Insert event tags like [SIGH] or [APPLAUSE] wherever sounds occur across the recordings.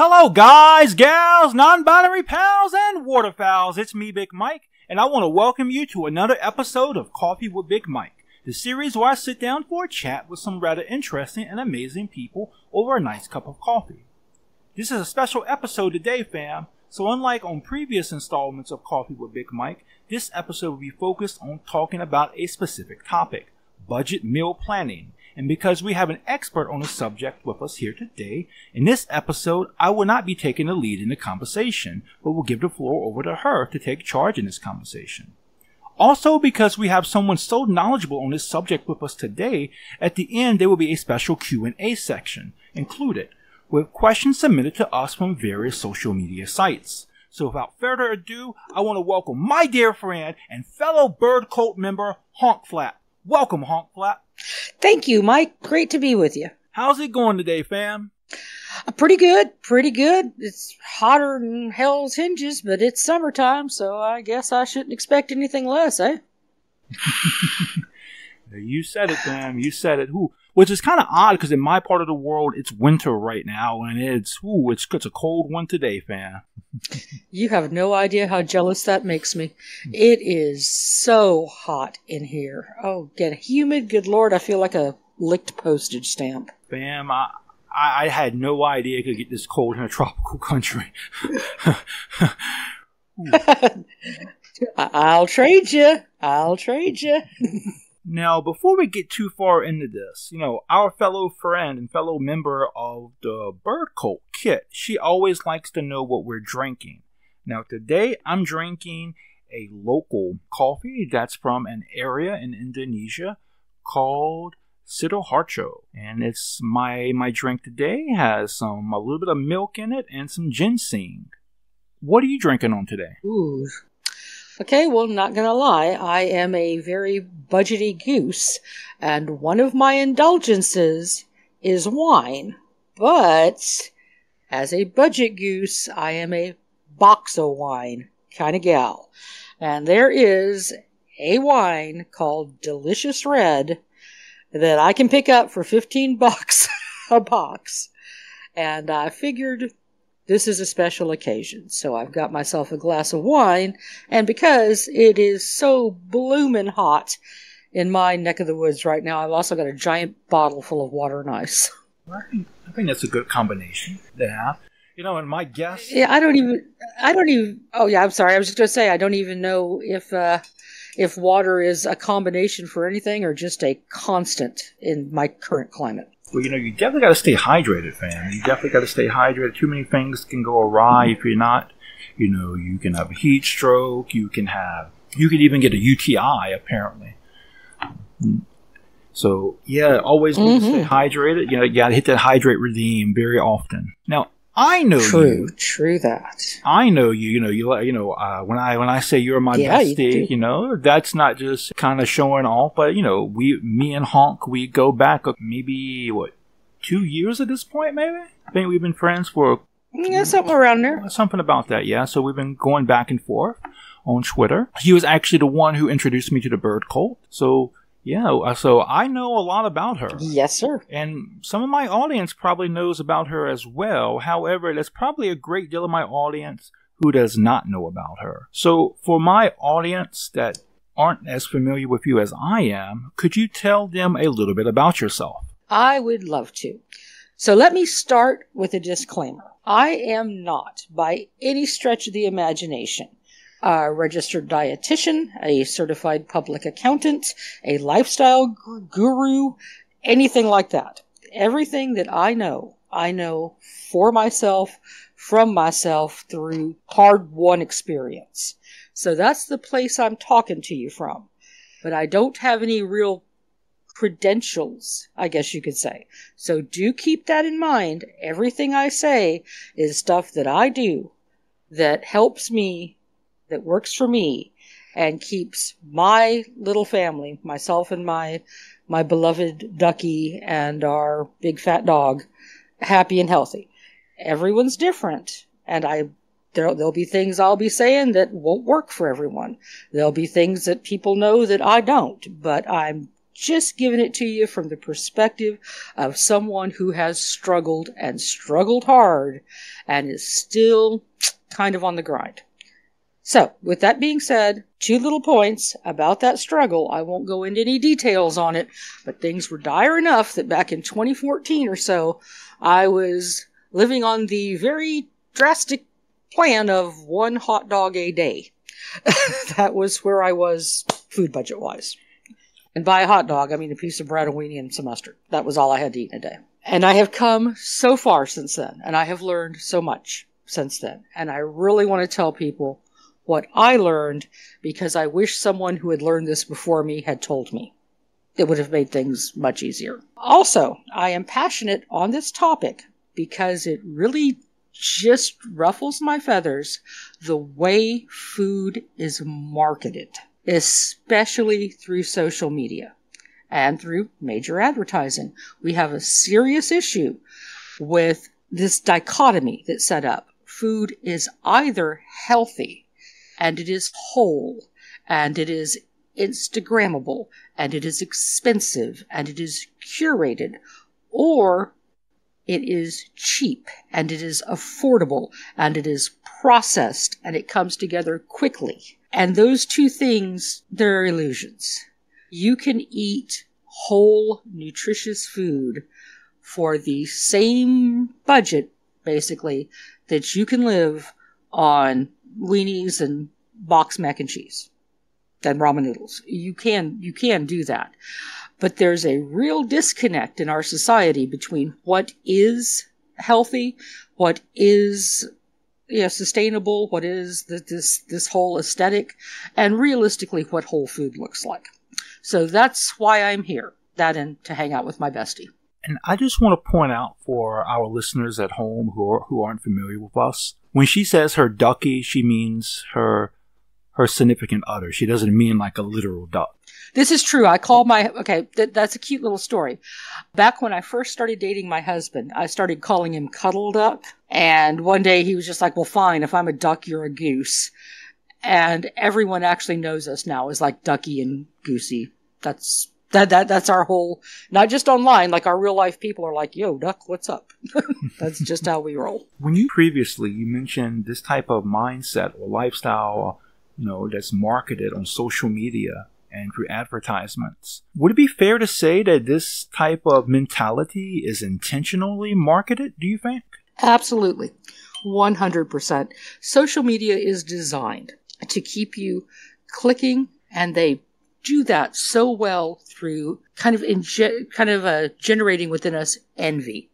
Hello, guys, gals, non binary pals, and waterfowls. It's me, Big Mike, and I want to welcome you to another episode of Coffee with Big Mike, the series where I sit down for a chat with some rather interesting and amazing people over a nice cup of coffee. This is a special episode today, fam, so unlike on previous installments of Coffee with Big Mike, this episode will be focused on talking about a specific topic budget meal planning and because we have an expert on the subject with us here today, in this episode, I will not be taking the lead in the conversation, but will give the floor over to her to take charge in this conversation. Also, because we have someone so knowledgeable on this subject with us today, at the end there will be a special Q&A section included with questions submitted to us from various social media sites. So without further ado, I want to welcome my dear friend and fellow Bird Cult member, Honkflap. Welcome, Honkflap. Thank you, Mike. Great to be with you. How's it going today, fam? Uh, pretty good, pretty good. It's hotter than hell's hinges, but it's summertime, so I guess I shouldn't expect anything less, eh? [LAUGHS] you said it, fam. You said it. Who? Which is kind of odd because in my part of the world it's winter right now and it's ooh it's it's a cold one today, fam. you have no idea how jealous that makes me. It is so hot in here. Oh, get humid. Good lord, I feel like a licked postage stamp. Fam, I, I, I had no idea it could get this cold in a [LAUGHS] tropical country. [LAUGHS] I'll trade you. I'll trade you. [LAUGHS] Now, before we get too far into this, you know, our fellow friend and fellow member of the Bird Cult, Kit, she always likes to know what we're drinking. Now, today I'm drinking a local coffee that's from an area in Indonesia called Sidoarjo. And it's my my drink today has some a little bit of milk in it and some ginseng. What are you drinking on today? Ooh, Okay, well, not gonna lie, I am a very budgety goose, and one of my indulgences is wine. But as a budget goose, I am a box of wine kind of gal. And there is a wine called Delicious Red that I can pick up for 15 bucks [LAUGHS] a box. And I figured this is a special occasion, so I've got myself a glass of wine, and because it is so bloomin' hot in my neck of the woods right now, I've also got a giant bottle full of water and ice. [LAUGHS] I think, I think that's a good combination have. You know, and my guess. Yeah, I don't even. I don't even. Oh, yeah. I'm sorry. I was just going to say I don't even know if uh, if water is a combination for anything or just a constant in my current climate. Well, you know, you definitely got to stay hydrated, fam. You definitely got to stay hydrated. Too many things can go awry if you're not. You know, you can have a heat stroke. You can have. You can even get a UTI, apparently. So yeah, always mm-hmm. stay hydrated. You know, you got to hit that hydrate redeem very often. Now, I know true, you. True true that. I know you. You know you. You know uh, when I when I say you're my yeah, bestie, you, you, know that's not just kind of showing off, but you know we, me and Honk, we go back maybe what two years at this point, maybe. I think we've been friends for yeah, something around there. Something about that, yeah. So we've been going back and forth on Twitter. He was actually the one who introduced me to the Bird Cult. So yeah, uh, so I know a lot about her. Yes, sir. And some of my audience probably knows about her as well. However, there's probably a great deal of my audience who does not know about her. So for my audience that aren't as familiar with you as I am, could you tell them a little bit about yourself? I would love to. So let me start with a disclaimer. I am not, by any stretch of the imagination, a registered dietitian, a certified public accountant, a lifestyle guru, anything like that. Everything that I know, I know for myself, from myself through hard won experience. So that's the place I'm talking to you from. But I don't have any real credentials, I guess you could say. So do keep that in mind. Everything I say is stuff that I do that helps me that works for me and keeps my little family, myself and my my beloved ducky and our big fat dog happy and healthy. Everyone's different and I there, there'll be things I'll be saying that won't work for everyone. There'll be things that people know that I don't, but I'm just giving it to you from the perspective of someone who has struggled and struggled hard and is still kind of on the grind. So, with that being said, two little points about that struggle. I won't go into any details on it, but things were dire enough that back in 2014 or so, I was living on the very drastic plan of one hot dog a day. [LAUGHS] that was where I was food budget wise. And by a hot dog, I mean a piece of bread, a weenie, and some mustard. That was all I had to eat in a day. And I have come so far since then, and I have learned so much since then. And I really want to tell people what I learned because I wish someone who had learned this before me had told me. It would have made things much easier. Also, I am passionate on this topic because it really just ruffles my feathers the way food is marketed, especially through social media and through major advertising. We have a serious issue with this dichotomy that's set up. Food is either healthy and it is whole and it is Instagrammable and it is expensive and it is curated, or it is cheap and it is affordable and it is processed and it comes together quickly. And those two things, they're illusions. You can eat whole, nutritious food for the same budget, basically, that you can live on weenies and box mac and cheese and ramen noodles. You can, you can do that. But there's a real disconnect in our society between what is healthy, what is you know, sustainable, what is the, this this whole aesthetic, and realistically what whole food looks like. So that's why I'm here. That and to hang out with my bestie. And I just want to point out for our listeners at home who are, who aren't familiar with us, when she says her ducky, she means her her significant other. She doesn't mean like a literal duck. This is true. I call my, okay, th- that's a cute little story. Back when I first started dating my husband, I started calling him Cuddle Duck. And one day he was just like, well, fine, if I'm a duck, you're a goose. And everyone actually knows us now as like Ducky and Goosey. That's, that, that, that's our whole, not just online, like our real life people are like, yo, Duck, what's up? [LAUGHS] that's just how we roll. When you previously, you mentioned this type of mindset or lifestyle you know, that's marketed on social media and through advertisements. Would it be fair to say that this type of mentality is intentionally marketed, do you think? Absolutely. 100%. Social media is designed to keep you clicking and they do that so well through kind of inge- kind of uh, generating within us envy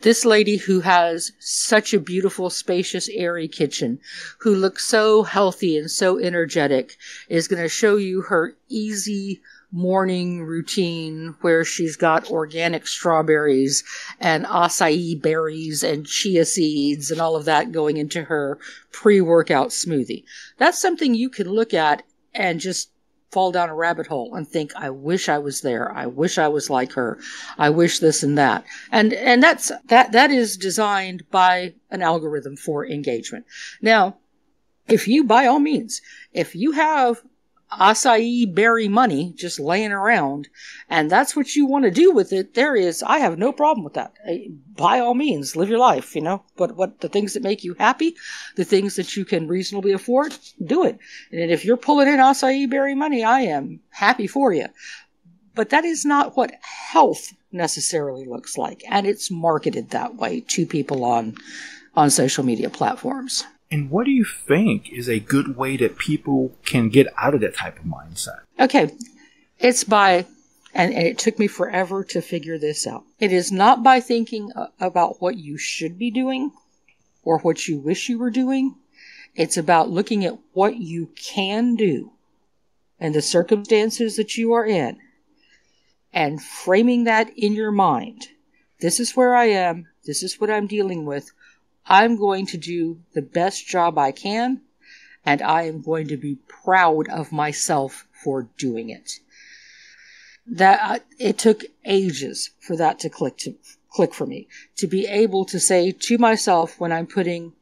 this lady who has such a beautiful, spacious, airy kitchen, who looks so healthy and so energetic, is going to show you her easy morning routine where she's got organic strawberries and acai berries and chia seeds and all of that going into her pre workout smoothie. That's something you can look at and just fall down a rabbit hole and think, I wish I was there. I wish I was like her. I wish this and that. And, and that's, that, that is designed by an algorithm for engagement. Now, if you, by all means, if you have acai berry money just laying around and that's what you want to do with it. There is i have no problem with that. By all means live your life you know. But what the things that make you happy the things that you can reasonably afford do it. And if you're pulling in acai berry money i am happy for you but that is not what health necessarily looks like and it's marketed that way to people on on social media platforms and what do you think is a good way that people can get out of that type of mindset? Okay. It's by, and, and it took me forever to figure this out. It is not by thinking about what you should be doing or what you wish you were doing. It's about looking at what you can do and the circumstances that you are in and framing that in your mind. This is where I am. This is what I'm dealing with. I'm going to do the best job I can, and I am going to be proud of myself for doing it. That uh, it took ages for that to click to click for me to be able to say to myself when I'm putting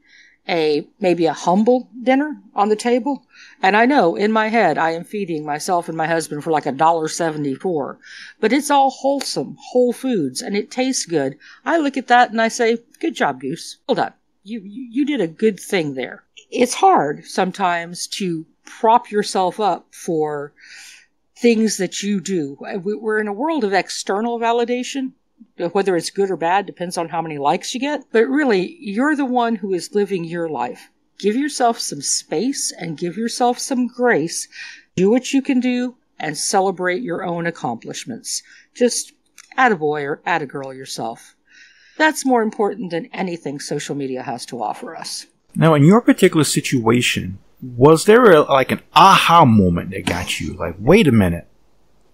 a maybe a humble dinner on the table. And I know in my head I am feeding myself and my husband for like a dollar seventy four. But it's all wholesome, whole foods, and it tastes good. I look at that and I say, Good job, Goose. Well done. You you did a good thing there. It's hard sometimes to prop yourself up for things that you do. We're in a world of external validation Uh, whether it's good or bad depends on how many likes you get. But really, you're the one who is living your life. Give yourself some space and give yourself some grace. Do what you can do and celebrate your own accomplishments. Just add a boy or add a girl yourself. That's more important than anything social media has to offer us. Now, in your particular situation, was there a, like an aha moment that got you? Like, wait a minute,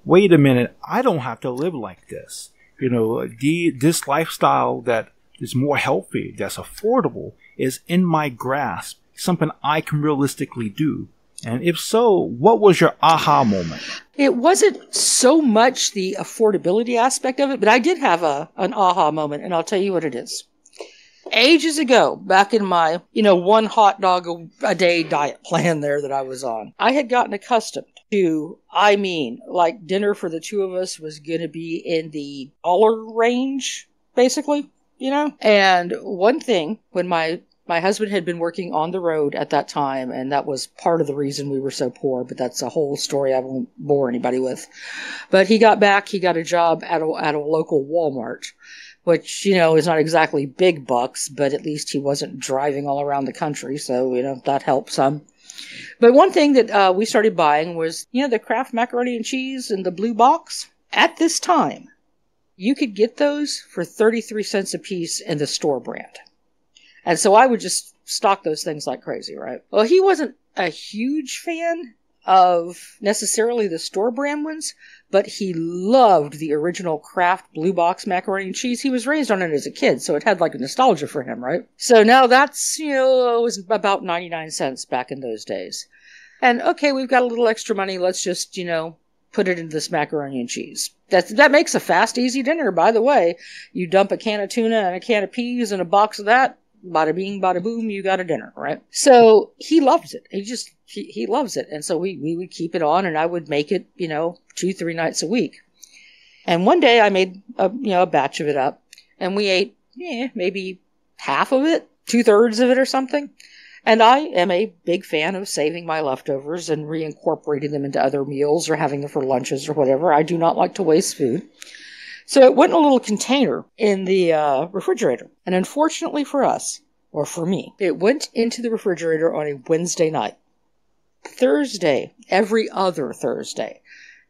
wait a minute, I don't have to live like this you know, the, this lifestyle that is more healthy, that's affordable, is in my grasp, something I can realistically do. And if so, what was your aha moment? It wasn't so much the affordability aspect of it, but I did have a an aha moment, and I'll tell you what it is. Ages ago, back in my, you know, one hot dog a, a day diet [LAUGHS] plan there that I was on, I had gotten accustomed to, I mean, like dinner for the two of us was going to be in the dollar range, basically, you know? And one thing, when my my husband had been working on the road at that time, and that was part of the reason we were so poor, but that's a whole story I won't bore anybody with. But he got back, he got a job at a, at a local Walmart, which, you know, is not exactly big bucks, but at least he wasn't driving all around the country, so, you know, that helped some. But one thing that uh, we started buying was, you know, the Kraft macaroni and cheese in the blue box. At this time, you could get those for 33 cents a piece in the store brand. And so I would just stock those things like crazy, right? Well, he wasn't a huge fan of necessarily the store brand ones, but he loved the original Kraft Blue Box macaroni and cheese. He was raised on it as a kid, so it had like a nostalgia for him, right? So now that's, you know, it was about 99 cents back in those days. And okay, we've got a little extra money. Let's just, you know, put it into this macaroni and cheese. That that makes a fast, easy dinner. By the way, you dump a can of tuna and a can of peas and a box of that. Bada bing, bada boom, you got a dinner, right? So he loves it. He just he, he loves it, and so we we would keep it on, and I would make it, you know, two three nights a week. And one day I made a you know a batch of it up, and we ate yeah maybe half of it, two thirds of it, or something. And I am a big fan of saving my leftovers and reincorporating them into other meals or having them for lunches or whatever. I do not like to waste food. So it went in a little container in the uh, refrigerator. And unfortunately for us, or for me, it went into the refrigerator on a Wednesday night. Thursday, every other Thursday,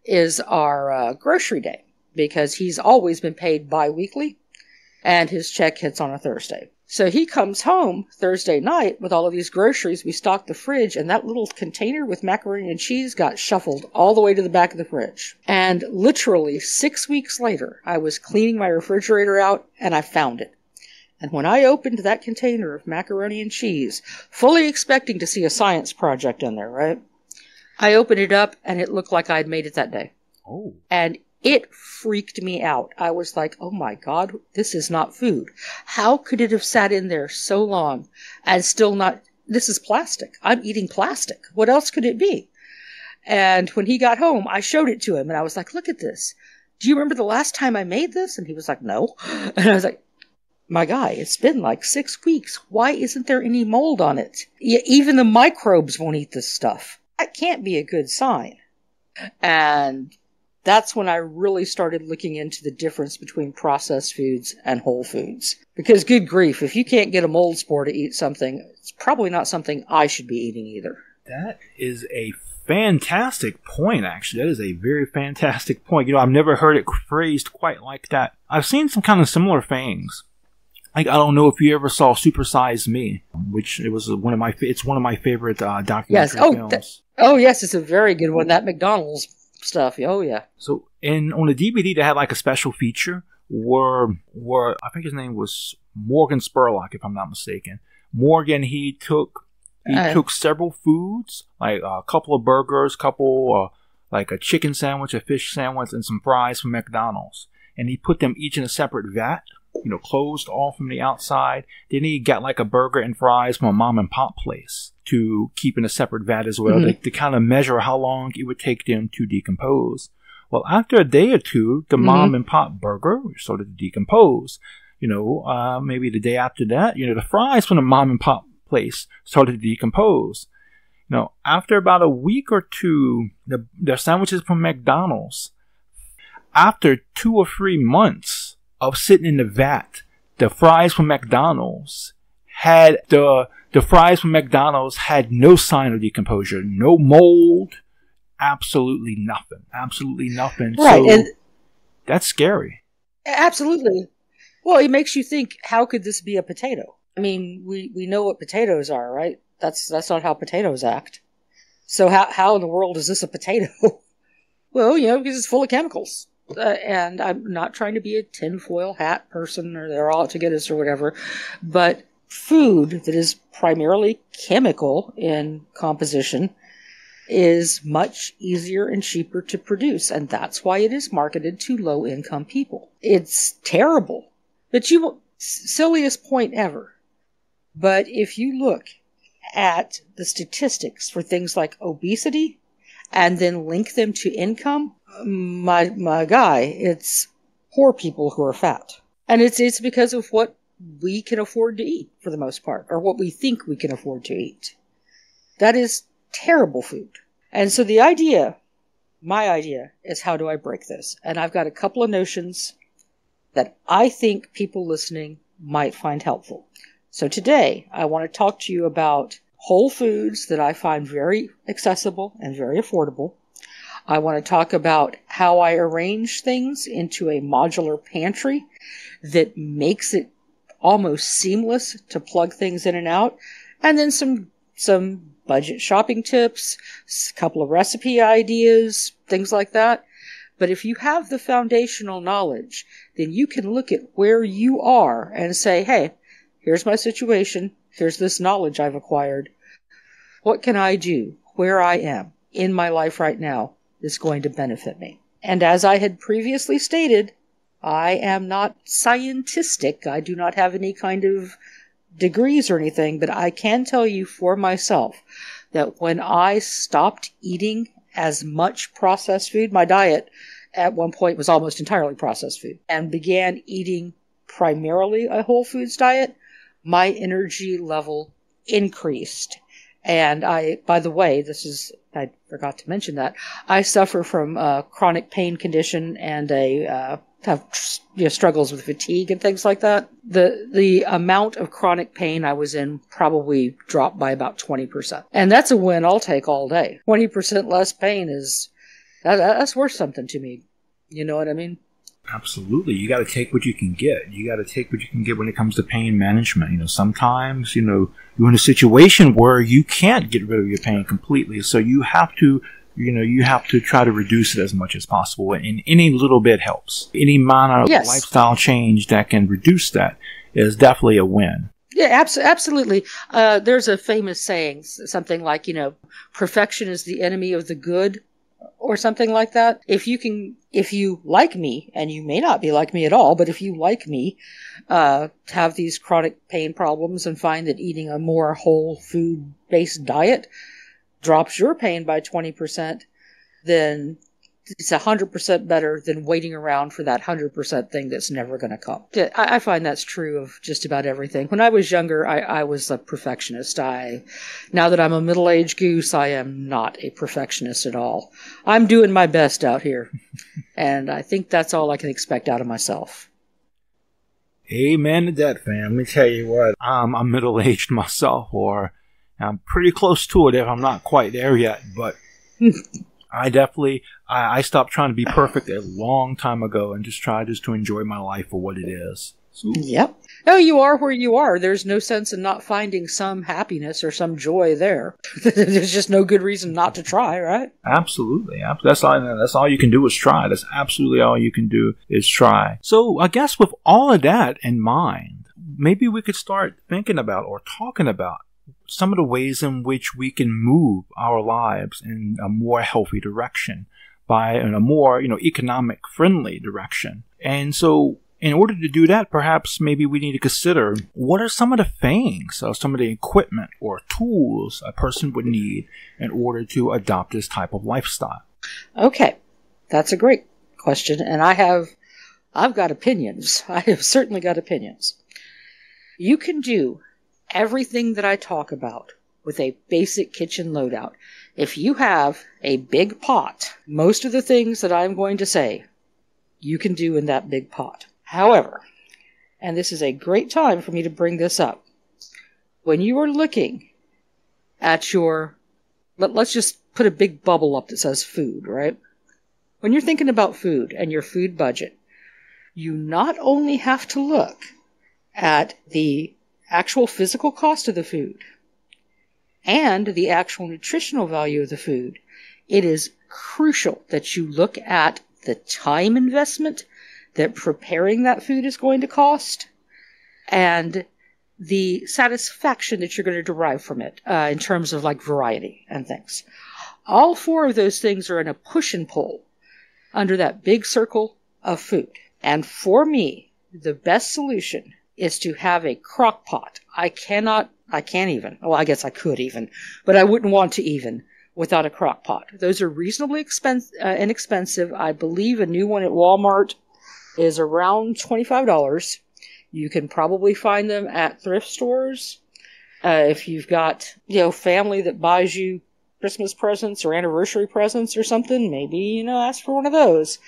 is our uh, grocery day because he's always been paid bi weekly and his check hits on a Thursday. So he comes home Thursday night with all of these groceries. We stocked the fridge, and that little container with macaroni and cheese got shuffled all the way to the back of the fridge. And literally six weeks later, I was cleaning my refrigerator out and I found it. And when I opened that container of macaroni and cheese, fully expecting to see a science project in there, right? I opened it up and it looked like I'd made it that day. Oh. And it freaked me out. I was like, oh my God, this is not food. How could it have sat in there so long and still not? This is plastic. I'm eating plastic. What else could it be? And when he got home, I showed it to him and I was like, look at this. Do you remember the last time I made this? And he was like, no. [GASPS] And I was like, my guy, it's been like six weeks. Why isn't there any mold on it? Even the microbes won't eat this stuff. That can't be a good sign. And that's when I really started looking into the difference between processed foods and whole foods. Because good grief, if you can't get a mold spore to eat something, it's probably not something I should be eating either. That is a fantastic point, actually. That is a very fantastic point. You know, I've never heard it phrased quite like that. I've seen some kind of similar things. Like, I don't know if you ever saw Super Size Me, which it was one of my, it's one of my favorite uh, documentary yes. oh, films. Th- oh, yes, it's a very good one. That McDonald's stuff. Oh yeah. So in on the DVD they had like a special feature where where I think his name was Morgan Spurlock, if I'm not mistaken. Morgan he took he uh, took several foods like a couple of burgers, couple uh, like a chicken sandwich, a fish sandwich, and some fries from McDonald's, and he put them each in a separate vat. You know, closed off from the outside. Then he got like a burger and fries from a mom and pop place to keep in a separate vat as well mm-hmm. to, to kind of measure how long it would take them to decompose. Well, after a day or two, the mm-hmm. mom and pop burger started to decompose. You know, uh, maybe the day after that, you know, the fries from the mom and pop place started to decompose. You know, after about a week or two, the, the sandwiches from McDonald's, after two or three months of sitting in the vat, the fries from McDonald's had the the fries from McDonald's had no sign of decomposure, no mold, absolutely nothing, absolutely nothing. Right, so and that's scary. Absolutely. Well, it makes you think: How could this be a potato? I mean, we we know what potatoes are, right? That's that's not how potatoes act. So how how in the world is this a potato? [LAUGHS] well, you know, because it's full of chemicals. Uh, and I'm not trying to be a tinfoil hat person or they're all out to get us or whatever, but food that is primarily chemical in composition is much easier and cheaper to produce, and that's why it is marketed to low income people. It's terrible. But you, silliest point ever. But if you look at the statistics for things like obesity and then link them to income, my, my guy, it's poor people who are fat. And it's, it's because of what we can afford to eat for the most part, or what we think we can afford to eat. That is terrible food. And so the idea, my idea, is how do I break this? And I've got a couple of notions that I think people listening might find helpful. So today, I want to talk to you about whole foods that I find very accessible and very affordable. I want to talk about how I arrange things into a modular pantry that makes it almost seamless to plug things in and out, and then some some budget shopping tips, a couple of recipe ideas, things like that. But if you have the foundational knowledge, then you can look at where you are and say, hey, here's my situation. Here's this knowledge I've acquired. What can I do where I am in my life right now that's going to benefit me? And as I had previously stated, I am not scientistic. I do not have any kind of degrees or anything, but I can tell you for myself that when I stopped eating as much processed food, my diet at one point was almost entirely processed food, and began eating primarily a whole foods diet, my energy level increased. And I, by the way, this is, I forgot to mention that, I suffer from a chronic pain condition and a uh, have you know, struggles with fatigue and things like that. The the amount of chronic pain I was in probably dropped by about twenty percent, and that's a win I'll take all day. Twenty percent less pain is that, that's worth something to me. You know what I mean? Absolutely. You got to take what you can get. You got to take what you can get when it comes to pain management. You know, sometimes, you know, you're in a situation where you can't get rid of your pain completely. So you have to you know, you have to try to reduce it as much as possible. And any little bit helps. Any minor yes. lifestyle change that can reduce that is definitely a win. Yeah, abs- absolutely. Uh, there's a famous saying, something like, you know, perfection is the enemy of the good, or something like that. If you can, if you like me, and you may not be like me at all, but if you like me, uh, have these chronic pain problems and find that eating a more whole food based diet drops your pain by 20%, then it's a 100% better than waiting around for that 100% thing that's never going to come. I, find that's true of just about everything. When I was younger, I, I was a perfectionist. I, now that I'm a middle aged goose, I am not a perfectionist at all. I'm doing my best out here. [LAUGHS] and I think that's all I can expect out of myself. Amen to that, fam. Let me tell you what, I'm, I'm middle aged myself, or I'm pretty close to it if I'm not quite there yet, but [LAUGHS] I definitely I, I, stopped trying to be perfect a long time ago and just try just to enjoy my life for what it is. So, yep. Oh, you are where you are. There's no sense in not finding some happiness or some joy there. [LAUGHS] There's just no good reason not to try, right? Absolutely. That's all. That's all you can do is try. That's absolutely all you can do is try. So I guess with all of that in mind, maybe we could start thinking about or talking about some of the ways in which we can move our lives in a more healthy direction by in a more you know economic friendly direction and so in order to do that, perhaps maybe we need to consider what are some of the things, or some of the equipment or tools a person would need in order to adopt this type of lifestyle. Okay, that's a great question, and I have, I've got opinions. [LAUGHS] I have certainly got opinions. You can do everything that I talk about with a basic kitchen loadout. If you have a big pot, most of the things that I'm going to say, you can do in that big pot. However, and this is a great time for me to bring this up, when you are looking at your, let, let's just put a big bubble up that says food, right? When you're thinking about food and your food budget, you not only have to look at the actual physical cost of the food and the actual nutritional value of the food, it is crucial that you look at the time investment that preparing that food is going to cost and the satisfaction that you're going to derive from it uh, in terms of like variety and things. All four of those things are in a push and pull under that big circle of food. And for me, the best solution is to have a crock pot. I cannot, I can't even, well, I guess I could even, but I wouldn't want to even without a crock pot. Those are reasonably uh, inexpensive. I believe a new one at Walmart is around $25. You can probably find them at thrift stores. Uh, if you've got, you know, family that buys you Christmas presents or anniversary presents or something, maybe, you know, ask for one of those.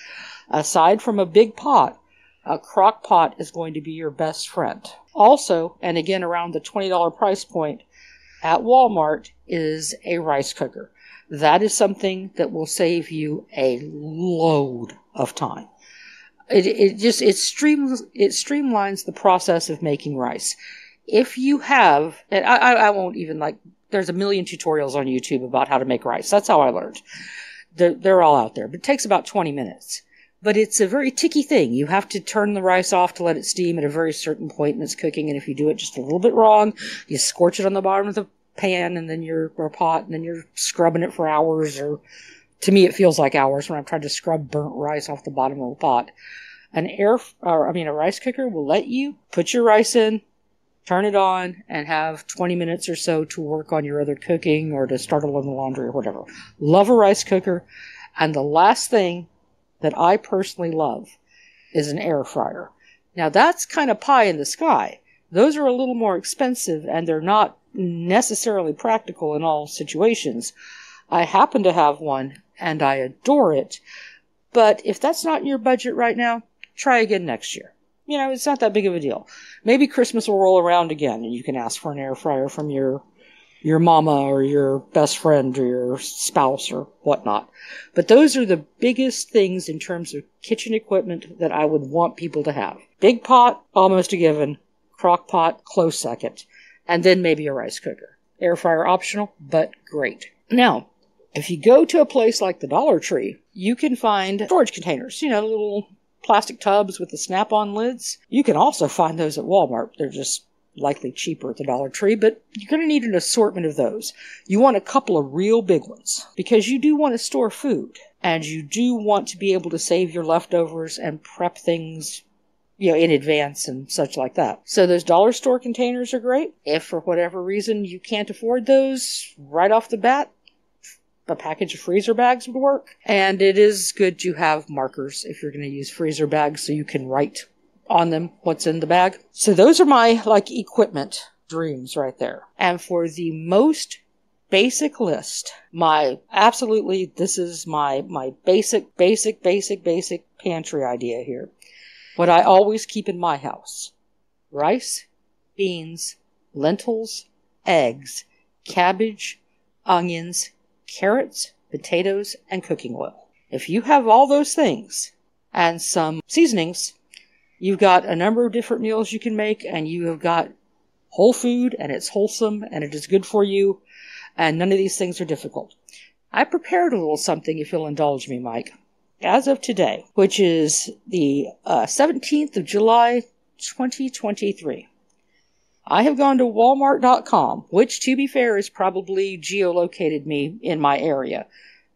Aside from a big pot, a crock pot is going to be your best friend. Also, and again around the $20 price point, at Walmart is a rice cooker. That is something that will save you a load of time. It, it just it streams it streamlines the process of making rice. If you have, and I, I won't even like. There's a million tutorials on YouTube about how to make rice. That's how I learned. They're, they're all out there, but it takes about 20 minutes. But it's a very ticky thing. You have to turn the rice off to let it steam at a very certain point in its cooking, and if you do it just a little bit wrong, you scorch it on the bottom of the pan, and then you're or pot, and then you're scrubbing it for hours or to me, it feels like hours when I've tried to scrub burnt rice off the bottom of a pot. An air, or I mean, a rice cooker will let you put your rice in, turn it on, and have 20 minutes or so to work on your other cooking or to start along the laundry or whatever. Love a rice cooker. And the last thing that I personally love is an air fryer. Now that's kind of pie in the sky. Those are a little more expensive and they're not necessarily practical in all situations. I happen to have one and I adore it. But if that's not in your budget right now, try again next year. You know, it's not that big of a deal. Maybe Christmas will roll around again and you can ask for an air fryer from your your mama or your best friend or your spouse or whatnot. But those are the biggest things in terms of kitchen equipment that I would want people to have. Big pot, almost a given. Crock pot, close second. And then maybe a rice cooker. Air fryer optional, but great. Now, if you go to a place like the Dollar Tree, you can find storage containers, you know, little plastic tubs with the snap on lids. You can also find those at Walmart. They're just likely cheaper at the Dollar Tree, but you're going to need an assortment of those. You want a couple of real big ones because you do want to store food and you do want to be able to save your leftovers and prep things you know, in advance and such like that. So those dollar store containers are great. If for whatever reason you can't afford those right off the bat, a package of freezer bags would work. And it is good to have markers if you're going to use freezer bags so you can write on them what's in the bag. So those are my like equipment dreams right there. And for the most basic list, my absolutely this is my my basic basic basic basic pantry idea here. What I always keep in my house. Rice, beans, lentils, eggs, cabbage, onions, carrots, potatoes, and cooking oil. If you have all those things and some seasonings, you've got a number of different meals you can make, and you have got whole food, and it's wholesome, and it is good for you, and none of these things are difficult. I prepared a little something, if you'll indulge me, Mike. As of today, which is the uh, 17th of July, 2023. I have gone to walmart.com, which to be fair is probably geolocated me in my area.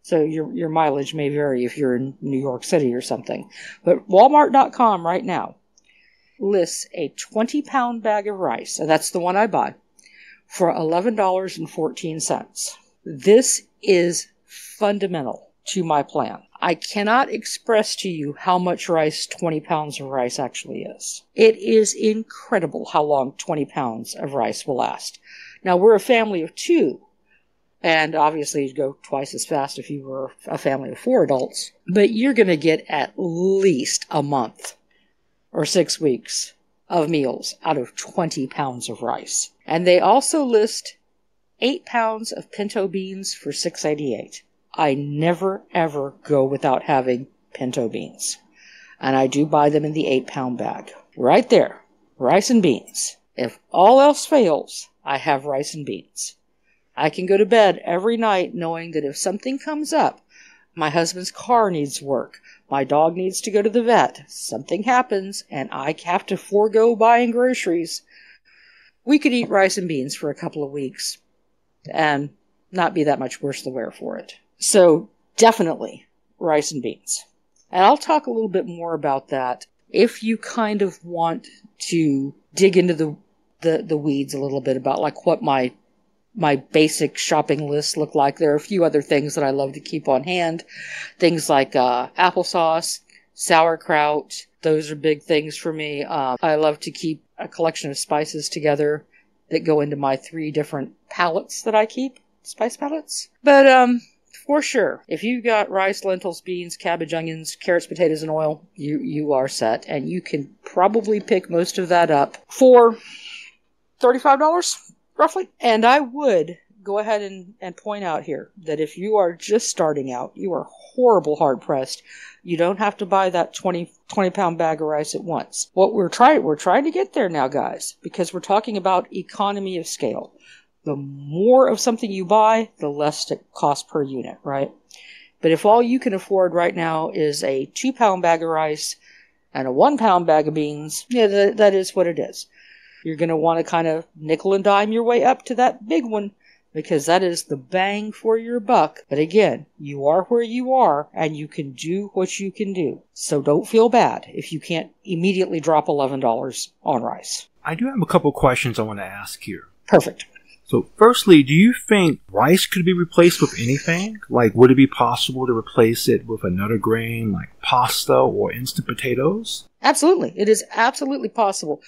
So your your mileage may vary if you're in New York City or something. But walmart.com right now. lists a 20 pound bag of rice, and that's the one I buy, for $11.14. This is fundamental to my plan. I cannot express to you how much rice 20 pounds of rice actually is. It is incredible how long 20 pounds of rice will last. Now, we're a family of two, and obviously you'd go twice as fast if you were a family of four adults, but you're going to get at least a month or six weeks of meals out of 20 pounds of rice. And they also list 8 pounds of pinto beans for 688. I never ever go without having pinto beans. And I do buy them in the 8 pound bag. Right there. Rice and beans. If all else fails, I have rice and beans. I can go to bed every night knowing that if something comes up, my husband's car needs work, my dog needs to go to the vet, something happens, and I have to forego buying groceries, we could eat rice and beans for a couple of weeks and not be that much worse the wear for it. So definitely rice and beans. And I'll talk a little bit more about that if you kind of want to dig into the, the, the weeds a little bit about like what my my basic shopping list look like. There are a few other things that I love to keep on hand. Things like uh, applesauce, sauerkraut. Those are big things for me. Uh, I love to keep a collection of spices together that go into my three different palettes that I keep, spice palettes. But um, for sure, if you've got rice, lentils, beans, cabbage, onions, carrots, potatoes, and oil, you you are set, and you can probably pick most of that up for thirty-five dollars roughly. And I would go ahead and, and point out here that if you are just starting out, you are horrible hard pressed. You don't have to buy that 20, 20 pound bag of rice at once. What we're trying, we're trying to get there now, guys, because we're talking about economy of scale. The more of something you buy, the less it costs per unit, right? But if all you can afford right now is a two pound bag of rice and a one pound bag of beans, yeah, that, that is what it is. You're going to want to kind of nickel and dime your way up to that big one because that is the bang for your buck. But again, you are where you are and you can do what you can do. So don't feel bad if you can't immediately drop $11 on rice. I do have a couple questions I want to ask here. Perfect. So, firstly, do you think rice could be replaced with anything? Like, would it be possible to replace it with another grain like pasta or instant potatoes? Absolutely. It is absolutely possible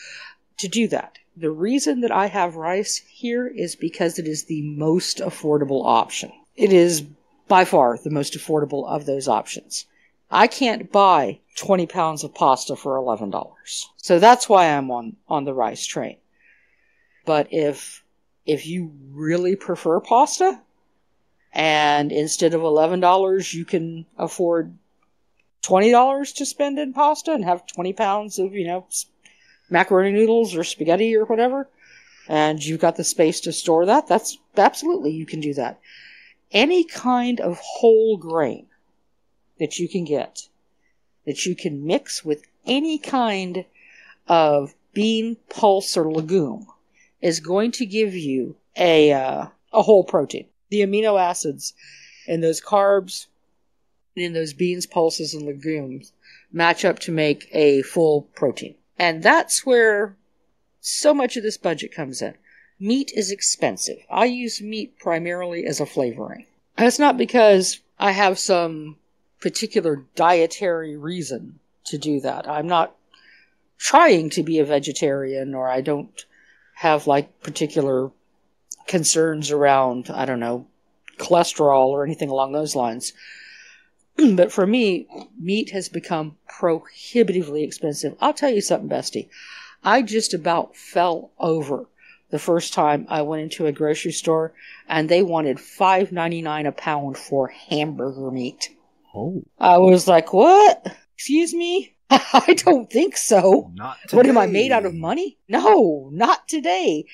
to do that. The reason that I have rice here is because it is the most affordable option. It is by far the most affordable of those options. I can't buy 20 pounds of pasta for $11. So that's why I'm on, on the rice train. But if, if you really prefer pasta, and instead of $11, you can afford $20 to spend in pasta and have 20 pounds of, you know, macaroni noodles or spaghetti or whatever, and you've got the space to store that, that's absolutely you can do that. Any kind of whole grain that you can get, that you can mix with any kind of bean, pulse, or legume, is going to give you a uh, a whole protein. The amino acids in those carbs, in those beans, pulses, and legumes match up to make a full protein. And that's where so much of this budget comes in. Meat is expensive. I use meat primarily as a flavoring. It's not because I have some particular dietary reason to do that. I'm not trying to be a vegetarian or I don't have like particular concerns around, I don't know, cholesterol or anything along those lines. [CLEARS THROAT] but for me, meat has become prohibitively expensive. I'll tell you something, Bestie. I just about fell over the first time I went into a grocery store and they wanted five ninety nine a pound for hamburger meat. Oh. I was like, What? Excuse me? [LAUGHS] I don't think so. Not today. What am I made out of money? No, not today.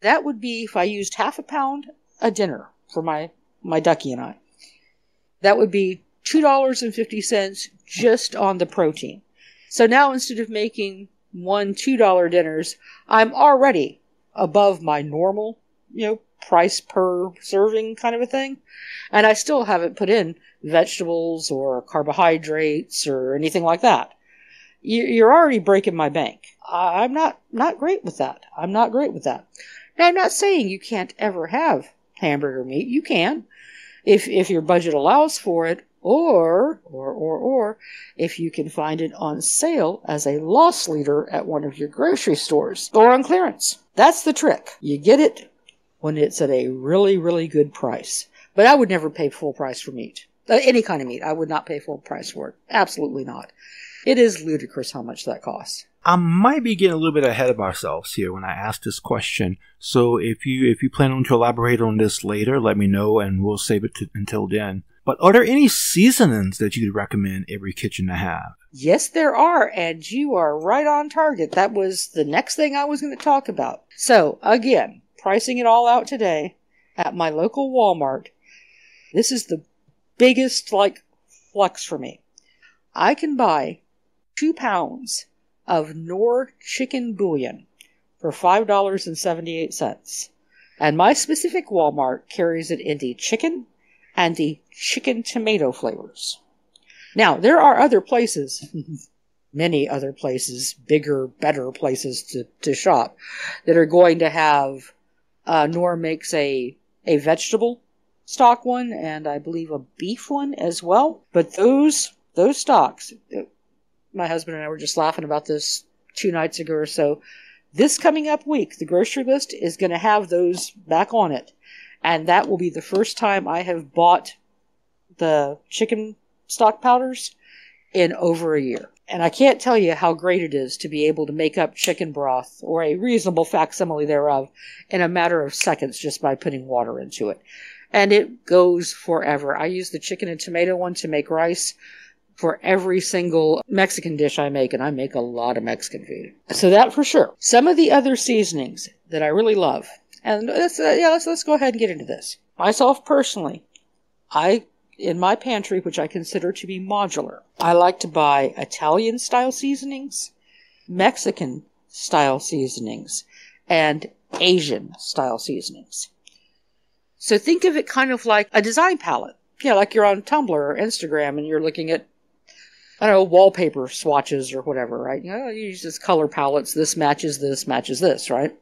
That would be if I used half a pound a dinner for my my ducky and I. That would be $2.50 just on the protein. So now instead of making one $2 dinners, I'm already above my normal, you know, price per serving kind of a thing. And I still haven't put in vegetables or carbohydrates or anything like that. you're already breaking my bank. I'm not not great with that. I'm not great with that. Now, I'm not saying you can't ever have hamburger meat. You can, if if your budget allows for it, or or or or if you can find it on sale as a loss leader at one of your grocery stores or on clearance. That's the trick. You get it when it's at a really really good price. But I would never pay full price for meat. Uh, any kind of meat. I would not pay full price for it. Absolutely not. It is ludicrous how much that costs. I might be getting a little bit ahead of ourselves here when I ask this question. So if you if you plan on to elaborate on this later, let me know and we'll save it to, until then. But are there any seasonings that you'd recommend every kitchen to have? Yes, there are, and you are right on target. That was the next thing I was going to talk about. So again, pricing it all out today at my local Walmart. This is the biggest like flux for me. I can buy two pounds of Knorr chicken bouillon for $5.78. And my specific Walmart carries it in the chicken and the chicken tomato flavors. Now, there are other places, [LAUGHS] many other places, bigger, better places to, to shop, that are going to have, uh, Knorr makes a, a vegetable stock one and I believe a beef one as well. But those, those stocks, my husband and I were just laughing about this two nights ago or so. This coming up week, the grocery list is going to have those back on it. And that will be the first time I have bought the chicken stock powders in over a year. And I can't tell you how great it is to be able to make up chicken broth or a reasonable facsimile thereof in a matter of seconds just by putting water into it. And it goes forever. I use the chicken and tomato one to make rice for every single Mexican dish I make, and I make a lot of Mexican food. So that for sure. Some of the other seasonings that I really love, and let's uh, yeah, let's let's go ahead and get into this. Myself personally, I in my pantry, which I consider to be modular, I like to buy Italian style seasonings, Mexican style seasonings, and Asian style seasonings. So think of it kind of like a design palette. Yeah, like you're on Tumblr or Instagram and you're looking at I don't know, wallpaper swatches or whatever, right? You know, you use this color palettes. This matches this, matches this, right?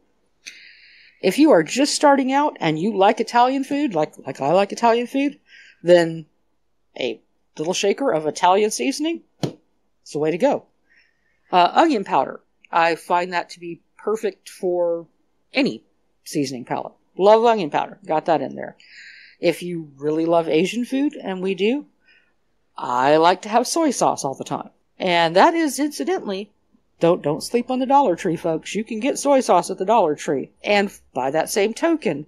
If you are just starting out and you like Italian food, like, like I like Italian food, then a little shaker of Italian seasoning is the way to go. Uh, onion powder. I find that to be perfect for any seasoning palette. Love onion powder. Got that in there. If you really love Asian food, and we do, I like to have soy sauce all the time. And that is incidentally, don't don't sleep on the Dollar Tree, folks. You can get soy sauce at the Dollar Tree. And by that same token,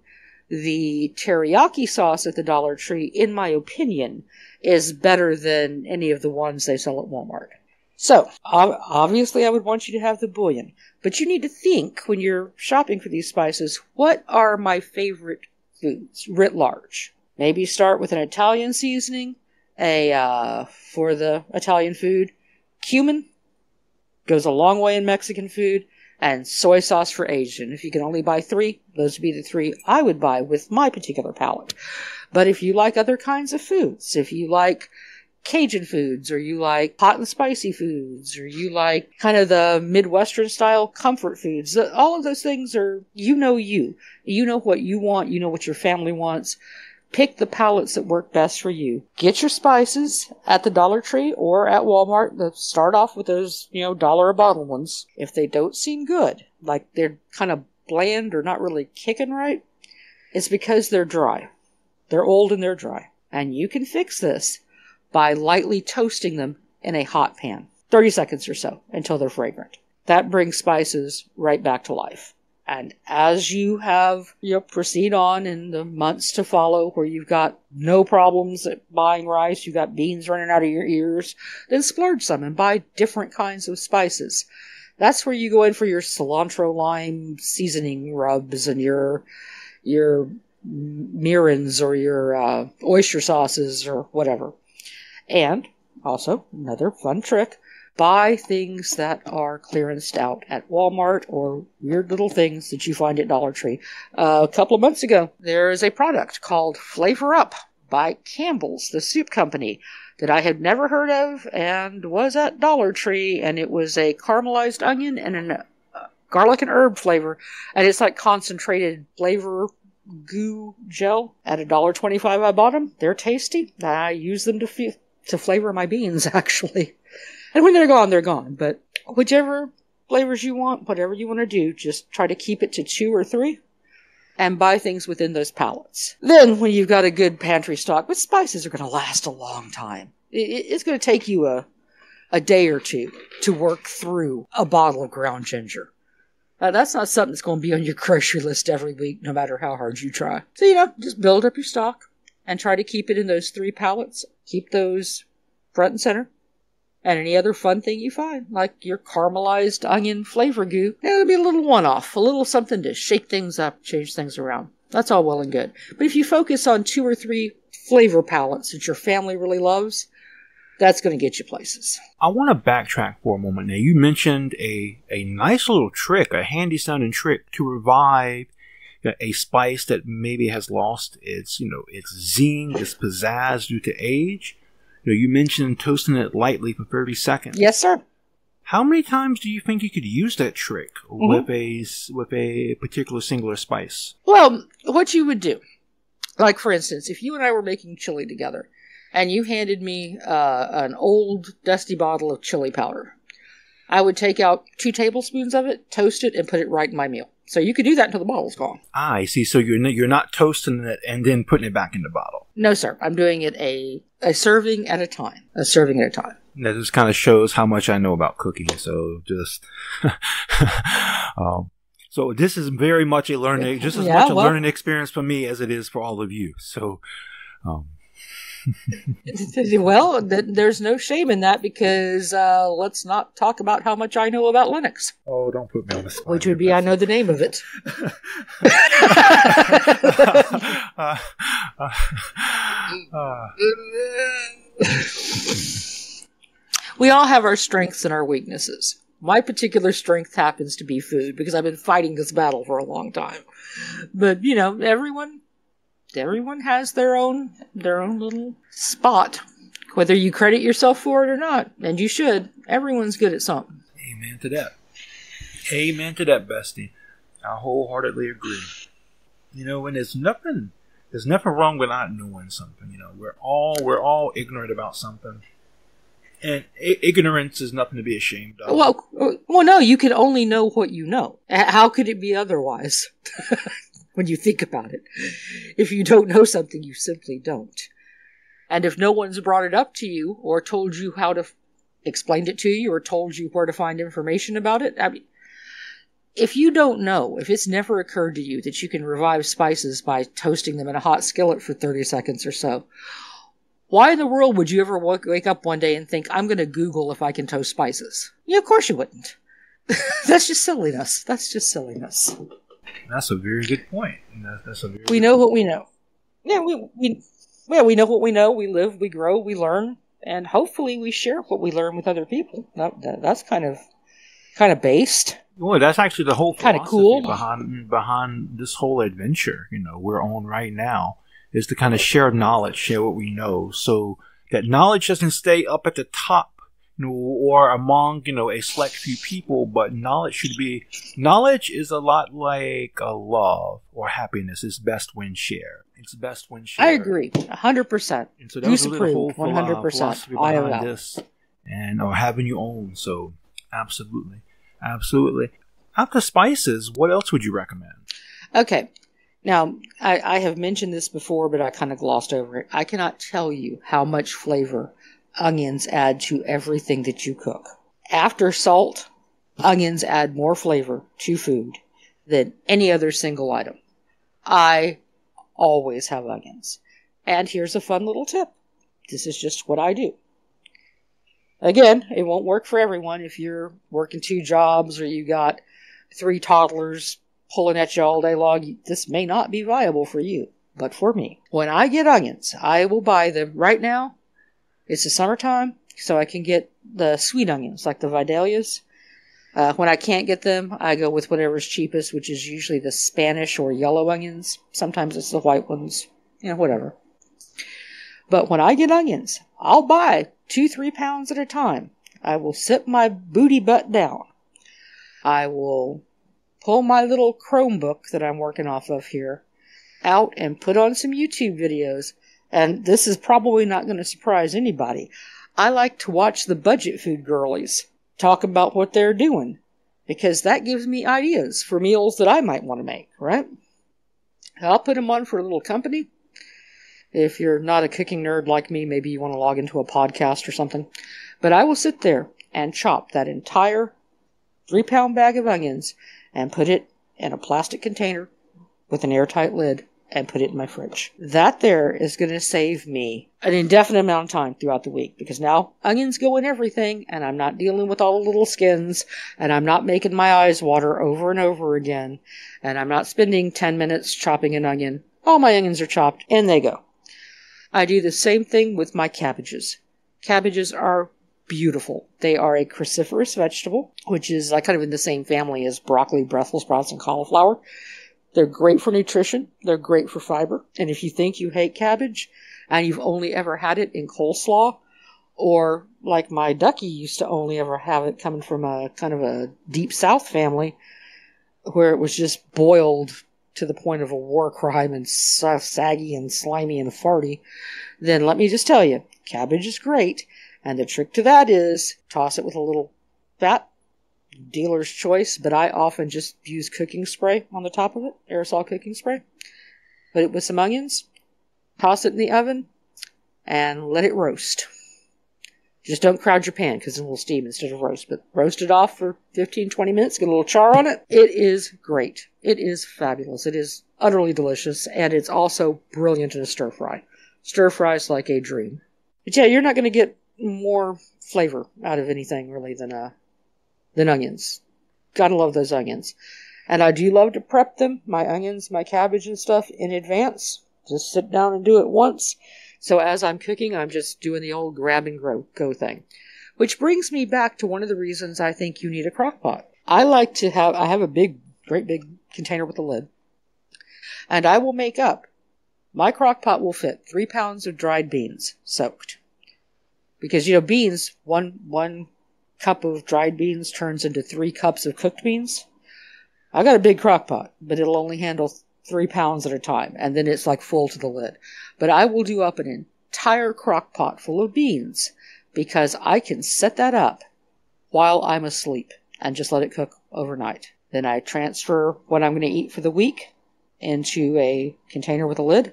the teriyaki sauce at the Dollar Tree, in my opinion, is better than any of the ones they sell at Walmart. So, obviously, I would want you to have the bouillon. But you need to think when you're shopping for these spices what are my favorite foods writ large? Maybe start with an Italian seasoning, a uh, for the Italian food. Cumin goes a long way in Mexican food, and soy sauce for Asian. If you can only buy three, those would be the three I would buy with my particular palate. But if you like other kinds of foods, if you like Cajun foods, or you like hot and spicy foods, or you like kind of the Midwestern style comfort foods, all of those things are, you know you. You know what you want, you know what your family wants. Pick the palettes that work best for you. Get your spices at the Dollar Tree or at Walmart. Start off with those, you know, dollar a bottle ones. If they don't seem good, like they're kind of bland or not really kicking right, it's because they're dry. They're old and they're dry. And you can fix this by lightly toasting them in a hot pan. 30 seconds or so until they're fragrant. That brings spices right back to life. And as you have, you know, proceed on in the months to follow where you've got no problems at buying rice, you've got beans running out of your ears, then splurge some and buy different kinds of spices. That's where you go in for your cilantro lime seasoning rubs and your, your mirins or your uh, oyster sauces or whatever. And also, another fun trick buy things that are clearanced out at Walmart or weird little things that you find at Dollar Tree. Uh, a couple of months ago, there is a product called Flavor Up by Campbell's, the soup company that I had never heard of and was at Dollar Tree, and it was a caramelized onion and a uh, garlic and herb flavor, and it's like concentrated flavor goo gel at a dollar twenty-five. I bought them. They're tasty. I use them to f- to flavor my beans [LAUGHS] actually, and when they're gone, they're gone. But whichever flavors you want, whatever you want to do, just try to keep it to two or three and buy things within those palettes. Then, when you've got a good pantry stock, but spices are going to last a long time. It's going to take you a, a day or two to work through a bottle of ground ginger. Now, that's not something that's going to be on your grocery list every week, no matter how hard you try. So, you know, just build up your stock and try to keep it in those three palettes. Keep those front and center and any other fun thing you find, like your caramelized onion flavor goo. It'll be a little one off, a little something to shake things up, change things around. That's all well and good. But if you focus on two or three flavor palettes that your family really loves, that's going to get you places. I want to backtrack for a moment. Now, you mentioned a, a nice little trick, a handy sounding trick to revive a spice that maybe has lost its, you know, its zing, its pizzazz due to age. You, know, you mentioned toasting it lightly for 30 seconds. Yes, sir. How many times do you think you could use that trick mm-hmm. with a with a particular singular spice? Well, what you would do, like for instance, if you and I were making chili together, and you handed me uh, an old dusty bottle of chili powder, I would take out two tablespoons of it, toast it, and put it right in my meal. So you could do that until the bottle's gone. Ah, I see. So you're you're not toasting it and then putting it back in the bottle. No, sir. I'm doing it a a serving at a time. A serving at a time. That just kind of shows how much I know about cooking. So just, [LAUGHS] um, so this is very much a learning, just as yeah, much a well, learning experience for me as it is for all of you. So, um, well, th- there's no shame in that because uh, let's not talk about how much I know about Linux. Oh, don't put me on the spot. Which would be, I know the name of it. uh, [LAUGHS] uh, we all have our strengths and our weaknesses. My particular strength happens to be food because I've been fighting this battle for a long time. But, you know, everyone everyone has their own their own little spot, whether you credit yourself for it or not, and you should. Everyone's good at something. Amen to that. Amen to that, bestie. I wholeheartedly agree. You know, and there's nothing there's nothing wrong with not knowing something. You know, we're all we're all ignorant about something, and I- ignorance is nothing to be ashamed of. Well, well, no, you can only know what you know. How could it be otherwise? [LAUGHS] when you think about it. If you don't know something, you simply don't. And if no one's brought it up to you or told you how to f- explained it to you or told you where to find information about it, I mean, if you don't know, if it's never occurred to you that you can revive spices by toasting them in a hot skillet for 30 seconds or so, why in the world would you ever wake up one day and think, I'm going to Google if I can toast spices? Yeah, of course you wouldn't. [LAUGHS] That's just silliness. That's just silliness. That's a very good point. that's a very we know what we know. Yeah, we we yeah we know what we know. We live, we grow, we learn, and hopefully we share what we learn with other people. That, that that's kind of kind of based. Well, that's actually the whole kind of cool behind behind this whole adventure. You know, we're on right now is to kind of share knowledge, share what we know, so that knowledge doesn't stay up at the top or among you know a select few people but knowledge should be knowledge is a lot like a love or happiness it's best when shared. It's best when shared. i agree 100% and so that was really the whole 100% behind this and or having your own so absolutely absolutely. After spices what else would you recommend? Okay now, I, I, have mentioned this before, but I kind of glossed over it. I cannot tell you how much flavor onions add to everything that you cook. After salt, onions add more flavor to food than any other single item. I always have onions. And here's a fun little tip. This is just what I do. Again, it won't work for everyone if you're working two jobs or you got three toddlers pulling at you all day long. This may not be viable for you, but for me. When I get onions, I will buy them right now it's the summertime, so I can get the sweet onions, like the Vidalias. Uh, when I can't get them, I go with whatever's cheapest, which is usually the Spanish or yellow onions. Sometimes it's the white ones, you know, whatever. But when I get onions, I'll buy two, three pounds at a time. I will sit my booty butt down. I will pull my little Chromebook that I'm working off of here out and put on some YouTube videos. And this is probably not going to surprise anybody. I like to watch the budget food girlies talk about what they're doing because that gives me ideas for meals that I might want to make, right? I'll put them on for a little company. If you're not a cooking nerd like me, maybe you want to log into a podcast or something. But I will sit there and chop that entire three pound bag of onions and put it in a plastic container with an airtight lid and put it in my fridge. That there is going to save me an indefinite amount of time throughout the week because now onions go in everything and I'm not dealing with all the little skins and I'm not making my eyes water over and over again and I'm not spending 10 minutes chopping an onion. All my onions are chopped and they go. I do the same thing with my cabbages. Cabbages are beautiful. They are a cruciferous vegetable, which is like kind of in the same family as broccoli, Brussels sprouts, and cauliflower. They're great for nutrition. They're great for fiber. And if you think you hate cabbage and you've only ever had it in coleslaw, or like my ducky used to only ever have it coming from a kind of a deep south family where it was just boiled to the point of a war crime and saggy and slimy and farty, then let me just tell you, cabbage is great. And the trick to that is toss it with a little fat dealer's choice, but I often just use cooking spray on the top of it, aerosol cooking spray. Put it with some onions, toss it in the oven, and let it roast. Just don't crowd your pan because it will steam instead of roast, but roast it off for 15, 20 minutes, get a little char on it. It is great. It is fabulous. It is utterly delicious, and it's also brilliant in a stir fry. Stir fries like a dream. But yeah, you're not going to get more flavor out of anything really than uh, than onions. Gotta love those onions. And I do love to prep them, my onions, my cabbage and stuff, in advance. Just sit down and do it once. So as I'm cooking, I'm just doing the old grab and go, go thing. Which brings me back to one of the reasons I think you need a crock pot. I like to have, I have a big, great big container with a lid. And I will make up, my crock pot will fit three pounds of dried beans soaked. Because, you know, beans, one, one cup of dried beans turns into three cups of cooked beans. I got a big crock pot, but it'll only handle three pounds at a time, and then it's like full to the lid. But I will do up an entire crock pot full of beans because I can set that up while I'm asleep and just let it cook overnight. Then I transfer what I'm going to eat for the week into a container with a lid,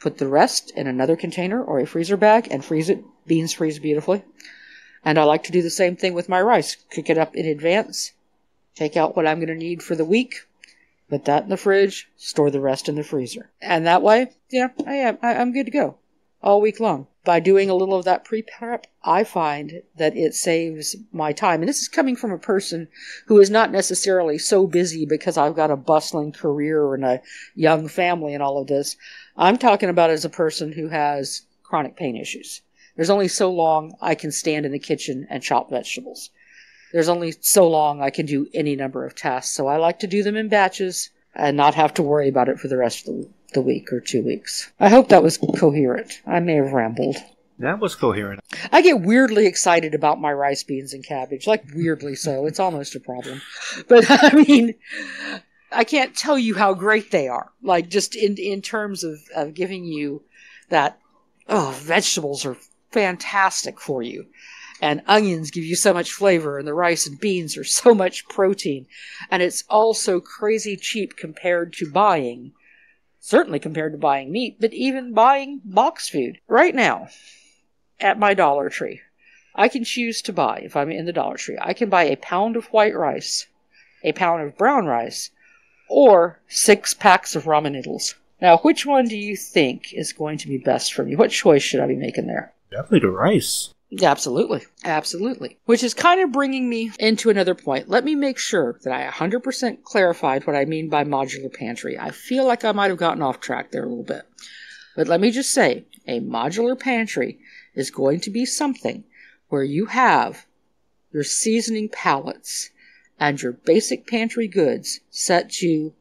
put the rest in another container or a freezer bag, and freeze it. Beans freeze beautifully. And I like to do the same thing with my rice. Cook it up in advance, take out what I'm going to need for the week, put that in the fridge, store the rest in the freezer. And that way, yeah, I am, I, I'm good to go all week long. By doing a little of that pre prep, I find that it saves my time. And this is coming from a person who is not necessarily so busy because I've got a bustling career and a young family and all of this. I'm talking about as a person who has chronic pain issues. There's only so long I can stand in the kitchen and chop vegetables. There's only so long I can do any number of tasks, so I like to do them in batches and not have to worry about it for the rest of the the week or two weeks. I hope that was coherent. I may have rambled. That was coherent. I get weirdly excited about my rice, beans, and cabbage. Like, weirdly so. It's almost a problem. But, [LAUGHS] I mean, I can't tell you how great they are. Like, just in, in terms of, of giving you that, oh, vegetables are fantastic for you. And onions give you so much flavor, and the rice and beans are so much protein. And it's also crazy cheap compared to buying, certainly compared to buying meat, but even buying box food. Right now, at my Dollar Tree, I can choose to buy, if I'm in the Dollar Tree, I can buy a pound of white rice, a pound of brown rice, or six packs of ramen noodles. Now, which one do you think is going to be best for me? What choice should I be making there? Definitely the rice. Absolutely. Absolutely. Which is kind of bringing me into another point. Let me make sure that I 100% clarified what I mean by modular pantry. I feel like I might have gotten off track there a little bit. But let me just say a modular pantry is going to be something where you have your seasoning palettes and your basic pantry goods set to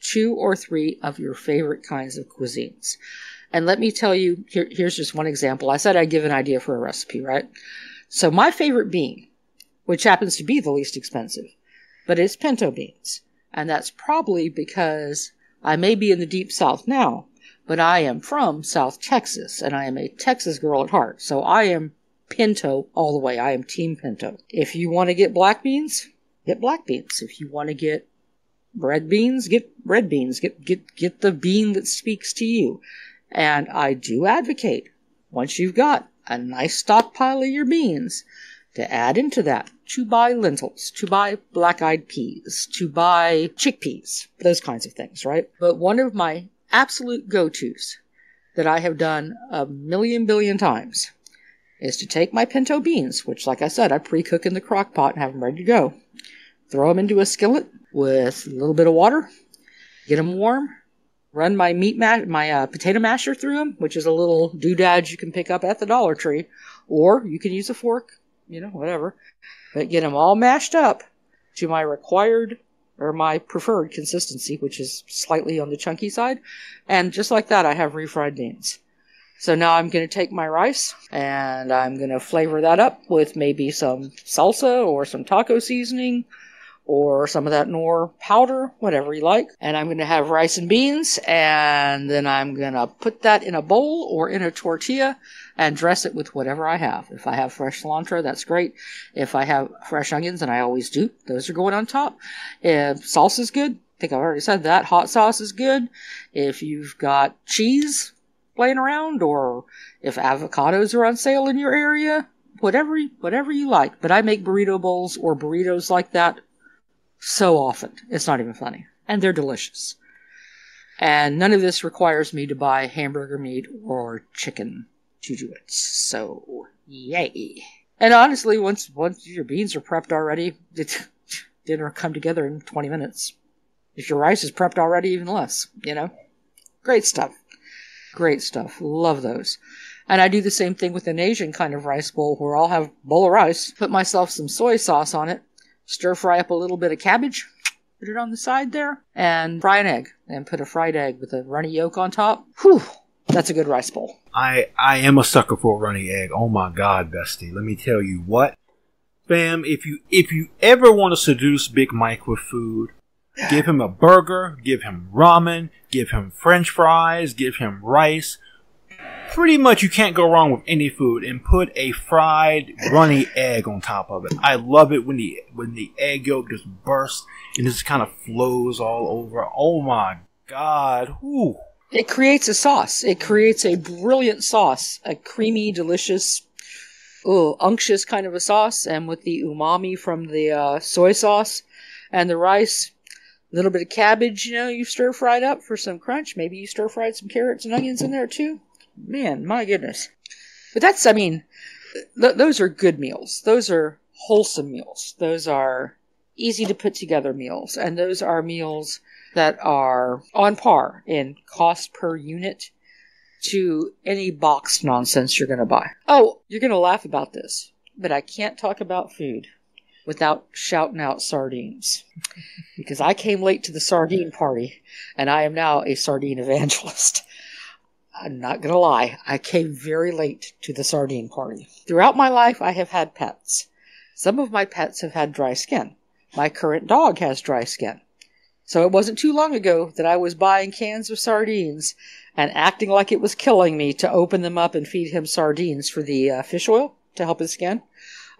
two or three of your favorite kinds of cuisines. And let me tell you, here, here's just one example. I said I'd give an idea for a recipe, right? So my favorite bean, which happens to be the least expensive, but it's pinto beans. And that's probably because I may be in the deep south now, but I am from South Texas and I am a Texas girl at heart. So I am pinto all the way. I am team pinto. If you want to get black beans, get black beans. If you want to get red beans, get red beans. Get get get the bean that speaks to you. And I do advocate once you've got a nice stockpile of your beans to add into that to buy lentils, to buy black eyed peas, to buy chickpeas, those kinds of things, right? But one of my absolute go tos that I have done a million billion times is to take my pinto beans, which, like I said, I pre cook in the crock pot and have them ready to go, throw them into a skillet with a little bit of water, get them warm, run my meat ma- my uh, potato masher through them, which is a little doodad you can pick up at the Dollar Tree, or you can use a fork, you know, whatever. But get them all mashed up to my required or my preferred consistency, which is slightly on the chunky side, and just like that, I have refried beans. So now I'm going to take my rice and I'm going to flavor that up with maybe some salsa or some taco seasoning or some of that Knorr powder, whatever you like. And I'm going to have rice and beans, and then I'm going to put that in a bowl or in a tortilla and dress it with whatever I have. If I have fresh cilantro, that's great. If I have fresh onions, and I always do, those are going on top. If salsa is good, I think I've already said that. Hot sauce is good. If you've got cheese laying around, or if avocados are on sale in your area, whatever whatever you like. But I make burrito bowls or burritos like that so often. It's not even funny. And they're delicious. And none of this requires me to buy hamburger meat or chicken to do it. So, yay. And honestly, once once your beans are prepped already, [LAUGHS] dinner come together in 20 minutes. If your rice is prepped already, even less, you know? Great stuff. Great stuff. Love those. And I do the same thing with an Asian kind of rice bowl where I'll have bowl of rice, put myself some soy sauce on it, stir fry up a little bit of cabbage, put it on the side there, and fry an egg, and put a fried egg with a runny yolk on top. Whew, that's a good rice bowl. I I am a sucker for a runny egg. Oh my god, bestie. Let me tell you what. Fam, if you if you ever want to seduce Big Mike with food, give him a burger, give him ramen, give him french fries, give him rice, pretty much you can't go wrong with any food and put a fried runny egg on top of it. I love it when the when the egg yolk just bursts and just kind of flows all over. Oh my god. Whew. It creates a sauce. It creates a brilliant sauce, a creamy, delicious, oh, unctuous kind of a sauce, and with the umami from the uh, soy sauce and the rice, a little bit of cabbage, you know, you stir fried up for some crunch. Maybe you stir fried some carrots and onions in there too man, my goodness. But that's, I mean, th- those are good meals. Those are wholesome meals. Those are easy to put together meals. And those are meals that are on par in cost per unit to any boxed nonsense you're going to buy. Oh, you're going to laugh about this, but I can't talk about food without shouting out sardines. [LAUGHS] because I came late to the sardine party, and I am now a sardine evangelist. I'm not going to lie, I came very late to the sardine party. Throughout my life, I have had pets. Some of my pets have had dry skin. My current dog has dry skin. So it wasn't too long ago that I was buying cans of sardines and acting like it was killing me to open them up and feed him sardines for the uh, fish oil to help his skin.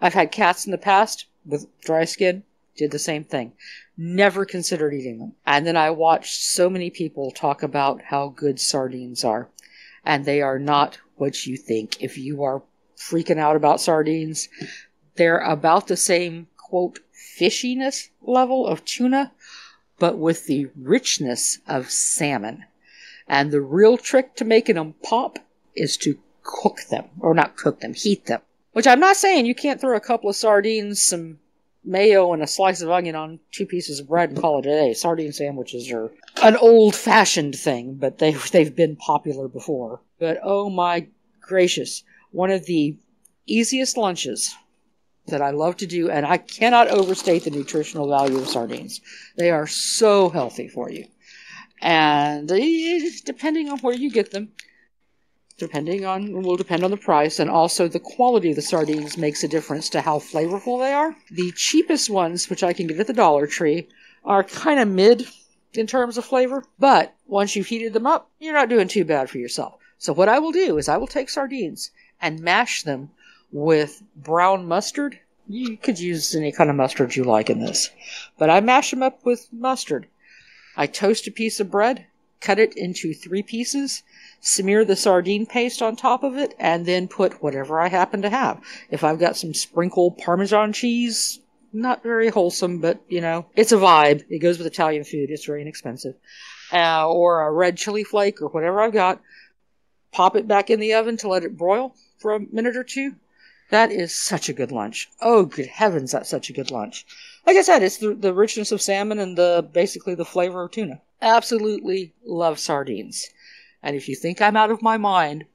I've had cats in the past with dry skin, did the same thing. Never considered eating them. And then I watched so many people talk about how good sardines are and they are not what you think. If you are freaking out about sardines, they're about the same, quote, fishiness level of tuna, but with the richness of salmon. And the real trick to making them pop is to cook them, or not cook them, heat them. Which I'm not saying you can't throw a couple of sardines, some mayo and a slice of onion on two pieces of bread and call it a day. Sardine sandwiches are an old fashioned thing, but they, they've been popular before. But oh my gracious, one of the easiest lunches that I love to do, and I cannot overstate the nutritional value of sardines. They are so healthy for you. And depending on where you get them, depending on will depend on the price and also the quality of the sardines makes a difference to how flavorful they are. The cheapest ones, which I can get at the Dollar Tree, are kind of mid in terms of flavor, but once you've heated them up, you're not doing too bad for yourself. So what I will do is I will take sardines and mash them with brown mustard. You could use any kind of mustard you like in this, but I mash them up with mustard. I toast a piece of bread, cut it into three pieces, smear the sardine paste on top of it, and then put whatever I happen to have. If I've got some sprinkled Parmesan cheese, not very wholesome, but you know, it's a vibe. It goes with Italian food. It's very inexpensive. Uh, or a red chili flake or whatever I've got. Pop it back in the oven to let it broil for a minute or two. That is such a good lunch. Oh, good heavens, that's such a good lunch. Like I said, it's the, the richness of salmon and the basically the flavor of tuna. Absolutely love sardines. And if you think I'm out of my mind,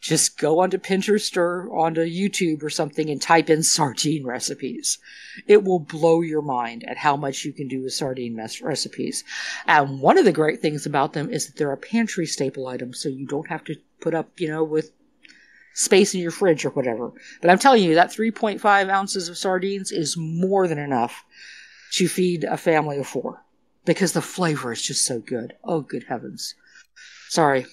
just go onto Pinterest or onto YouTube or something and type in sardine recipes. It will blow your mind at how much you can do with sardine recipes. And one of the great things about them is that they're a pantry staple item, so you don't have to put up, you know, with space in your fridge or whatever. But I'm telling you, that 3.5 ounces of sardines is more than enough to feed a family of four because the flavor is just so good. Oh, good heavens. Sorry,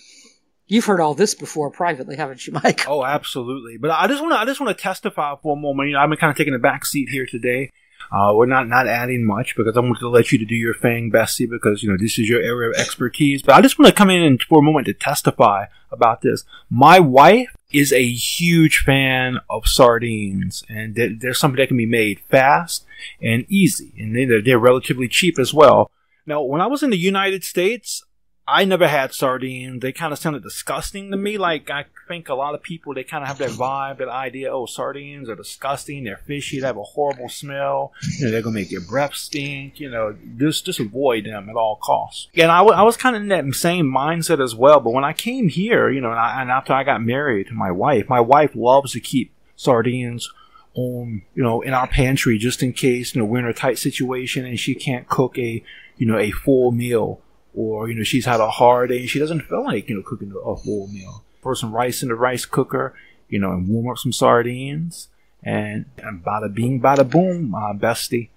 You've heard all this before privately, haven't you, Mike? Oh, absolutely. But I just want to I just want to testify for a moment. You know, I've been kind of taking a back seat here today. Uh, we're not not adding much because I want to let you to do your thing, Bessie, because you know this is your area of expertise. But I just want to come in and for a moment to testify about this. My wife is a huge fan of sardines, and they're something that can be made fast and easy, and they're, they're relatively cheap as well. Now, when I was in the United States, I never had sardines. They kind of sounded disgusting to me. Like I think a lot of people they kind of have that vibe, that idea. Oh, sardines are disgusting. They're fishy. They have a horrible smell. You know, they're gonna make your breath stink. You know, just just avoid them at all costs. And I, w- I was kind of in that same mindset as well. But when I came here, you know, and, I, and after I got married to my wife, my wife loves to keep sardines on, you know, in our pantry just in case, you know, we're in a tight situation and she can't cook a, you know, a full meal or you know she's had a hard day and she doesn't feel like you know cooking a whole meal. Pour some rice in the rice cooker, you know, and warm up some sardines, and, and bada bing, bada boom, uh, bestie,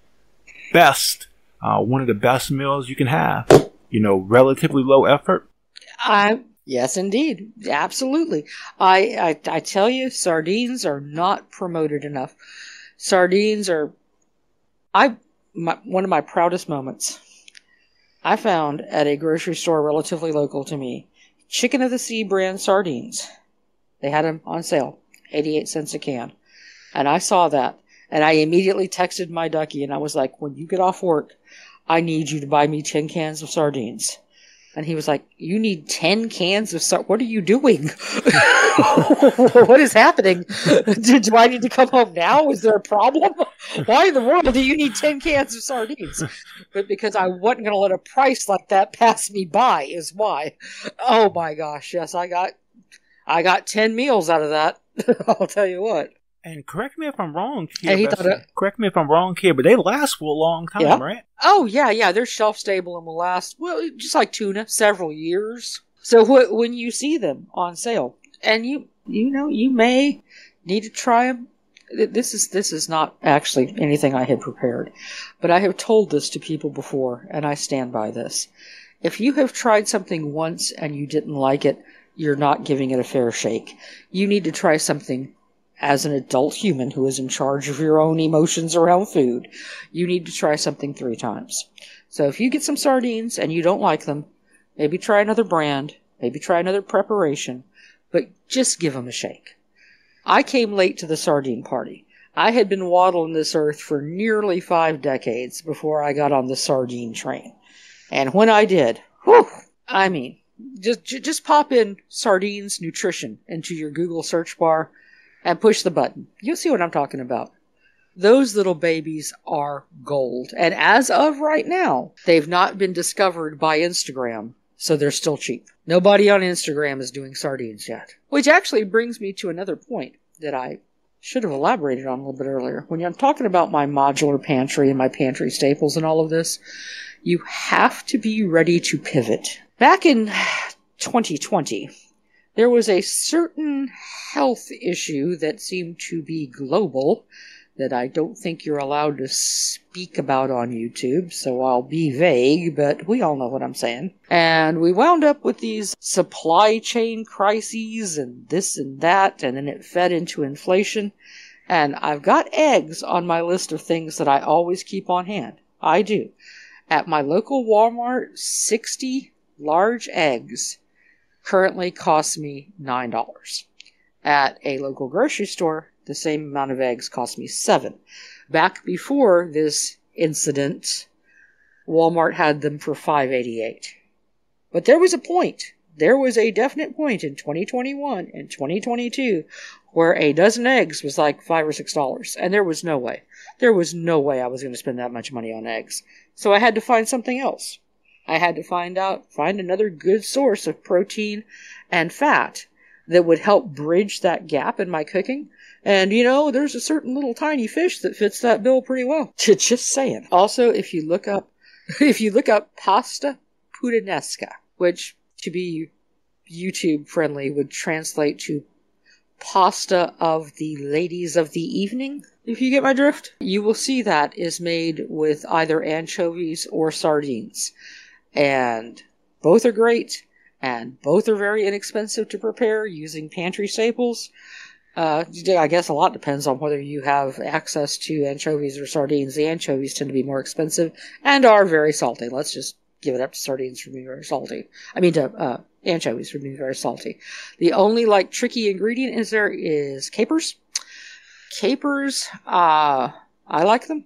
best, uh, one of the best meals you can have. You know, relatively low effort. I yes, indeed, absolutely. I I, I tell you, sardines are not promoted enough. Sardines are, I my, one of my proudest moments I found at a grocery store relatively local to me Chicken of the Sea brand sardines. They had them on sale, 88 cents a can. And I saw that. And I immediately texted my ducky and I was like, when you get off work, I need you to buy me 10 cans of sardines. And he was like, "You need ten cans of salt. What are you doing? [LAUGHS] what is happening? [LAUGHS] Do I need to come home now? Is there a problem? [LAUGHS] Why in the world do you need ten cans of sardines?" But because I wasn't going to let a price like that pass me by, is why. Oh my gosh! Yes, I got, I got ten meals out of that. I'll tell you what. And correct me if I'm wrong here. It, correct me if I'm wrong here, but they last for a long time, yeah. right? Oh yeah, yeah. They're shelf stable and will last well, just like tuna, several years. So wh- when you see them on sale, and you you know you may need to try them. This is this is not actually anything I had prepared, but I have told this to people before, and I stand by this. If you have tried something once and you didn't like it, you're not giving it a fair shake. You need to try something as an adult human who is in charge of your own emotions around food, you need to try something three times. So if you get some sardines and you don't like them, maybe try another brand, maybe try another preparation, but just give them a shake. I came late to the sardine party. I had been waddling this earth for nearly five decades before I got on the sardine train. And when I did, whew, I mean, just, just pop in sardines nutrition into your Google search bar and push the button. You'll see what I'm talking about. Those little babies are gold. And as of right now, they've not been discovered by Instagram, so they're still cheap. Nobody on Instagram is doing sardines yet. Which actually brings me to another point that I should have elaborated on a little bit earlier. When I'm talking about my modular pantry and my pantry staples and all of this, You have to be ready to pivot. Back in [SIGHS] 2020, there was a certain health issue that seemed to be global that I don't think you're allowed to speak about on YouTube, so I'll be vague, but we all know what I'm saying. And we wound up with these supply chain crises and this and that, and then it fed into inflation. And I've got eggs on my list of things that I always keep on hand. I do. At my local Walmart, 60 large eggs currently costs me $9. At a local grocery store, the same amount of eggs cost me 7. Back before this incident, Walmart had them for 588. But there was a point. There was a definite point in 2021 and 2022 where a dozen eggs was like 5 or 6 dollars and there was no way. There was no way I was going to spend that much money on eggs. So I had to find something else. I had to find out, find another good source of protein and fat that would help bridge that gap in my cooking. And you know, there's a certain little tiny fish that fits that bill pretty well. [LAUGHS] Just saying. Also, if you look up, [LAUGHS] if you look up pasta puttanesca, which to be YouTube friendly would translate to pasta of the ladies of the evening. If you get my drift, you will see that is made with either anchovies or sardines and both are great, and both are very inexpensive to prepare using pantry staples. Uh, I guess a lot depends on whether you have access to anchovies or sardines. The anchovies tend to be more expensive and are very salty. Let's just give it up to sardines for being very salty. I mean, to uh, anchovies for being very salty. The only like tricky ingredient is there is capers. Capers, uh, I like them,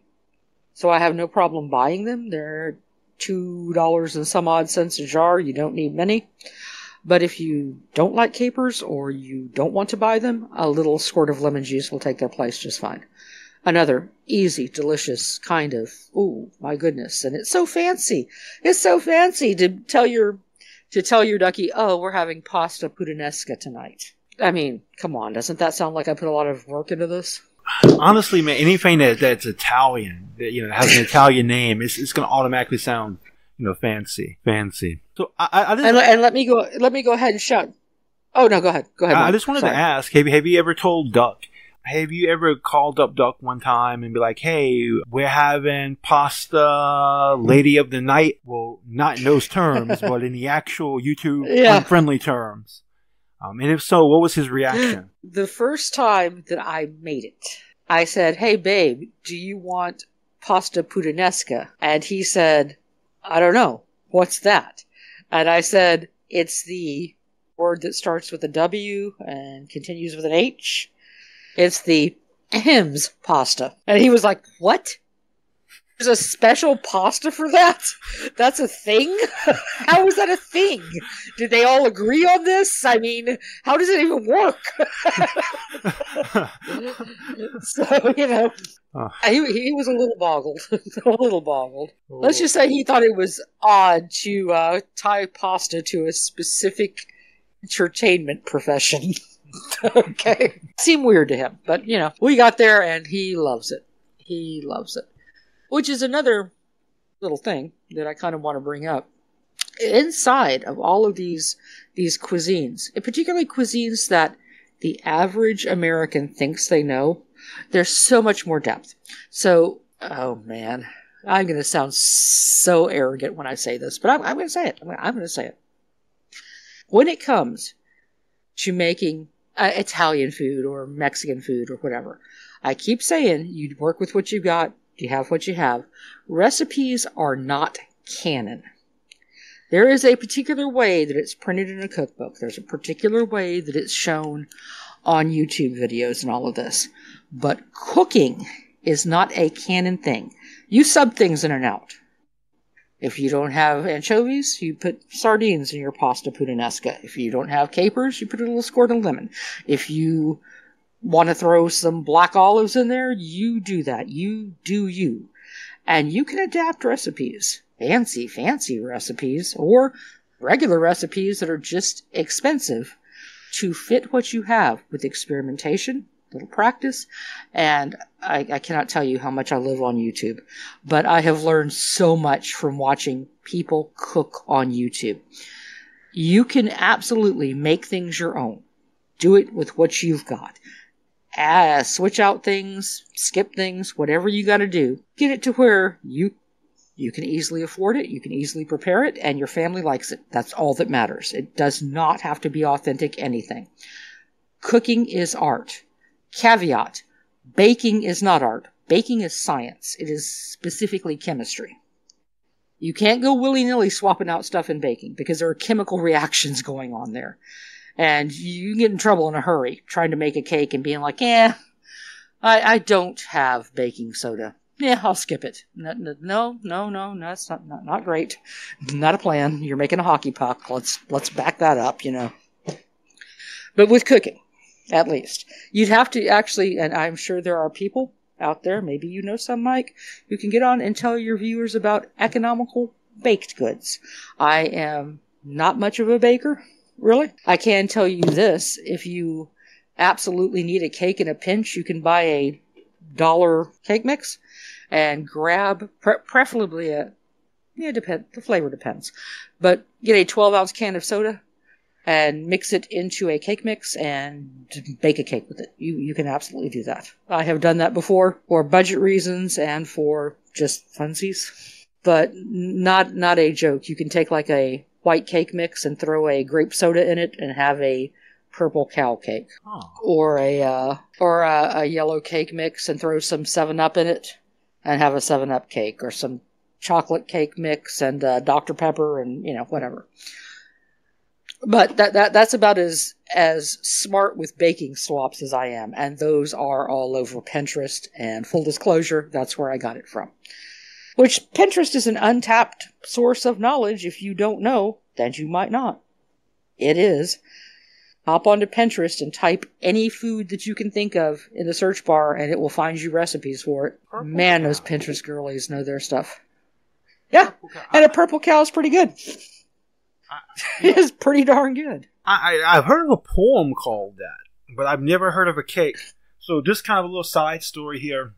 so I have no problem buying them. They're two dollars and some odd cents a jar. You don't need many. But if you don't like capers or you don't want to buy them, a little squirt of lemon juice will take their place just fine. Another easy, delicious kind of, ooh, my goodness. And it's so fancy. It's so fancy to tell your, to tell your ducky, oh, we're having pasta puttanesca tonight. I mean, come on, doesn't that sound like I put a lot of work into this? Honestly, man, anything that that's Italian, that you know, has an Italian name, it's it's going to automatically sound, you know, fancy, fancy. So I, I just, and, and, let me go, let me go ahead and shout. Oh no, go ahead, go ahead. I, I just wanted Sorry. to ask, have have you ever told Duck? Have you ever called up Duck one time and be like, "Hey, we're having pasta, lady of the night"? Well, not in those terms, [LAUGHS] but in the actual YouTube yeah. friendly terms. Um, and if so, what was his reaction? [GASPS] The first time that I made it, I said, Hey, babe, do you want pasta puttanesca? And he said, I don't know. What's that? And I said, It's the word that starts with a W and continues with an H. It's the hymns pasta. And he was like, What? There's a special pasta for that? That's a thing? [LAUGHS] how is that a thing? Did they all agree on this? I mean, how does it even work? [LAUGHS] so, you know, uh. he, he was a little boggled. [LAUGHS] a little boggled. Oh. Let's just say he thought it was odd to uh, tie pasta to a specific entertainment profession. okay. Seemed weird to him, but, you know, we got there and he loves it. He loves it. Which is another little thing that I kind of want to bring up. Inside of all of these these cuisines, and particularly cuisines that the average American thinks they know, there's so much more depth. So, oh man, I'm going to sound so arrogant when I say this, but I'm, I'm going to say it. I'm, going to say it. When it comes to making uh, Italian food or Mexican food or whatever, I keep saying you work with what you've got, you have what you have. Recipes are not canon. There is a particular way that it's printed in a cookbook. There's a particular way that it's shown on YouTube videos and all of this. But cooking is not a canon thing. You sub things in and out. If you don't have anchovies, you put sardines in your pasta puttanesca. If you don't have capers, you put a little squirt of lemon. If you want to throw some black olives in there, you do that. You do you. And you can adapt recipes, fancy, fancy recipes, or regular recipes that are just expensive to fit what you have with experimentation, little practice, and I, I cannot tell you how much I live on YouTube. But I have learned so much from watching people cook on YouTube. You can absolutely make things your own. Do it with what you've got. Uh, switch out things, skip things, whatever you got to do. Get it to where you you can easily afford it, you can easily prepare it, and your family likes it. That's all that matters. It does not have to be authentic anything. Cooking is art. Caveat baking is not art. Baking is science. It is specifically chemistry. You can't go willy nilly swapping out stuff in baking because there are chemical [LAUGHS] reactions going on there. And you get in trouble in a hurry trying to make a cake and being like, yeah, I, I don't have baking soda. Yeah, I'll skip it. No, no, no, no, that's not, not, not great. Not a plan. You're making a hockey puck. Let's, let's back that up, you know. But with cooking, at least, you'd have to actually, and I'm sure there are people out there, maybe you know some, Mike, who can get on and tell your viewers about economical baked goods. I am not much of a baker, really. I can tell you this if you absolutely need a cake in a pinch, you can buy a dollar cake mix and grab, pre- preferably a, yeah, depend, the flavor depends, but get a 12 ounce can of soda and mix it into a cake mix and bake a cake with it. You, you can absolutely do that. I have done that before for budget reasons and for just funsies, but not, not a joke. You can take like a white cake mix and throw a grape soda in it and have a purple cow cake, oh. or a uh, or a, a, yellow cake mix and throw some Seven Up in it and have a Seven Up cake, or some chocolate cake mix and uh, Dr Pepper and you know whatever. But that, that that's about as as smart with baking swaps as I am, and those are all over Pinterest. And full disclosure, that's where I got it from. Which Pinterest is an untapped source of knowledge. If you don't know, then you might not. It is. Hop onto Pinterest and type any food that you can think of in the search bar, and it will find you recipes for it. Purple Man, cow. those Pinterest girlies know their stuff. Yeah, and a purple cow is pretty good. [LAUGHS] it is pretty darn good. I, I have heard of a poem called that, but I've never heard of a cake. So just kind of a little side story here.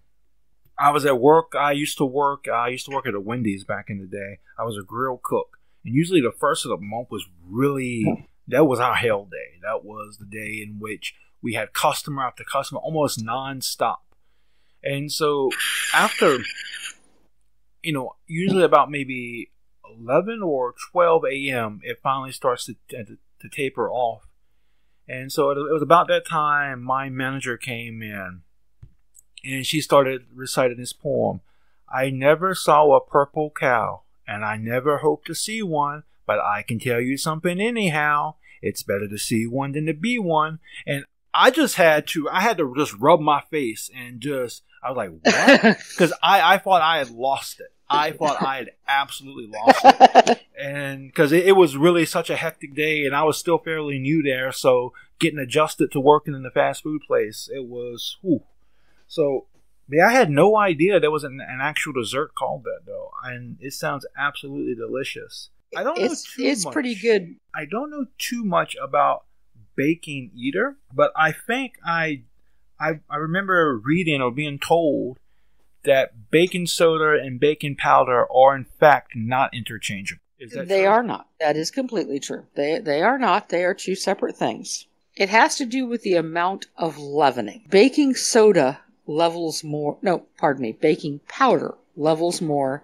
I was at work. I used to work. I used to work at a Wendy's back in the day. I was a grill cook, and usually the first of the month was really that was our hell day. That was the day in which we had customer after customer, almost nonstop. And so after, you know, usually about maybe 11 or 12 a.m., it finally starts to, to, to taper off. And so it, it was about that time my manager came in and she started reciting this poem. I never saw a purple cow, and I never hope to see one, but I can tell you something anyhow. It's better to see one than to be one. And I just had to, I had to just rub my face and just, I was like, what? [LAUGHS] Because I, I thought I had lost it. I thought I had absolutely lost it. [LAUGHS] And because it, it, was really such a hectic day and I was still fairly new there. So getting adjusted to working in the fast food place, it was, whew. So, yeah, I had no idea there was an, an actual dessert called that though. And it sounds absolutely delicious. I don't it's, know too It's much. pretty good. I don't know too much about baking either, but I think I, I, I remember reading or being told that baking soda and baking powder are in fact not interchangeable. Is that they true? are not. That is completely true. They they are not. They are two separate things. It has to do with the amount of leavening. Baking soda levels more. No, pardon me. Baking powder levels more.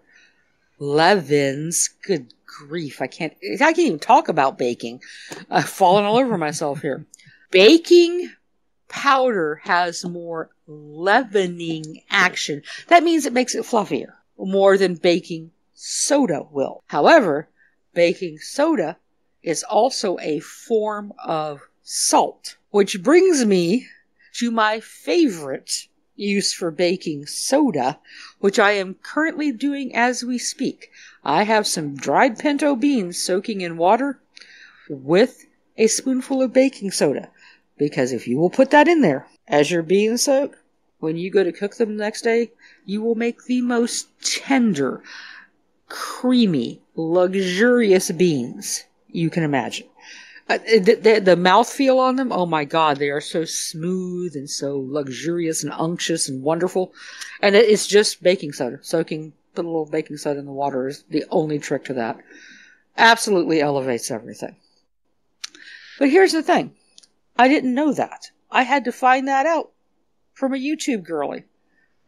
Leavens. Good grief! I can't. I can't even talk about baking. I've fallen all over myself here. Baking powder has more leavening action. That means it makes it fluffier more than baking soda will. However, baking soda is also a form of salt, which brings me to my favorite use for baking soda, which I am currently doing as we speak. I have some dried pinto beans soaking in water with a spoonful of baking soda. Because if you will put that in there as your beans soak, when you go to cook them the next day, you will make the most tender, creamy, luxurious beans you can imagine. Uh, the, the, the mouthfeel on them, oh my god, they are so smooth and so luxurious and unctuous and wonderful. And it, it's just baking soda. Soaking, put a little baking soda in the water is the only trick to that. Absolutely elevates everything. But here's the thing I didn't know that. I had to find that out from a YouTube girlie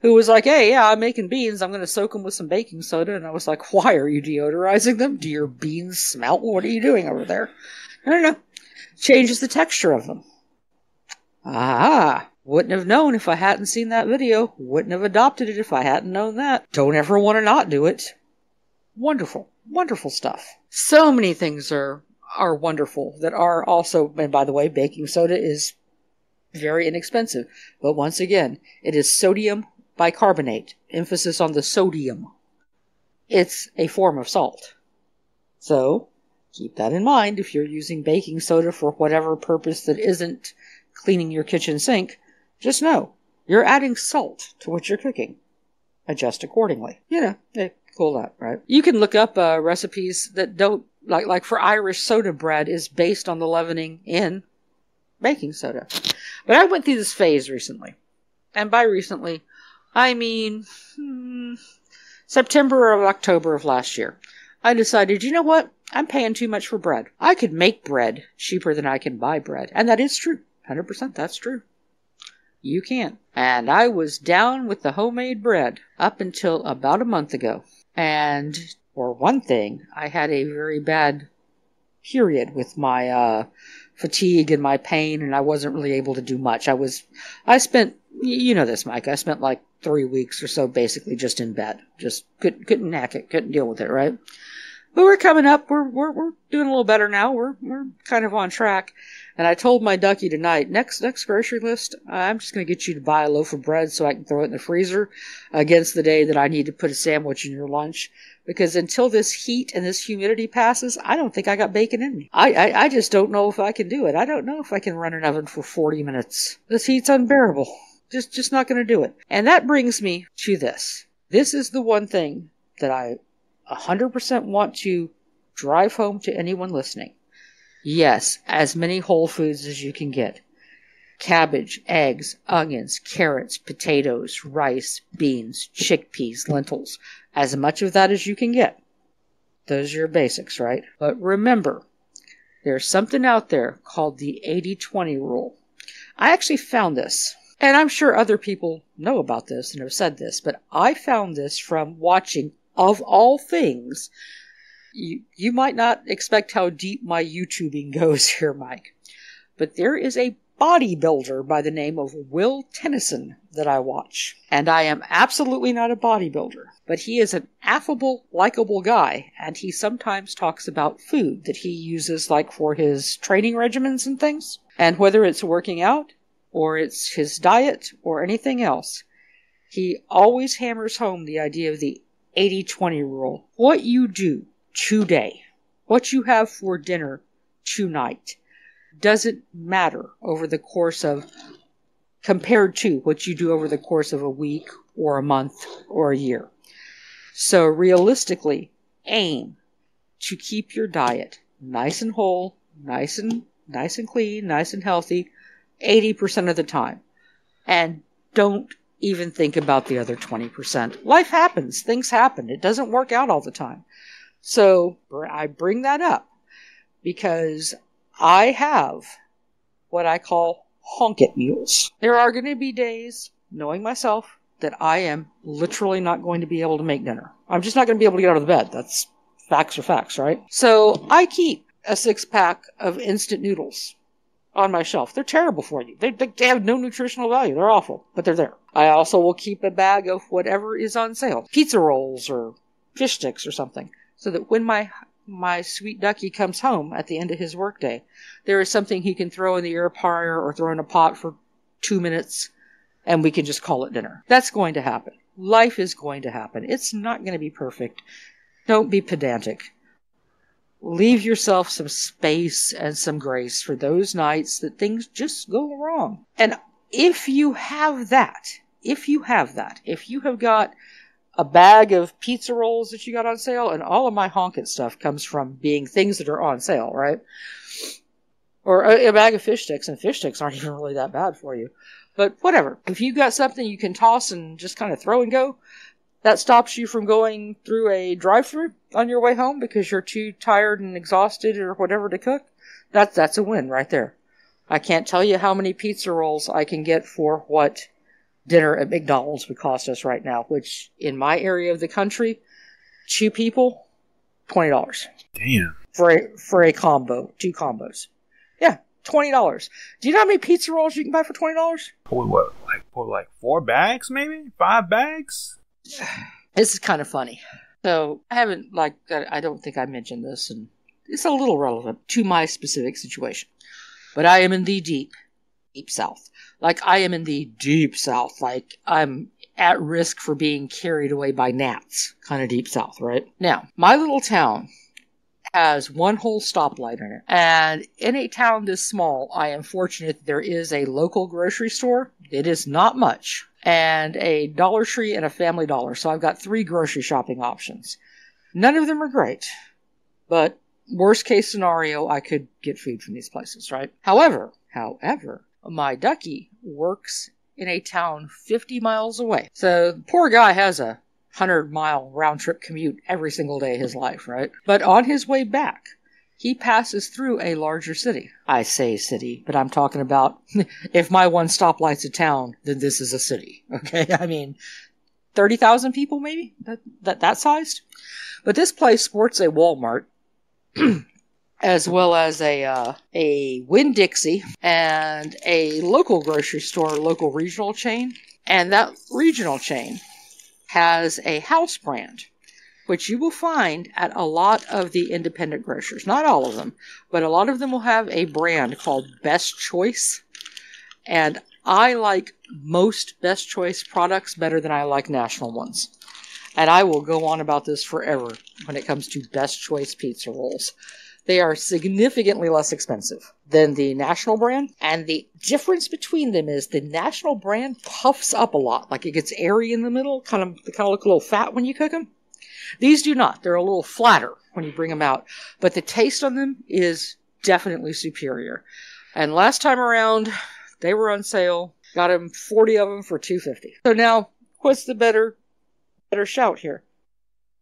who was like, hey, yeah, I'm making beans. I'm going to soak them with some baking soda. And I was like, why? Are you deodorizing them? Do your beans smell? What are you doing over there? I don't know. Changes the texture of them. Ah, wouldn't have known if I hadn't seen that video. Wouldn't have adopted it if I hadn't known that. Don't ever want to not do it. Wonderful, wonderful stuff. So many things are are wonderful that are also and by the way, baking soda is very inexpensive. But once again, it is sodium bicarbonate. Emphasis on the sodium. It's a form of salt. So, keep that in mind if you're using baking soda for whatever purpose that isn't cleaning your kitchen sink. Just know you're adding salt to what you're cooking. Adjust accordingly. You know, cool that, right? You can look up uh, recipes that don't like like for Irish soda bread is based on the leavening in baking soda. But I went through this phase recently, and by recently, I mean hmm, September or October of last year. I decided, you know what? I'm paying too much for bread. I could make bread cheaper than I can buy bread. And that is true. 100% that's true. You can. And I was down with the homemade bread up until about a month ago. And for one thing, I had a very bad period with my uh, fatigue and my pain, and I wasn't really able to do much. I was, I spent, you know this, Mike. I spent like three weeks or so basically just in bed, just couldn't couldn't hack it, couldn't deal with it, right? But we're coming up. We're, we're, we're doing a little better now. We're, we're kind of on track. And I told my ducky tonight, next, next grocery list, I'm just going to get you to buy a loaf of bread so I can throw it in the freezer against the day that I need to put a sandwich in your lunch. Because until this heat and this humidity passes, I don't think I got bacon in me. I, I, I just don't know if I can do it. I don't know if I can run an oven for 40 minutes. This heat's unbearable. Just, just not going to do it. And that brings me to this. This is the one thing that I 100% want to drive home to anyone listening. Yes, as many whole foods as you can get. Cabbage, eggs, onions, carrots, potatoes, rice, beans, chickpeas, lentils. As much of that as you can get. Those are your basics, right? But remember, there's something out there called the 80 20 rule. I actually found this, and I'm sure other people know about this and have said this, but I found this from watching of all things, you, you might not expect how deep my YouTubing [LAUGHS] goes here, Mike, but there is a bodybuilder by the name of Will Tennyson that I watch. And I am absolutely not a bodybuilder, but he is an affable, likable guy, and he sometimes talks about food that he uses like for his training regimens and things. And whether it's working out, or it's his diet, or anything else, he always hammers home the idea of the 80 20 rule. What you do today, what you have for dinner tonight, doesn't matter over the course of, compared to what you do over the course of a week or a month or a year. So realistically, aim to keep your diet nice and whole, nice and nice and clean, nice and healthy 80% of the time. And don't even think about the other 20%. Life happens, things happen. It doesn't work out all the time. So I bring that up because I have what I call honk it mules. There are going to be days, knowing myself, that I am literally not going to be able to make dinner. I'm just not going to be able to get out of the bed. That's facts are facts, right? So I keep a six pack of instant noodles on my shelf. They're terrible for you. They, they, have no nutritional value. They're awful, but they're there. I also will keep a bag of whatever is on sale. Pizza rolls or fish sticks or something. So that when my my sweet ducky comes home at the end of his workday, there is something he can throw in the air fryer or throw in a pot for two minutes and we can just call it dinner. That's going to happen. Life is going to happen. It's not going to be perfect. Don't be pedantic leave yourself some space and some grace for those nights that things just go wrong. And if you have that, if you have that, if you have got a bag of pizza rolls that you got on sale, and all of my honkin' stuff comes from being things that are on sale, right? or a, a bag of fish sticks, and fish sticks aren't [LAUGHS] even really that bad for you. But whatever. If you got something you can toss and just kind of throw and go, that stops you from going through a drive-through on your way home because you're too tired and exhausted or whatever to cook. That's that's a win right there. I can't tell you how many pizza rolls I can get for what dinner at McDonald's would cost us right now, which in my area of the country, two people, twenty dollars. Damn. For a for a combo, two combos. Yeah, twenty dollars. Do you know how many pizza rolls you can buy for twenty dollars? For what? Like for like four bags, maybe five bags. This is kind of funny. So I haven't like I don't think I mentioned this, and it's a little relevant to my specific situation. But I am in the deep, deep south. Like I am in the deep south. Like I'm at risk for being carried away by gnats. Kind of deep south, right? Now, my little town has one whole stoplight in it. And in a town this small, I am fortunate there is a local grocery store. It is not much. And a Dollar Tree and a Family Dollar. So I've got three grocery shopping options. None of them are great. But worst case scenario, I could get food from these places, right? However, however, my ducky works in a town 50 miles away. So the poor guy has a 100 mile round trip commute every single day of his life, right? But on his way back, he passes through a larger city. I say city, but I'm talking about [LAUGHS] if my one stoplight's a town, then this is a city. [LAUGHS] Okay? I mean, 30,000 people maybe? That, that, that sized? But this place sports a Walmart. [CLEARS THROAT] as well as a uh, a Winn Dixie and a local grocery store, local regional chain, and that regional chain has a house brand, which you will find at a lot of the independent grocers. Not all of them, but a lot of them will have a brand called Best Choice. And I like most Best Choice products better than I like national ones. And I will go on about this forever when it comes to Best Choice pizza rolls. They are significantly less expensive than the national brand. And the difference between them is the national brand puffs up a lot. Like it gets airy in the middle, kind of, they kind of look a little fat when you cook them. These do not. They're a little flatter when you bring them out. But the taste on them is definitely superior. And last time around, they were on sale. Got them 40 of them for 250. So now, what's the better, better shout here?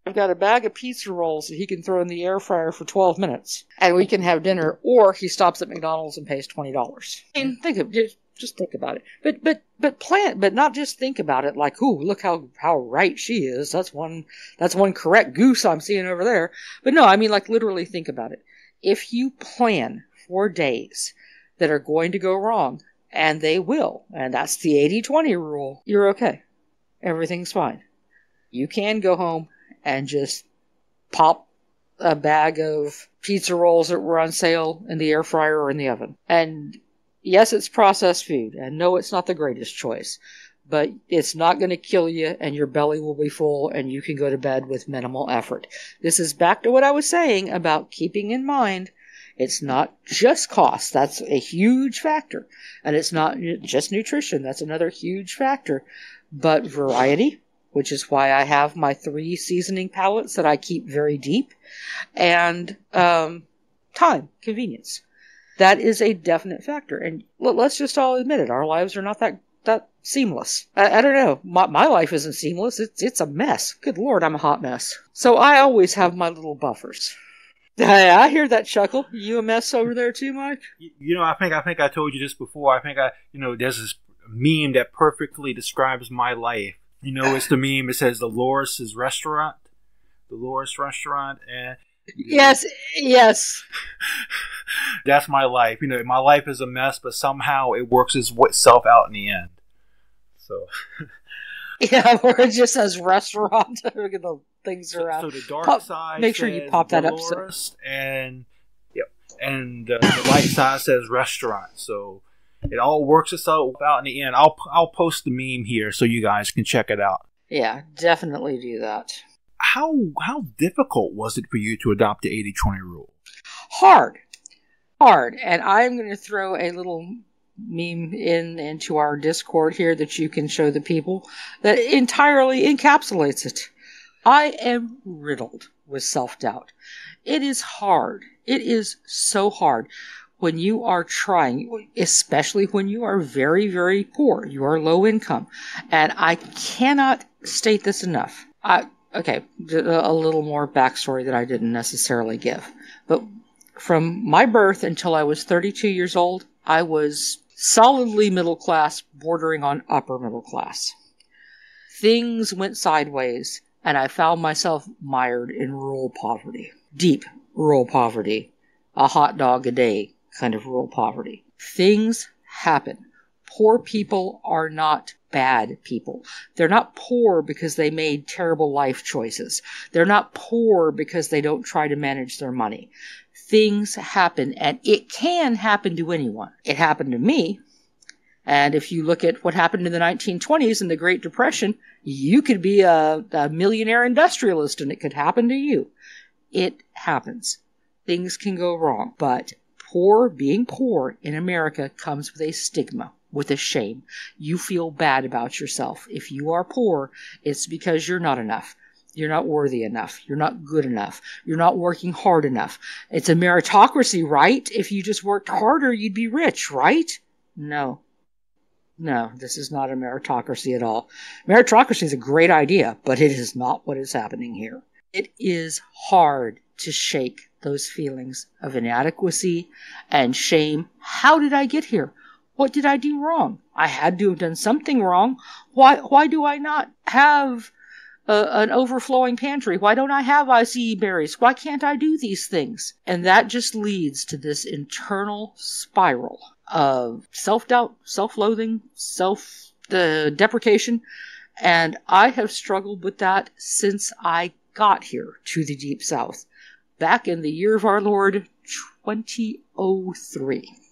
I've got a bag of pizza rolls that he can throw in the air fryer for 12 minutes and we can have dinner, or he stops at McDonald's and pays $20. I mean, think of just, just think about it. But, but, but plan, but not just think about it like, ooh, look how, how right she is. That's one, that's one correct goose I'm seeing over there. But no, I mean, like literally think about it. If you plan for days that are going to go wrong, and they will, and that's the 80 20 rule, you're okay. Everything's fine. You can go home and just pop a bag of pizza rolls that were on sale in the air fryer or in the oven. And yes, it's processed food, and no, it's not the greatest choice, but it's not going to kill you, and your belly will be full, and you can go to bed with minimal effort. This is back to what I was saying about keeping in mind it's not just cost, that's a huge factor. And it's not just nutrition, that's another huge factor. But variety, which is why I have my three seasoning palettes that I keep very deep, and um, time, convenience. That is a definite factor. And let's just all admit it, our lives are not that that seamless. I, I don't know. My, my life isn't seamless. It's it's a mess. Good lord, I'm a hot mess. So I always have my little buffers. [LAUGHS] I hear that chuckle. You a mess over there too, Mike? You, know, I think I think I told you this before. I think I, you know, there's this meme that perfectly describes my life. You know, it's the meme. It says Dolores' restaurant, Dolores restaurant, and yes, yes, that's my life. You know, my life is a mess, but somehow it works itself out in the end. So. [LAUGHS] yeah, where it just says restaurant. [LAUGHS] Look at the things around. So, so the dark pop, side. Make sure you pop that up. So. And yep, and uh, the light side says restaurant. So it all works itself out in the end. I'll I'll post the meme here so you guys can check it out. Yeah, definitely do that. How how difficult was it for you to adopt the 80-20 rule? Hard. Hard. And I'm going to throw a little meme in into our Discord here that you can show the people that entirely encapsulates it. I am riddled with self-doubt. It is hard. It is so hard when you are trying, especially when you are very, very poor, you are low income. And I cannot state this enough. I, okay, uh, a little more backstory that I didn't necessarily give. But from my birth until I was 32 years old, I was solidly middle class, bordering on upper middle class. Things went sideways, and I found myself mired in rural poverty. Deep rural poverty. A hot dog a day kind of rural poverty. Things happen. Poor people are not bad people. They're not poor because they made terrible life choices. They're not poor because they don't try to manage their money. Things happen, and it can happen to anyone. It happened to me. And if you look at what happened in the 1920s and the Great Depression, you could be a, a millionaire industrialist and it could happen to you. It happens. Things can go wrong, but poor, being poor in America comes with a stigma, with a shame. You feel bad about yourself. If you are poor, it's because you're not enough. You're not worthy enough. You're not good enough. You're not working hard enough. It's a meritocracy, right? If you just worked harder, you'd be rich, right? No. No, this is not a meritocracy at all. Meritocracy is a great idea, but it is not what is happening here. It is hard to shake those feelings of inadequacy and shame. How did I get here? What did I do wrong? I had to have done something wrong. Why, why do I not have an overflowing pantry? Why don't I have acai berries? Why can't I do these things? And that just leads to this internal spiral of self doubt, self loathing, self uh, deprecation. And I have struggled with that since I got here to the Deep South back in the year of our Lord 2003.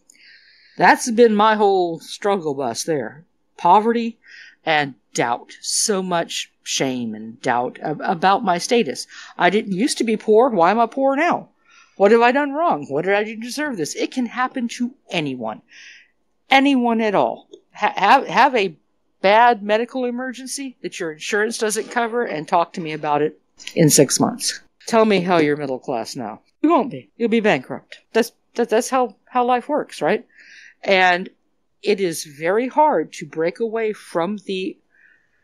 That's been my whole struggle bus there. Poverty and doubt. So much shame and doubt about my status. I didn't used to be poor. Why am I poor now? What have I done wrong? What did I do to deserve this? It can happen to anyone. Anyone at all. Ha- have, have a bad medical emergency that your insurance doesn't cover and talk to me about it in six months. Tell me how you're middle class now. You won't be. You'll be bankrupt. That's that, that's how how life works, right? And it is very hard to break away from the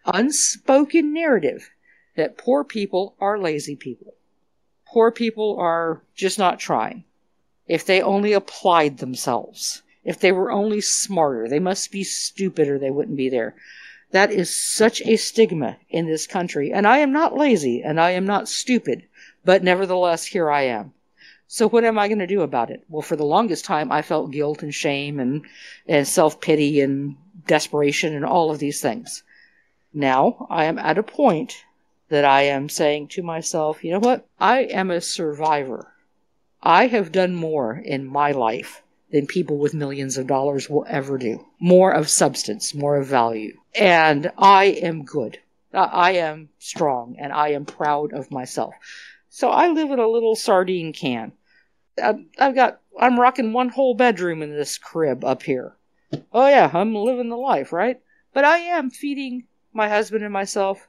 unspoken narrative that poor people are lazy people. Poor people are just not trying. If they only applied themselves, if they were only smarter, they must be stupid or they wouldn't be there. That is such a stigma in this country. And I am not lazy and I am not stupid. But nevertheless, here I am. So what am I going to do about it? Well, for the longest time, I felt guilt and shame and, and self pity and desperation and all of these things. Now I am at a point that I am saying to myself, you know what? I am a survivor. I have done more in my life than people with millions of dollars will ever do. More of substance, more of value. And I am good. I am strong and I am proud of myself. So I live in a little sardine can. I've got, I'm rocking one whole bedroom in this crib up here. Oh yeah, I'm living the life, right? But I am feeding my husband and myself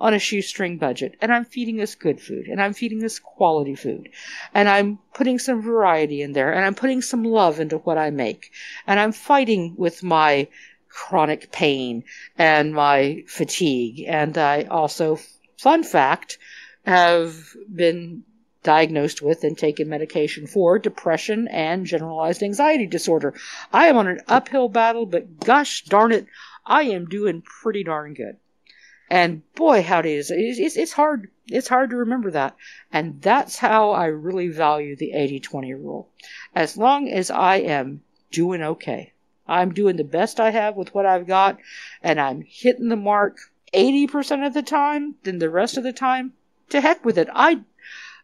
on a shoestring budget, and I'm feeding us good food, and I'm feeding us quality food, and I'm putting some variety in there, and I'm putting some love into what I make, and I'm fighting with my chronic pain and my fatigue, and I also, fun fact, have been diagnosed with and taken medication for depression and generalized anxiety disorder. I am on an uphill battle, but gosh darn it, I am doing pretty darn good. And boy, howdy, is it's, it's hard. It's hard to remember that. And that's how I really value the 80-20 rule. As long as I am doing okay, I'm doing the best I have with what I've got, and I'm hitting the mark 80% of the time, then the rest of the time, to heck with it. I,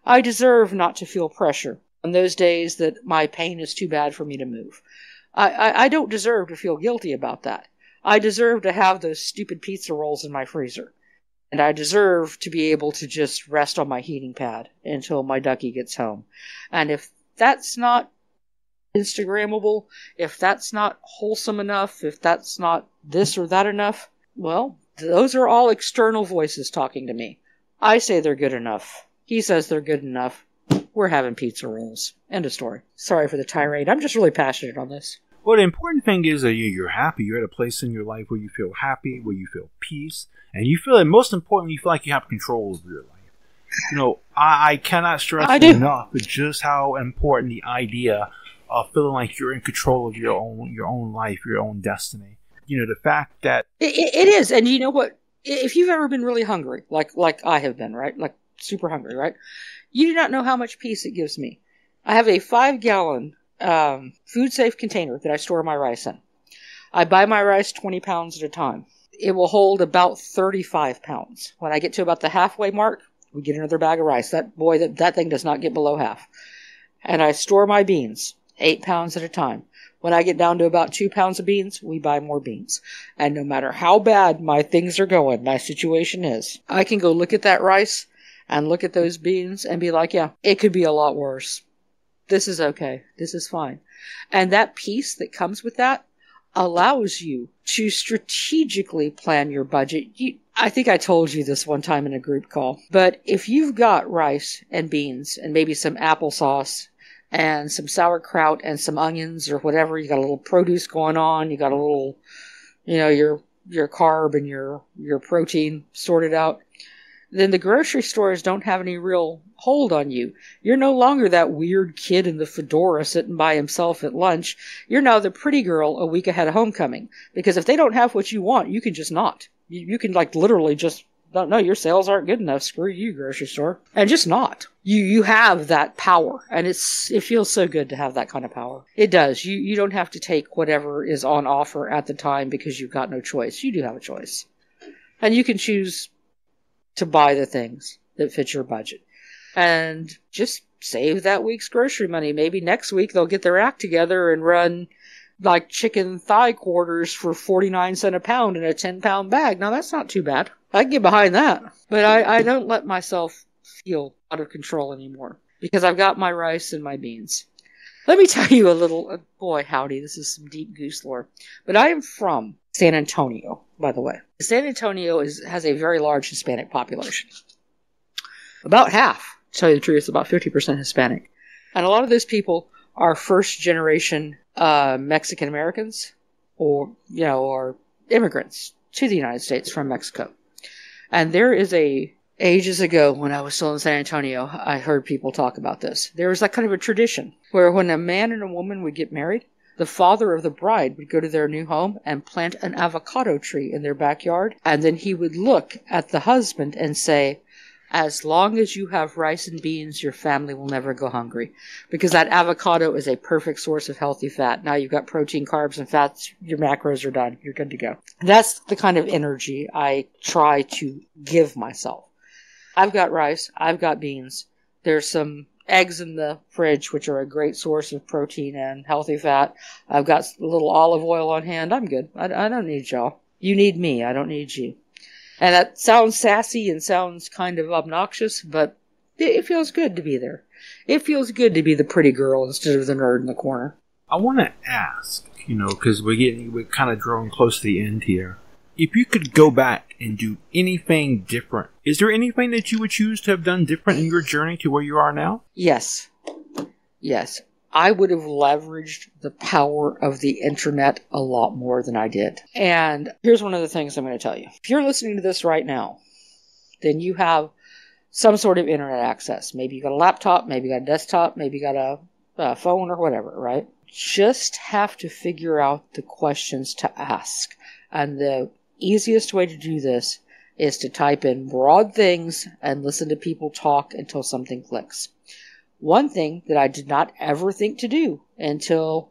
I deserve not to feel pressure on those days that my pain is too bad for me to move. I, I, I don't deserve to feel guilty about that. I deserve to have those stupid pizza rolls in my freezer. And I deserve to be able to just rest on my heating pad until my ducky gets home. And if that's not Instagrammable, if that's not wholesome enough, if that's not this or that enough, well, those are all external voices talking to me. I say they're good enough. He says they're good enough. we're having pizza rolls. End of story. Sorry for the tirade. I'm just really passionate on this. Well, the important thing is that you're happy. You're at a place in your life where you feel happy, where you feel peace, and you feel, and most importantly, you feel like you have control of your life. You know, I, I cannot stress I enough just how important the idea of feeling like you're in control of your own your own life, your own destiny. You know, the fact that it, it is, and you know what? If you've ever been really hungry, like like I have been, right? Like super hungry, right? You do not know how much peace it gives me. I have a five gallon um, food safe container that I store my rice in. I buy my rice 20 pounds at a time. It will hold about 35 pounds. When I get to about the halfway mark, we get another bag of rice. That boy, that, that thing does not get below half. And I store my beans, eight pounds at a time. When I get down to about two pounds of beans, we buy more beans. And no matter how bad my things are going, my situation is, I can go look at that rice and look at those beans and be like, yeah, it could be a lot worse. This is okay. This is fine. And that peace that comes with that allows you to strategically plan your budget. You, I think I told you this one time in a group call, but if you've got rice and beans and maybe some applesauce and some sauerkraut and some onions or whatever, you got a little produce going on, you got a little, you know, your your carb and your your protein sorted out, then the grocery stores don't have any real hold on you. You're no longer that weird kid in the fedora sitting by himself at lunch. You're now the pretty girl a week ahead of homecoming. Because if they don't have what you want, you can just not. You, you can like literally just no, no, your sales aren't good enough. Screw you, grocery store, and just not. You you have that power, and it's it feels so good to have that kind of power. It does. You you don't have to take whatever is on offer at the time because you've got no choice. You do have a choice, and you can choose to buy the things that fit your budget, and just save that week's grocery money. Maybe next week they'll get their act together and run like chicken thigh quarters for 49 cent a pound in a 10 pound bag. Now that's not too bad. I can get behind that. But I, I don't let myself feel out of control anymore because I've got my rice and my beans. Let me tell you a little, uh, boy, howdy, this is some deep goose lore. But I am from San Antonio, by the way. San Antonio is, has a very large Hispanic population. About half, to tell you the truth, about 50% Hispanic. And a lot of those people are first generation uh, Mexican Americans or, you know, or immigrants to the United States from Mexico. And there is a, ages ago when I was still in San Antonio, I heard people talk about this. There was that kind of a tradition where when a man and a woman would get married, the father of the bride would go to their new home and plant an avocado tree in their backyard, and then he would look at the husband and say, as long as you have rice and beans, your family will never go hungry. Because that avocado is a perfect source of healthy fat. Now you've got protein, carbs, and fats. Your macros are done. You're good to go. That's the kind of energy I try to give myself. I've got rice. I've got beans. There's some eggs in the fridge, which are a great source of protein and healthy fat. I've got a little olive oil on hand. I'm good. I, I don't need y'all. You need me. I don't need you. And that sounds sassy and sounds kind of obnoxious, but it, it feels good to be there. It feels good to be the pretty girl instead of the nerd in the corner. I want to ask, you know, because we're getting we're kind of drawing close to the end here. If you could go back and do anything different, is there anything that you would choose to have done different in your journey to where you are now? Yes. Yes. I would have leveraged the power of the internet a lot more than I did. And here's one of the things I'm going to tell you. If you're listening to this right now, then you have some sort of internet access. Maybe you got a laptop, maybe you got a desktop, maybe you got a, a phone or whatever, right? Just have to figure out the questions to ask. And the easiest way to do this is to type in broad things and listen to people talk until something clicks. One thing that I did not ever think to do until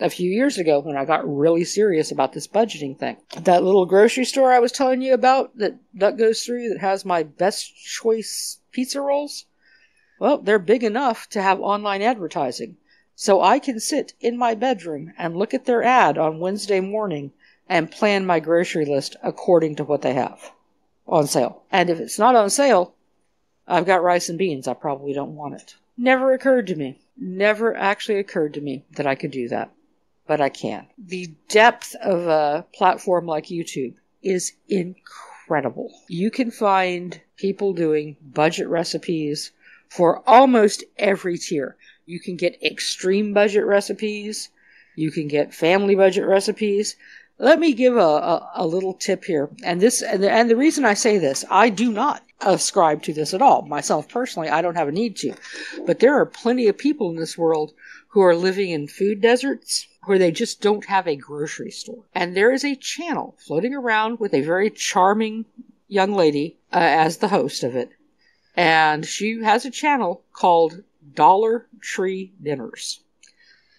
a few years ago when I got really serious about this budgeting thing. That little grocery store I was telling you about that Duck goes through that has my best choice pizza rolls. Well, they're big enough to have online advertising. So I can sit in my bedroom and look at their ad on Wednesday morning and plan my grocery list according to what they have on sale. And if it's not on sale, I've got rice and beans. I probably don't want it. Never occurred to me. Never actually occurred to me that I could do that. But I can. The depth of a platform like YouTube is incredible. You can find people doing budget recipes for almost every tier. You can get extreme budget recipes. You can get family budget recipes. Let me give a, a, a little tip here. And this, and the, and the reason I say this, I do not ascribe to this at all. Myself personally, I don't have a need to. But there are plenty of people in this world who are living in food deserts where they just don't have a grocery store. And there is a channel floating around with a very charming young lady uh, as the host of it. And she has a channel called Dollar Tree Dinners.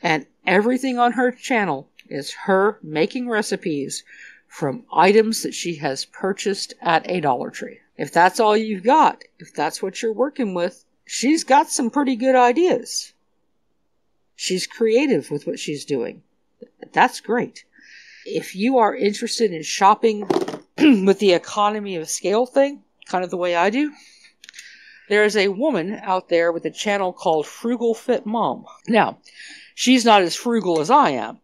And everything on her channel is her making recipes from items that she has purchased at a Dollar Tree. If that's all you've got, if that's what you're working with, she's got some pretty good ideas. She's creative with what she's doing. That's great. If you are interested in shopping [CLEARS THROAT] with the economy of scale thing, kind of the way I do, there is a woman out there with a channel called Frugal Fit Mom. Now, she's not as frugal as I am,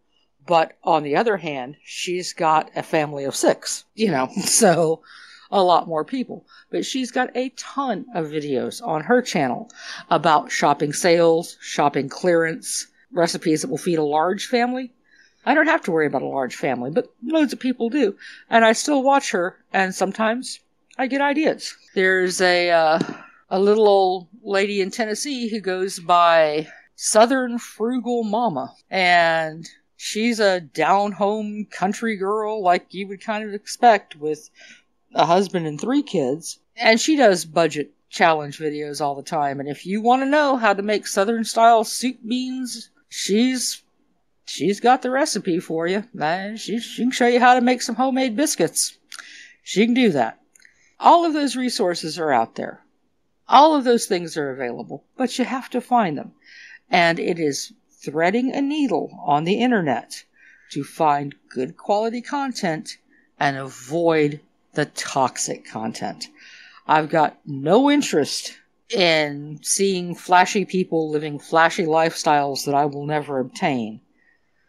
but on the other hand, she's got a family of six, you know, [LAUGHS] so a lot more people. But she's got a ton of videos on her channel about shopping sales, shopping clearance, recipes that will feed a large family. I don't have to worry about a large family, but loads of people do. And I still watch her, and sometimes I get ideas. There's a, uh, a little old lady in Tennessee who goes by Southern Frugal Mama. And she's a down home country girl like you would kind of expect with a husband and three kids. And she does budget challenge videos all the time. And if you want to know how to make Southern style soup beans, she's she's got the recipe for you. Uh, she, she can show you how to make some homemade biscuits. She can do that. All of those resources are out there. All of those things are available, but you have to find them. And it is threading a needle on the internet to find good quality content and avoid the toxic content. I've got no interest in seeing flashy people living flashy lifestyles that I will never obtain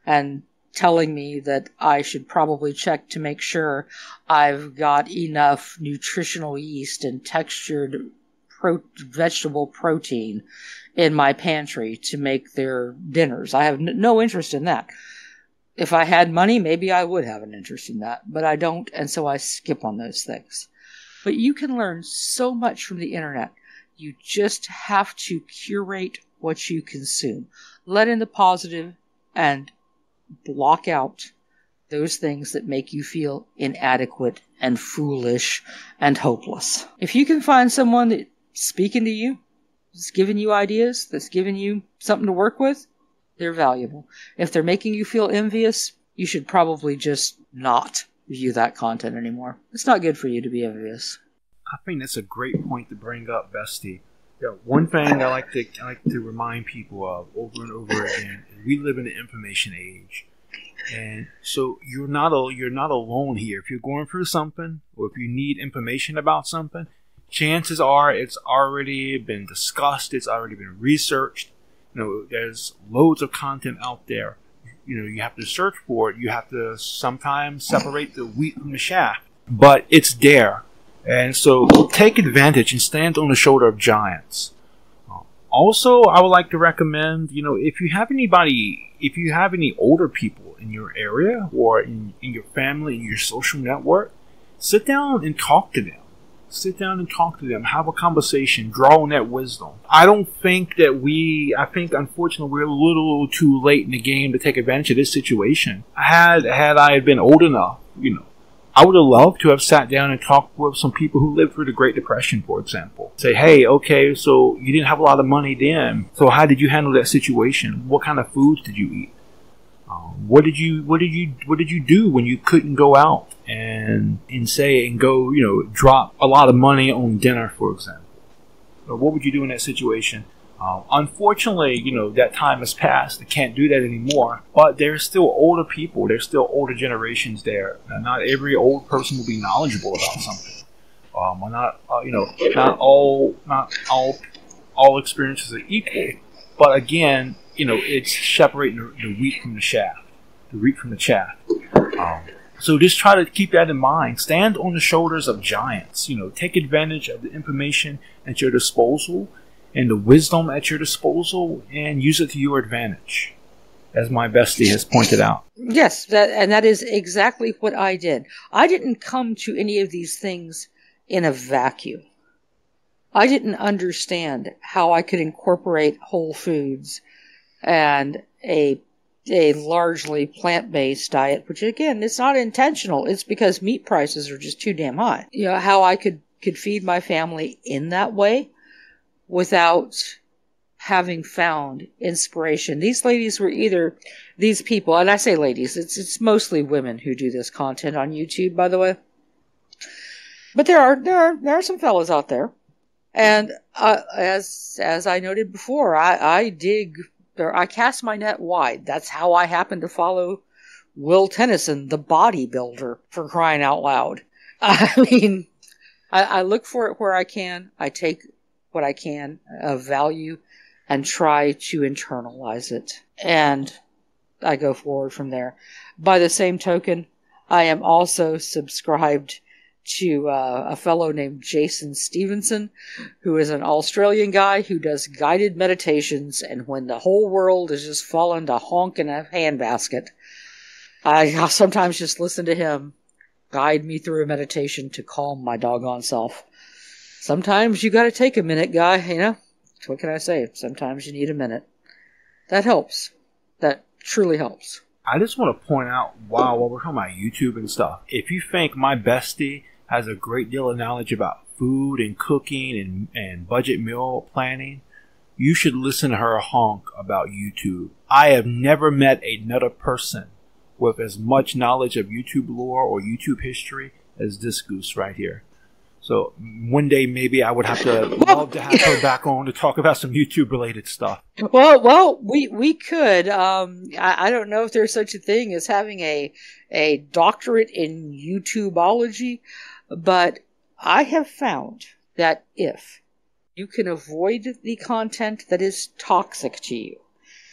and telling me that I should probably check to make sure I've got enough nutritional yeast and textured pro- vegetable protein in my pantry to make their dinners. I have n- no interest in that. If I had money, maybe I would have an interest in that, but I don't, and so I skip on those things. But you can learn so much from the internet. You just have to curate what you consume. Let in the positive and block out those things that make you feel inadequate and foolish and hopeless. If you can find someone that's speaking to you, that's giving you ideas, that's giving you something to work with, they're valuable. If they're making you feel envious, you should probably just not view that content anymore. It's not good for you to be envious. I think that's a great point to bring up, Bestie. Yeah, one thing I like to I like to remind people of over and over again we live in an information age, and so you're not a, you're not alone here. If you're going through something, or if you need information about something, chances are it's already been discussed. It's already been researched. You know, there's loads of content out there. You know, you have to search for it. You have to sometimes separate the wheat from the chaff, but it's there and so take advantage and stand on the shoulder of giants. Also, I would like to recommend, you know, if you have anybody, if you have any older people in your area or in, in your family, in your social network, sit down and talk to them. Sit down and talk to them. Have a conversation. Draw on that wisdom. I don't think that we, I think unfortunately we're a little too late in the game to take advantage of this situation. Had, had I been old enough, you know, I would have loved to have sat down and talked with some people who lived through the Great Depression, for example. Say, hey, okay, so you didn't have a lot of money then. So how did you handle that situation? What kind of foods did you eat? Um, what did you what did you what did you do when you couldn't go out and and say and go you know drop a lot of money on dinner, for example? Or what would you do in that situation? Uh, unfortunately, you know, that time has passed. They can't do that anymore. But there's still older people. There's still older generations there. And not every old person will be knowledgeable about something. Um, not, uh, you know, not all, not all, all experiences are equal. But again, you know, it's separating the, the wheat from the chaff, the wheat from the chaff. Um, so just try to keep that in mind. Stand on the shoulders of giants. You know, take advantage of the information at your disposal and the wisdom at your disposal and use it to your advantage, as my bestie has pointed out. Yes, that, and that is exactly what I did. I didn't come to any of these things in a vacuum. I didn't understand how I could incorporate whole foods and a a largely plant-based diet, which again, it's not intentional. It's because meat prices are just too damn high. You know, how I could could feed my family in that way without having found inspiration. These ladies were either these people, and I say ladies, it's it's mostly women who do this content on YouTube, by the way. But there are there are there are some fellas out there, and uh, as as I noted before, I I dig I cast my net wide. That's how I happen to follow Will Tennyson, the bodybuilder, for crying out loud. [LAUGHS] I mean, I, I look for it where I can. I take what I can of value and try to internalize it. And I go forward from there. By the same token, I am also subscribed to uh, a fellow named Jason Stephenson, who is an Australian guy who does guided meditations. And when the whole world is just falling to honk in a handbasket, I sometimes just listen to him guide me through a meditation to calm my doggone self. Sometimes you gotta take a minute, guy, you know? What can I say? Sometimes you need a minute. That helps. That truly helps. I just want to point out, wow, while we're talking about YouTube and stuff, if you think my bestie has a great deal of knowledge about food and cooking and, and budget meal planning, you should listen to her honk about YouTube. I have never met another person with as much knowledge of YouTube lore or YouTube history as this goose right here. So one day maybe I would have to [LAUGHS] love to have her back on to talk about some YouTube related stuff. Well, well, we we could. Um, I, I don't know if there's such a thing as having a a doctorate in YouTubeology, but I have found that if you can avoid the content that is toxic to you,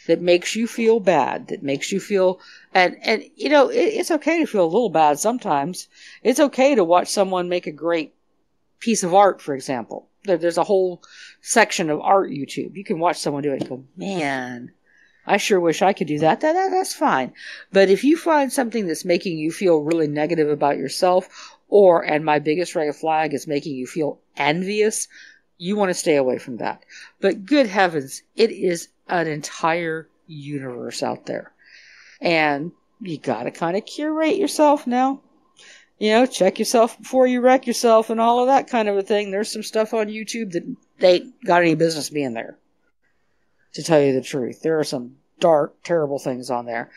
that makes you feel bad, that makes you feel, and, and, you know, it, it's okay to feel a little bad sometimes. It's okay to watch someone make a great piece of art, for example. There, there's a whole section of art YouTube. You can watch someone do it and go, man, I sure wish I could do that. That, that. That's fine. But if you find something that's making you feel really negative about yourself, or, and my biggest red flag is making you feel envious, you want to stay away from that. But good heavens, it is an entire universe out there. And you gotta kind of curate yourself now. You know, check yourself before you wreck yourself and all of that kind of a thing. There's some stuff on YouTube that they ain't got any business being there. To tell you the truth, there are some dark, terrible things on there.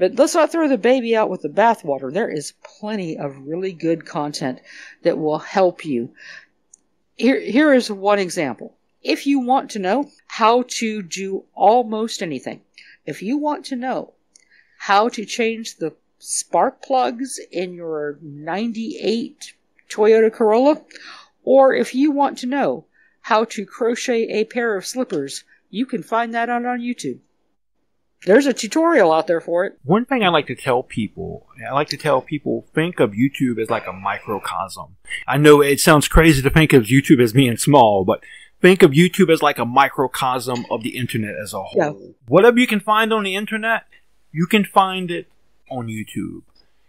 But let's not throw the baby out with the bathwater. There is plenty of really good content that will help you. Here, here is one example if you want to know how to do almost anything, if you want to know how to change the spark plugs in your 98 Toyota Corolla, or if you want to know how to crochet a pair of slippers, you can find that out on YouTube. There's a tutorial out there for it. One thing I like to tell people, I like to tell people, think of YouTube as like a microcosm. I know it sounds crazy to think of YouTube as being small, but think of YouTube as like a microcosm of the internet as a whole. Yeah. Whatever you can find on the internet, you can find it on YouTube.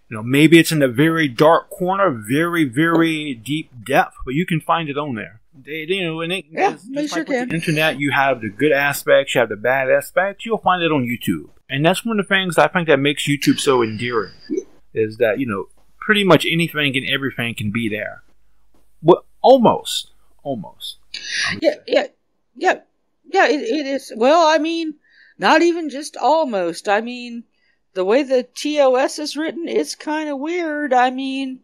You know, maybe it's in a very dark corner, very, very deep depth, but you can find it on there. They, you know, and it, yeah, they sure like can. The internet, you have the good aspects, you have the bad aspects. You'll find it on YouTube, and that's one of the things I think that makes YouTube so endearing. Is that you know, pretty much anything and everything can be there. Well, almost, almost. Yeah, yeah, yeah, yeah. It, it is. Well, I mean, not even just almost. I mean, the way the TOS is written, it's kind of weird. I mean,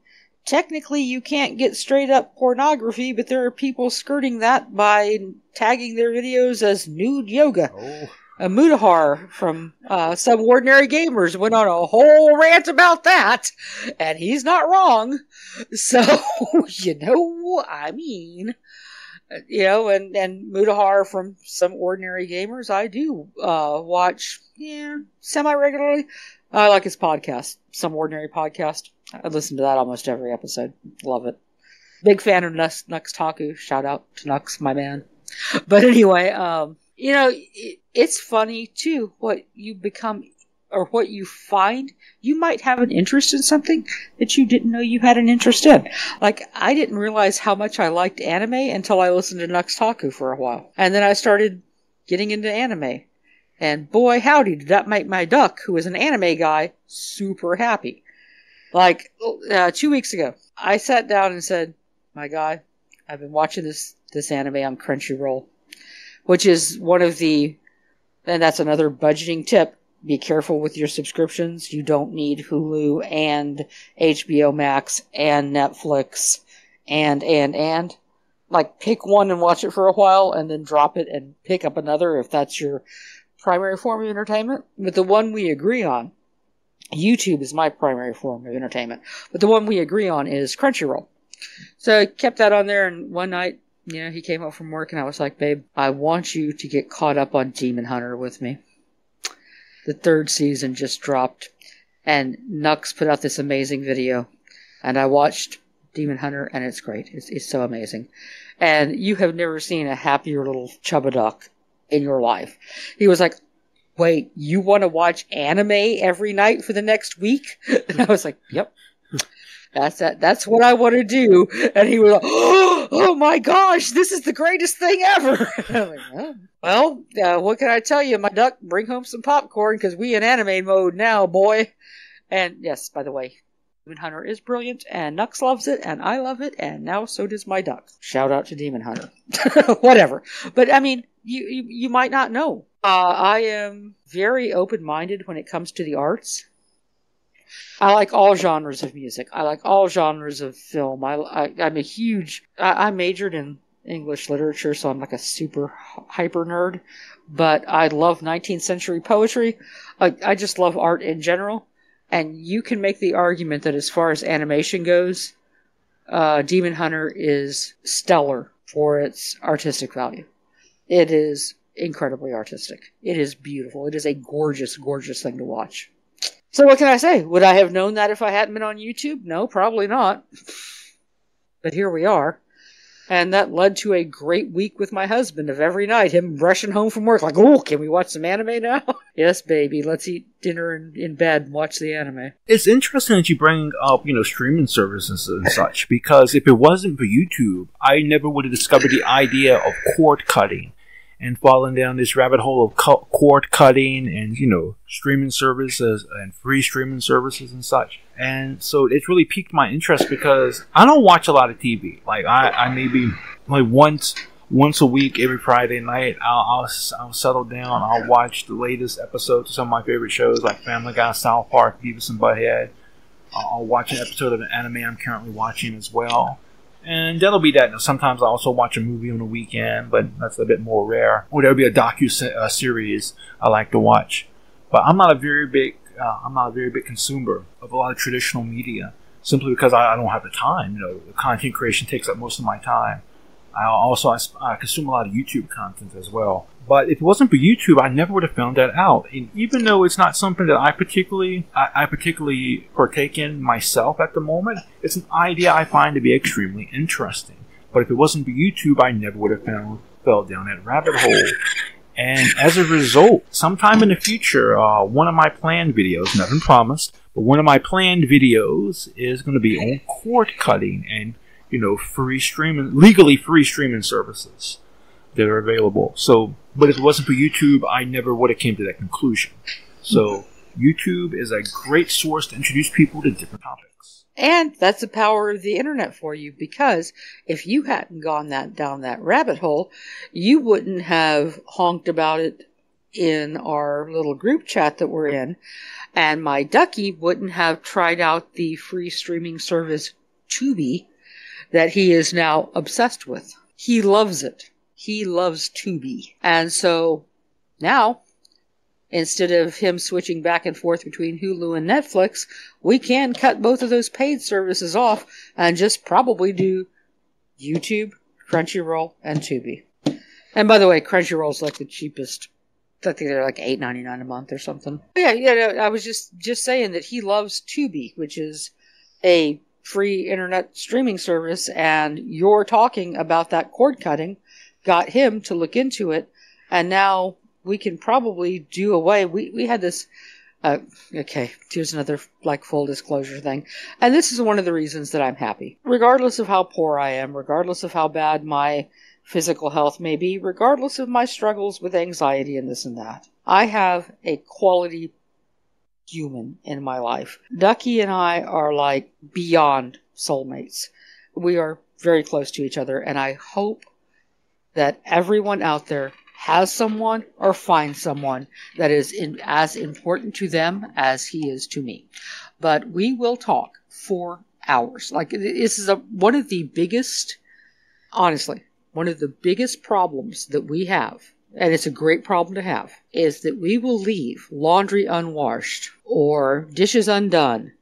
technically you can't get straight up pornography, but there are people skirting that by tagging their videos as nude yoga. Oh. A Mutahar from uh, Some Ordinary Gamers went on a whole rant about that, and he's not wrong. [LAUGHS] So, [LAUGHS] you know, what I mean, you know, and and Mutahar from some ordinary gamers, I do uh, watch, yeah, semi regularly. I like his podcast, some ordinary podcast. I listen to that almost every episode. Love it. Big fan of Nux, Nux Taku. Shout out to Nux, my man. [LAUGHS] But anyway, um, you know, it, it's funny too what you become or what you find. You might have an interest in something that you didn't know you had an interest in. Like, I didn't realize how much I liked anime until I listened to Nux Taku for a while. And then I started getting into anime. And boy, howdy, did that make my duck, who is an anime guy, super happy. Like, uh, two weeks ago, I sat down and said, my guy, I've been watching this, this anime on Crunchyroll, which is one of the, and that's another budgeting tip. Be careful with your subscriptions. You don't need Hulu and HBO Max and Netflix and, and, and. Like, pick one and watch it for a while and then drop it and pick up another if that's your primary form of entertainment. But the one we agree on, YouTube is my primary form of entertainment. But the one we agree on is Crunchyroll. So I kept that on there, and one night, you know, he came home from work, and I was like, babe, I want you to get caught up on Demon Hunter with me. The third season just dropped, and Nux put out this amazing video, and I watched Demon Hunter, and it's great. It's, it's so amazing. And you have never seen a happier little chubba duck in your life. He was like, wait, you want to watch anime every night for the next week? [LAUGHS] And I was like, yep. That's that. That's what I want to do. And he was like, [GASPS] "Oh my gosh, this is the greatest thing ever!" [LAUGHS] like. Well, uh, what can I tell you, my duck? Bring home some popcorn because we in anime mode now, boy. And yes, by the way, Demon Hunter is brilliant, and Nux loves it, and I love it, and now so does my duck. Shout out to Demon Hunter. [LAUGHS] Whatever. But I mean, you, you, you might not know. Uh, I am very open minded when it comes to the arts. I like all genres of music. I like all genres of film. I, I am a huge. I, I majored in English literature, so I'm like a super hyper nerd. But I love 19th century poetry. I, I just love art in general. And you can make the argument that as far as animation goes, uh, Demon Hunter is stellar for its artistic value. It is incredibly artistic. It is beautiful. It is a gorgeous, gorgeous thing to watch. So what can I say? Would I have known that if I hadn't been on YouTube? No, probably not. But here we are. And that led to a great week with my husband of every night, him rushing home from work, like, oh, can we watch some anime now? [LAUGHS] yes, baby, let's eat dinner in, in bed and watch the anime. It's interesting that you bring up, you know, streaming services and such, because if it wasn't for YouTube, I never would have discovered the idea of cord cutting and falling down this rabbit hole of cord cutting and you know streaming services and free streaming services and such. And so it's really piqued my interest because I don't watch a lot of TV. Like I, I maybe like once once a week every Friday night I'll, I'll, I'll settle down. I'll watch the latest episodes of some of my favorite shows like Family Guy, South Park, Beavis and Butthead. I'll watch an episode of an anime I'm currently watching as well and that'll be that. Sometimes I also watch a movie on the weekend, but that's a bit more rare. Or there'll be a docu uh, series I like to watch. But I'm not a very big uh, I'm not a very big consumer of a lot of traditional media, simply because I, I, don't have the time. You know, the content creation takes up most of my time. I also I, I consume a lot of YouTube content as well. But if it wasn't for YouTube, I never would have found that out. And even though it's not something that I particularly I, I, particularly partake in myself at the moment, it's an idea I find to be extremely interesting. But if it wasn't for YouTube, I never would have found fell down that rabbit hole. And as a result, sometime in the future, uh, one of my planned videos, nothing promised, but one of my planned videos is going to be on cord cutting and you know free streaming, legally free streaming services that are available. So, but if it wasn't for YouTube, I never would have came to that conclusion. So, YouTube is a great source to introduce people to different topics. And that's the power of the internet for you because if you hadn't gone that down that rabbit hole, you wouldn't have honked about it in our little group chat that we're in, and my ducky wouldn't have tried out the free streaming service Tubi that he is now obsessed with. He loves it he loves Tubi. And so now, instead of him switching back and forth between Hulu and Netflix, we can cut both of those paid services off and just probably do YouTube, Crunchyroll, and Tubi. And by the way, Crunchyroll's like the cheapest. I think they're like eight ninety nine a month or something. Yeah, yeah. I was just just saying that he loves Tubi, which is a free internet streaming service, and you're talking about that cord cutting got him to look into it, and now we can probably do away. We we had this. Uh, okay, here's another like full disclosure thing, and this is one of the reasons that I'm happy, regardless of how poor I am, regardless of how bad my physical health may be, regardless of my struggles with anxiety and this and that. I have a quality human in my life. Ducky and I are like beyond soulmates. We are very close to each other, and I hope that everyone out there has someone or finds someone that is in, as important to them as he is to me. But we will talk for hours. Like this is a, one of the biggest, honestly, one of the biggest problems that we have and it's a great problem to have, is that we will leave laundry unwashed or dishes undone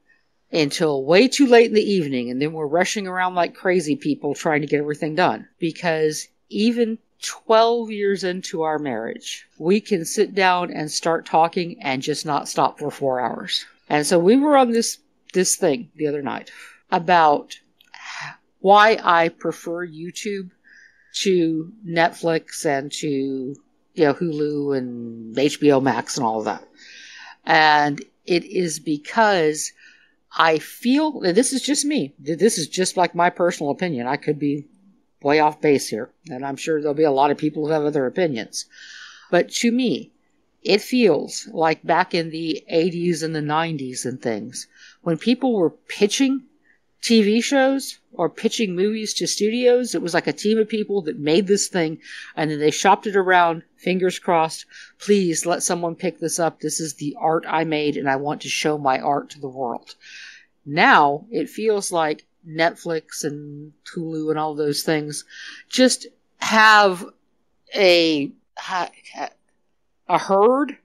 until way too late in the evening, and then we're rushing around like crazy people trying to get everything done. Because even 12 years into our marriage, we can sit down and start talking and just not stop for four hours. And so we were on this, this thing the other night about why I prefer YouTube to Netflix and to you know, Hulu and HBO Max and all of that. And it is because I feel this is just me. This is just like my personal opinion. I could be way off base here, and I'm sure there'll be a lot of people who have other opinions. But to me, it feels like back in the 80s and the 90s and things, when people were pitching TV shows or pitching movies to studios. It was like a team of people that made this thing and then they shopped it around, fingers crossed. Please let someone pick this up. This is the art I made and I want to show my art to the world. Now it feels like Netflix and Hulu and all those things just have a, a herd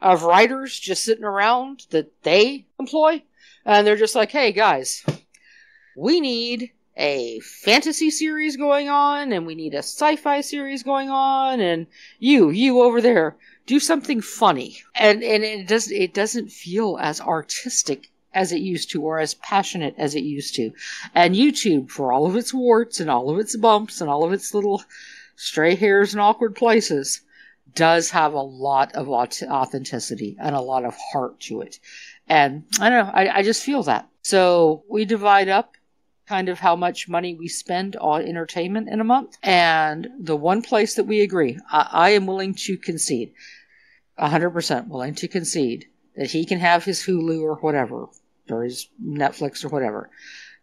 of writers just sitting around that they employ. And they're just like, hey guys, we need a fantasy series going on and we need a sci-fi series going on and you you over there do something funny. And and it does it doesn't feel as artistic as it used to or as passionate as it used to. And youtube for all of its warts and all of its bumps and all of its little stray hairs and awkward places does have a lot of authenticity and a lot of heart to it. And i don't know i, I just feel that. So we divide up kind of how much money we spend on entertainment in a month. And the one place that we agree, I, I am willing to concede, 100% willing to concede that he can have his Hulu or whatever, or his Netflix or whatever.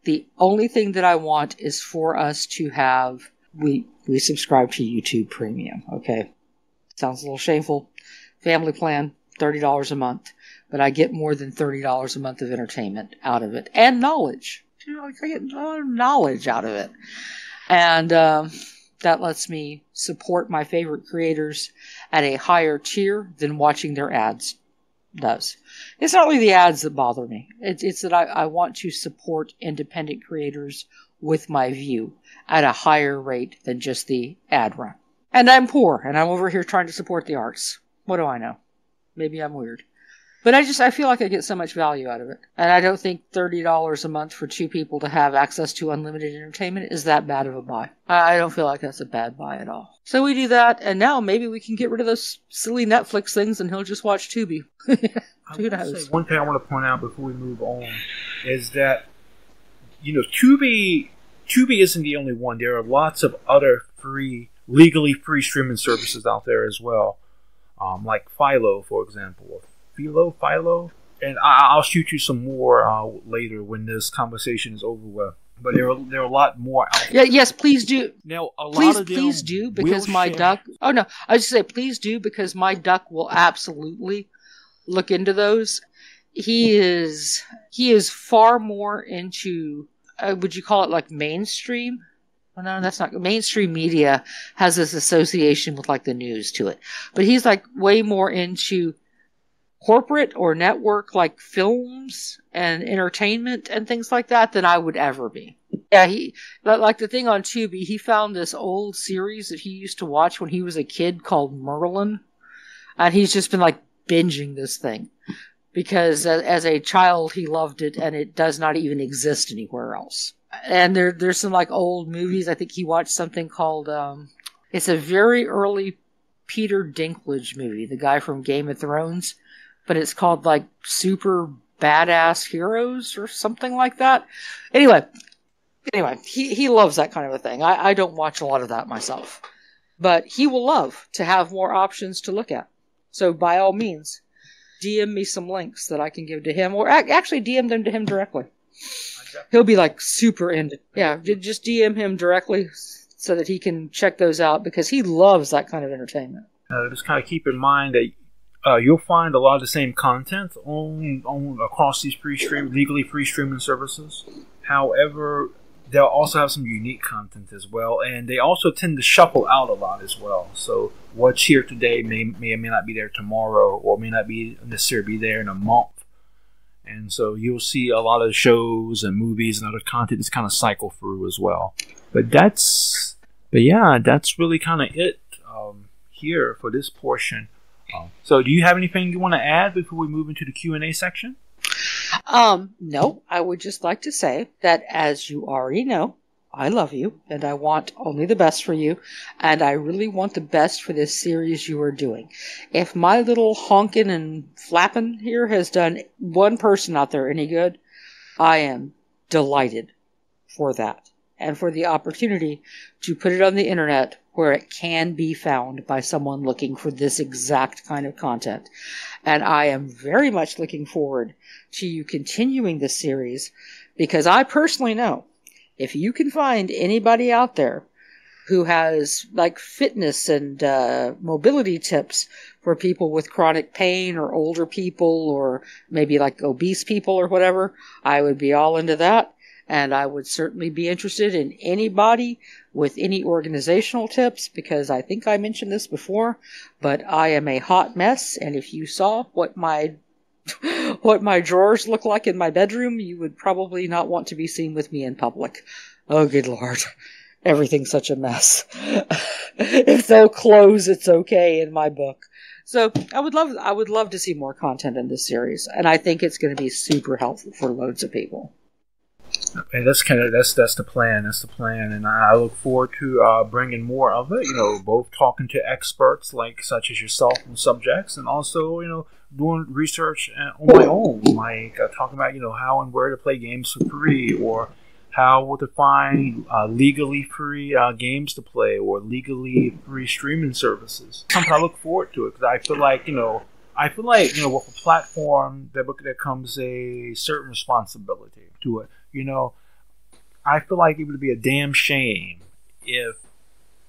The only thing that I want is for us to have, we, we subscribe to YouTube Premium, okay? Sounds a little shameful. Family plan, $30 a month, but I get more than $30 a month of entertainment out of it and knowledge you know, I get knowledge out of it. And um, that lets me support my favorite creators at a higher tier than watching their ads does. It's not really the ads that bother me. It's, it's that I, I want to support independent creators with my view at a higher rate than just the ad run. And I'm poor, and I'm over here trying to support the arts. What do I know? Maybe I'm weird. But I just I feel like I get so much value out of it, and I don't think thirty dollars a month for two people to have access to unlimited entertainment is that bad of a buy. I don't feel like that's a bad buy at all. So we do that, and now maybe we can get rid of those silly Netflix things, and he'll just watch Tubi. [LAUGHS] Who knows? one thing I want to point out before we move on is that you know Tubi Tubi isn't the only one. There are lots of other free, legally free streaming services out there as well, um, like Philo, for example, Philo, Philo, and I, will shoot you some more uh, later when this conversation is over with. But there are there are a lot more out there. Yeah, yes, please do. Now, a please, lot of please do because my share. duck. Oh no, I just say please do because my duck will absolutely look into those. He is he is far more into. Uh, would you call it like mainstream? Well, no, that's not mainstream media has this association with like the news to it, but he's like way more into corporate or network like films and entertainment and things like that than I would ever be. Yeah, he like the thing on Tubi. He found this old series that he used to watch when he was a kid called Merlin, and he's just been like binging this thing because as a child he loved it, and it does not even exist anywhere else. And there, there's some like old movies. I think he watched something called um, It's a very early Peter Dinklage movie, the guy from Game of Thrones, but it's called like Super Badass Heroes or something like that. Anyway, anyway, he, he loves that kind of a thing. I, I don't watch a lot of that myself. But he will love to have more options to look at. So by all means, DM me some links that I can give to him, or ac- actually DM them to him directly. He'll be like super into. Yeah, just DM him directly so that he can check those out because he loves that kind of entertainment. Uh, just kind of keep in mind that uh, you'll find a lot of the same content on, on across these free stream legally free streaming services. However, they'll also have some unique content as well, and they also tend to shuffle out a lot as well. So what's here today may may or may not be there tomorrow, or may not be necessarily be there in a month. And so you'll see a lot of shows and movies and other content that's kind of cycle through as well. But that's, but yeah, that's really kind of it um, here for this portion. So, do you have anything you want to add before we move into the Q and A section? Um, no, I would just like to say that as you already know, I love you and I want only the best for you and I really want the best for this series you are doing. If my little honking and flapping here has done one person out there any good, I am delighted for that and for the opportunity to put it on the internet where it can be found by someone looking for this exact kind of content. And I am very much looking forward to you continuing this series because I personally know if you can find anybody out there who has like fitness and uh, mobility tips for people with chronic pain or older people or maybe like obese people or whatever, I would be all into that. And I would certainly be interested in anybody with any organizational tips because I think I mentioned this before, but I am a hot mess. And if you saw what my [LAUGHS] what my drawers look like in my bedroom, you would probably not want to be seen with me in public. Oh, good lord. Everything's such a mess. [LAUGHS] if they'll close, it's okay in my book. So I would love I would love to see more content in this series, and I think it's going to be super helpful for loads of people. And that's kind of that's that's the plan. That's the plan, and I look forward to uh, bringing more of it. You know, both talking to experts like such as yourself and subjects, and also you know doing research uh, on my own, like uh, talking about you know how and where to play games for free, or how to find uh, legally free uh, games to play, or legally free streaming services. Something I look forward to it because I feel like you know I feel like you know with a platform that there comes a certain responsibility to it you know, I feel like it would be a damn shame if,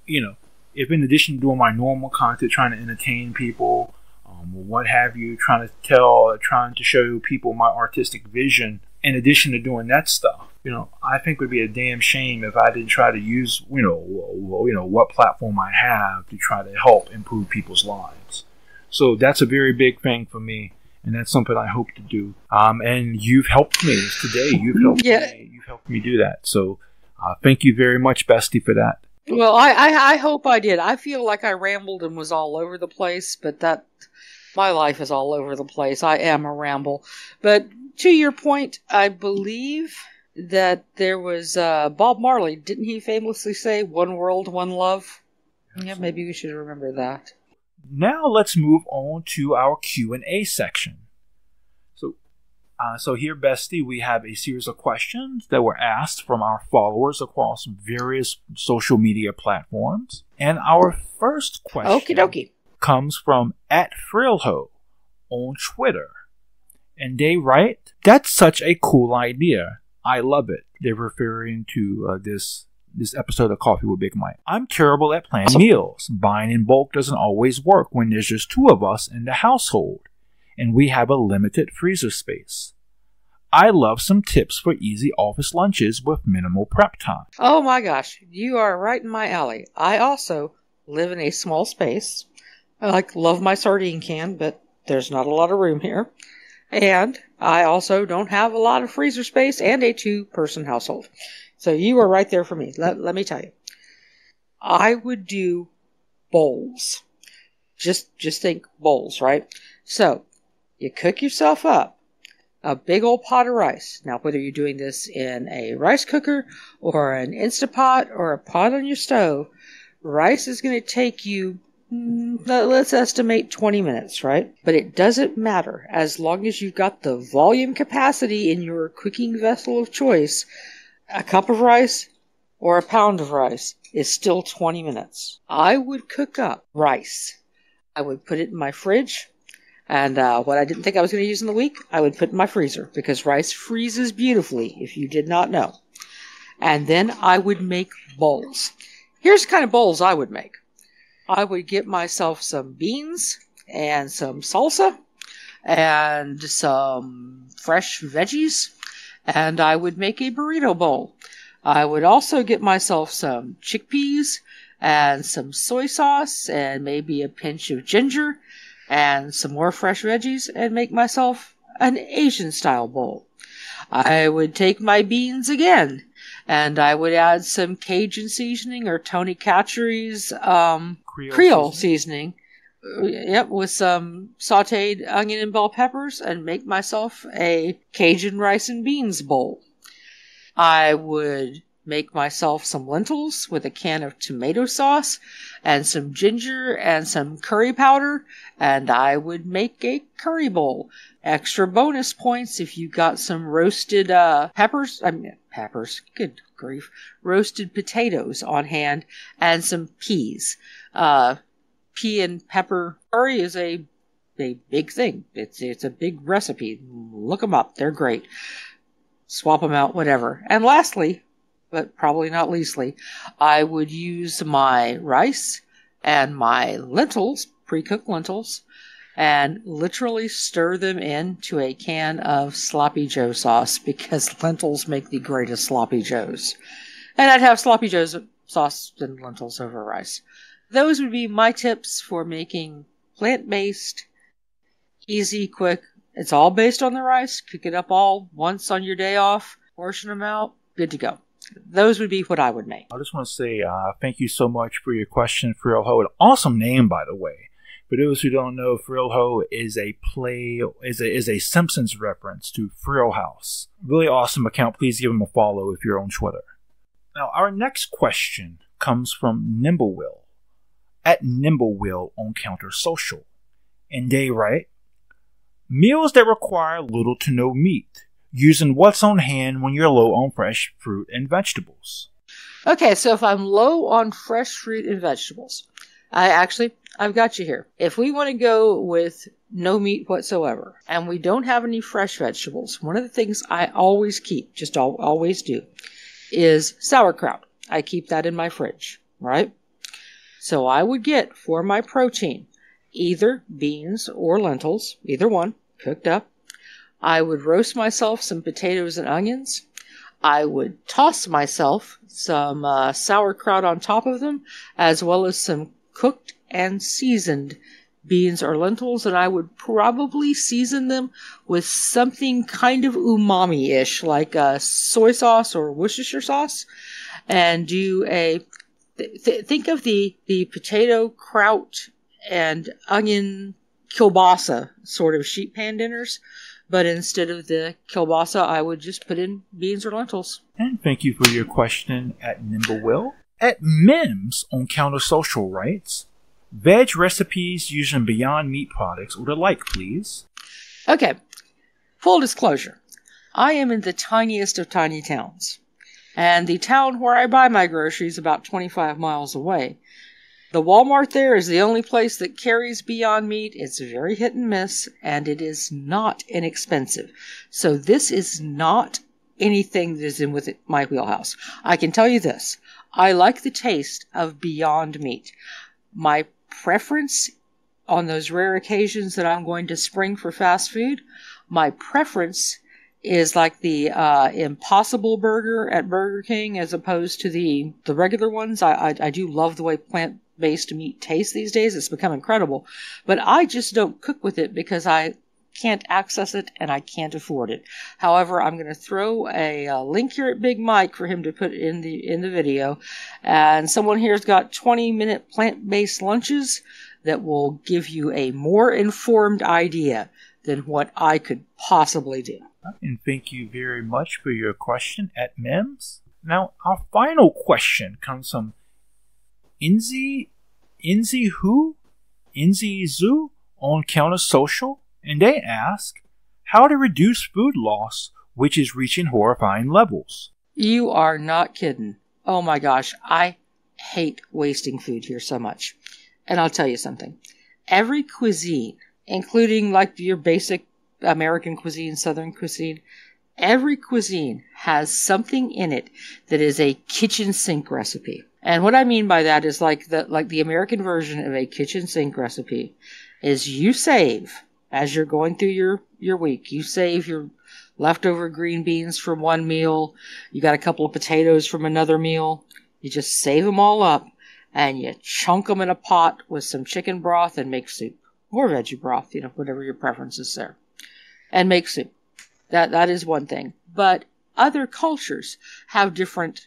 you know, if in addition to doing my normal content, trying to entertain people, um, what have you, trying to tell, trying to show people my artistic vision, in addition to doing that stuff, you know, I think it would be a damn shame if I didn't try to use, you know, you know what platform I have to try to help improve people's lives. So that's a very big thing for me and that's something I hope to do. Um, and you've helped me today. You've helped [LAUGHS] yeah. me. You've helped me do that. So uh, thank you very much, Bestie, for that. Well, I, I, I hope I did. I feel like I rambled and was all over the place, but that my life is all over the place. I am a ramble. But to your point, I believe that there was uh, Bob Marley. Didn't he famously say "One world, one love"? Absolutely. Yeah, maybe we should remember that. Now let's move on to our Q and A section. So, uh, so here, Bestie, we have a series of questions that were asked from our followers across various social media platforms, and our first question Okie dokie. comes from at Frilho on Twitter, and they write, "That's such a cool idea. I love it." They're referring to uh, this this episode of Coffee with Big Mike. I'm terrible at planning meals. Buying in bulk doesn't always work when there's just two of us in the household and we have a limited freezer space. I love some tips for easy office lunches with minimal prep time. Oh my gosh, you are right in my alley. I also live in a small space. I like love my sardine can, but there's not a lot of room here. And I also don't have a lot of freezer space and a two person household. So you were right there for me. Let, let me tell you. I would do bowls. Just, just think bowls, right? So you cook yourself up a big old pot of rice. Now, whether you're doing this in a rice cooker or an Instapot or a pot on your stove, rice is going to take you mm, let's estimate 20 minutes, right? But it doesn't matter as long as you've got the volume capacity in your cooking vessel of choice. A cup of rice or a pound of rice is still 20 minutes. I would cook up rice. I would put it in my fridge. And uh, what I didn't think I was going to use in the week, I would put in my freezer because rice freezes beautifully, if you did not know. And then I would make bowls. Here's the kind of bowls I would make I would get myself some beans and some salsa and some fresh veggies, and I would make a burrito bowl. I would also get myself some chickpeas and some soy sauce and maybe a pinch of ginger and some more fresh veggies and make myself an Asian style bowl. I would take my beans again and I would add some Cajun seasoning or Tony Chachere's um, Creole, Creole seasoning. seasoning. Yep, with some sauteed onion and bell peppers and make myself a Cajun rice and beans bowl. I would make myself some lentils with a can of tomato sauce and some ginger and some curry powder, and I would make a curry bowl. Extra bonus points if you got some roasted uh, peppers. I mean, peppers. Good grief. Roasted potatoes on hand and some peas. Uh, pea and pepper curry is a a big thing. It's it's a big recipe. Look them up. They're great swap them out, whatever. And lastly, but probably not leastly, I would use my rice and my lentils, pre cooked lentils, and literally stir them into a can of sloppy joe sauce because [LAUGHS] lentils make the greatest sloppy joes. And I'd have sloppy joe's sauce and lentils over rice. Those would be my tips for making plant based, easy, quick it's all based on the rice. Cook it up all once on your day off, portion them out, good to go. Those would be what I would make. I just want to say uh, thank you so much for your question, Frill Ho. An awesome name, by the way. For those who don't know, Frill Ho is a play is a is a Simpsons reference to Frill House. Really awesome account. Please give him a follow if you're on Twitter. Now, our next question comes from Nimblewill at Nimblewill on Counter Social, and they write, Meals that require little to no meat, using what's on hand when you're low on fresh fruit and vegetables. Okay, so if I'm low on fresh fruit and vegetables, I actually, I've got you here. If we want to go with no meat whatsoever and we don't have any fresh vegetables, one of the things I always keep, just always do, is sauerkraut. I keep that in my fridge, right? So I would get for my protein either beans or lentils, either one, cooked up. I would roast myself some potatoes and onions. I would toss myself some uh, sauerkraut on top of them, as well as some cooked and seasoned beans or lentils, and I would probably season them with something kind of umami ish, like a soy sauce or Worcestershire sauce, and do a th- think of the, the potato kraut and onion kielbasa sort of sheet pan dinners. But instead of the kielbasa, I would just put in beans or lentils. And thank you for your question at Nimblewill. At Mims on Counter Social Writes, veg recipes using Beyond Meat products or the like, please. Okay, full disclosure. I am in the tiniest of tiny towns. And the town where I buy my groceries is about 25 miles away the Walmart there is the only place that carries Beyond Meat. It's very hit and miss, and it is not inexpensive. So this is not anything that is in with my wheelhouse. I can tell you this. I like the taste of Beyond Meat. My preference on those rare occasions that I'm going to spring for fast food, my preference is like the uh, Impossible Burger at Burger King as opposed to the the regular ones. I I, I do love the way plant based meat tastes these days. It's become incredible. But I just don't cook with it because I can't access it and I can't afford it. However, I'm going to throw a, a, link here at Big Mike for him to put in the in the video. And someone here's got 20 minute plant-based lunches that will give you a more informed idea than what I could possibly do. And thank you very much for your question at MEMS. Now, our final question comes from Inzi Inzi Who Inzi Zoo on Counter Social, and they ask how to reduce food loss, which is reaching horrifying levels. You are not kidding. Oh my gosh, I hate wasting food here so much. And I'll tell you something. Every cuisine, including like your basic American cuisine, Southern cuisine, every cuisine has something in it that is a kitchen sink recipe. And what I mean by that is like the like the American version of a kitchen sink recipe is you save as you're going through your your week. You save your leftover green beans from one meal. You got a couple of potatoes from another meal. You just save them all up and you chunk them in a pot with some chicken broth and make soup or veggie broth, you know, whatever your preference is there. And make soup. That that is one thing. But other cultures have different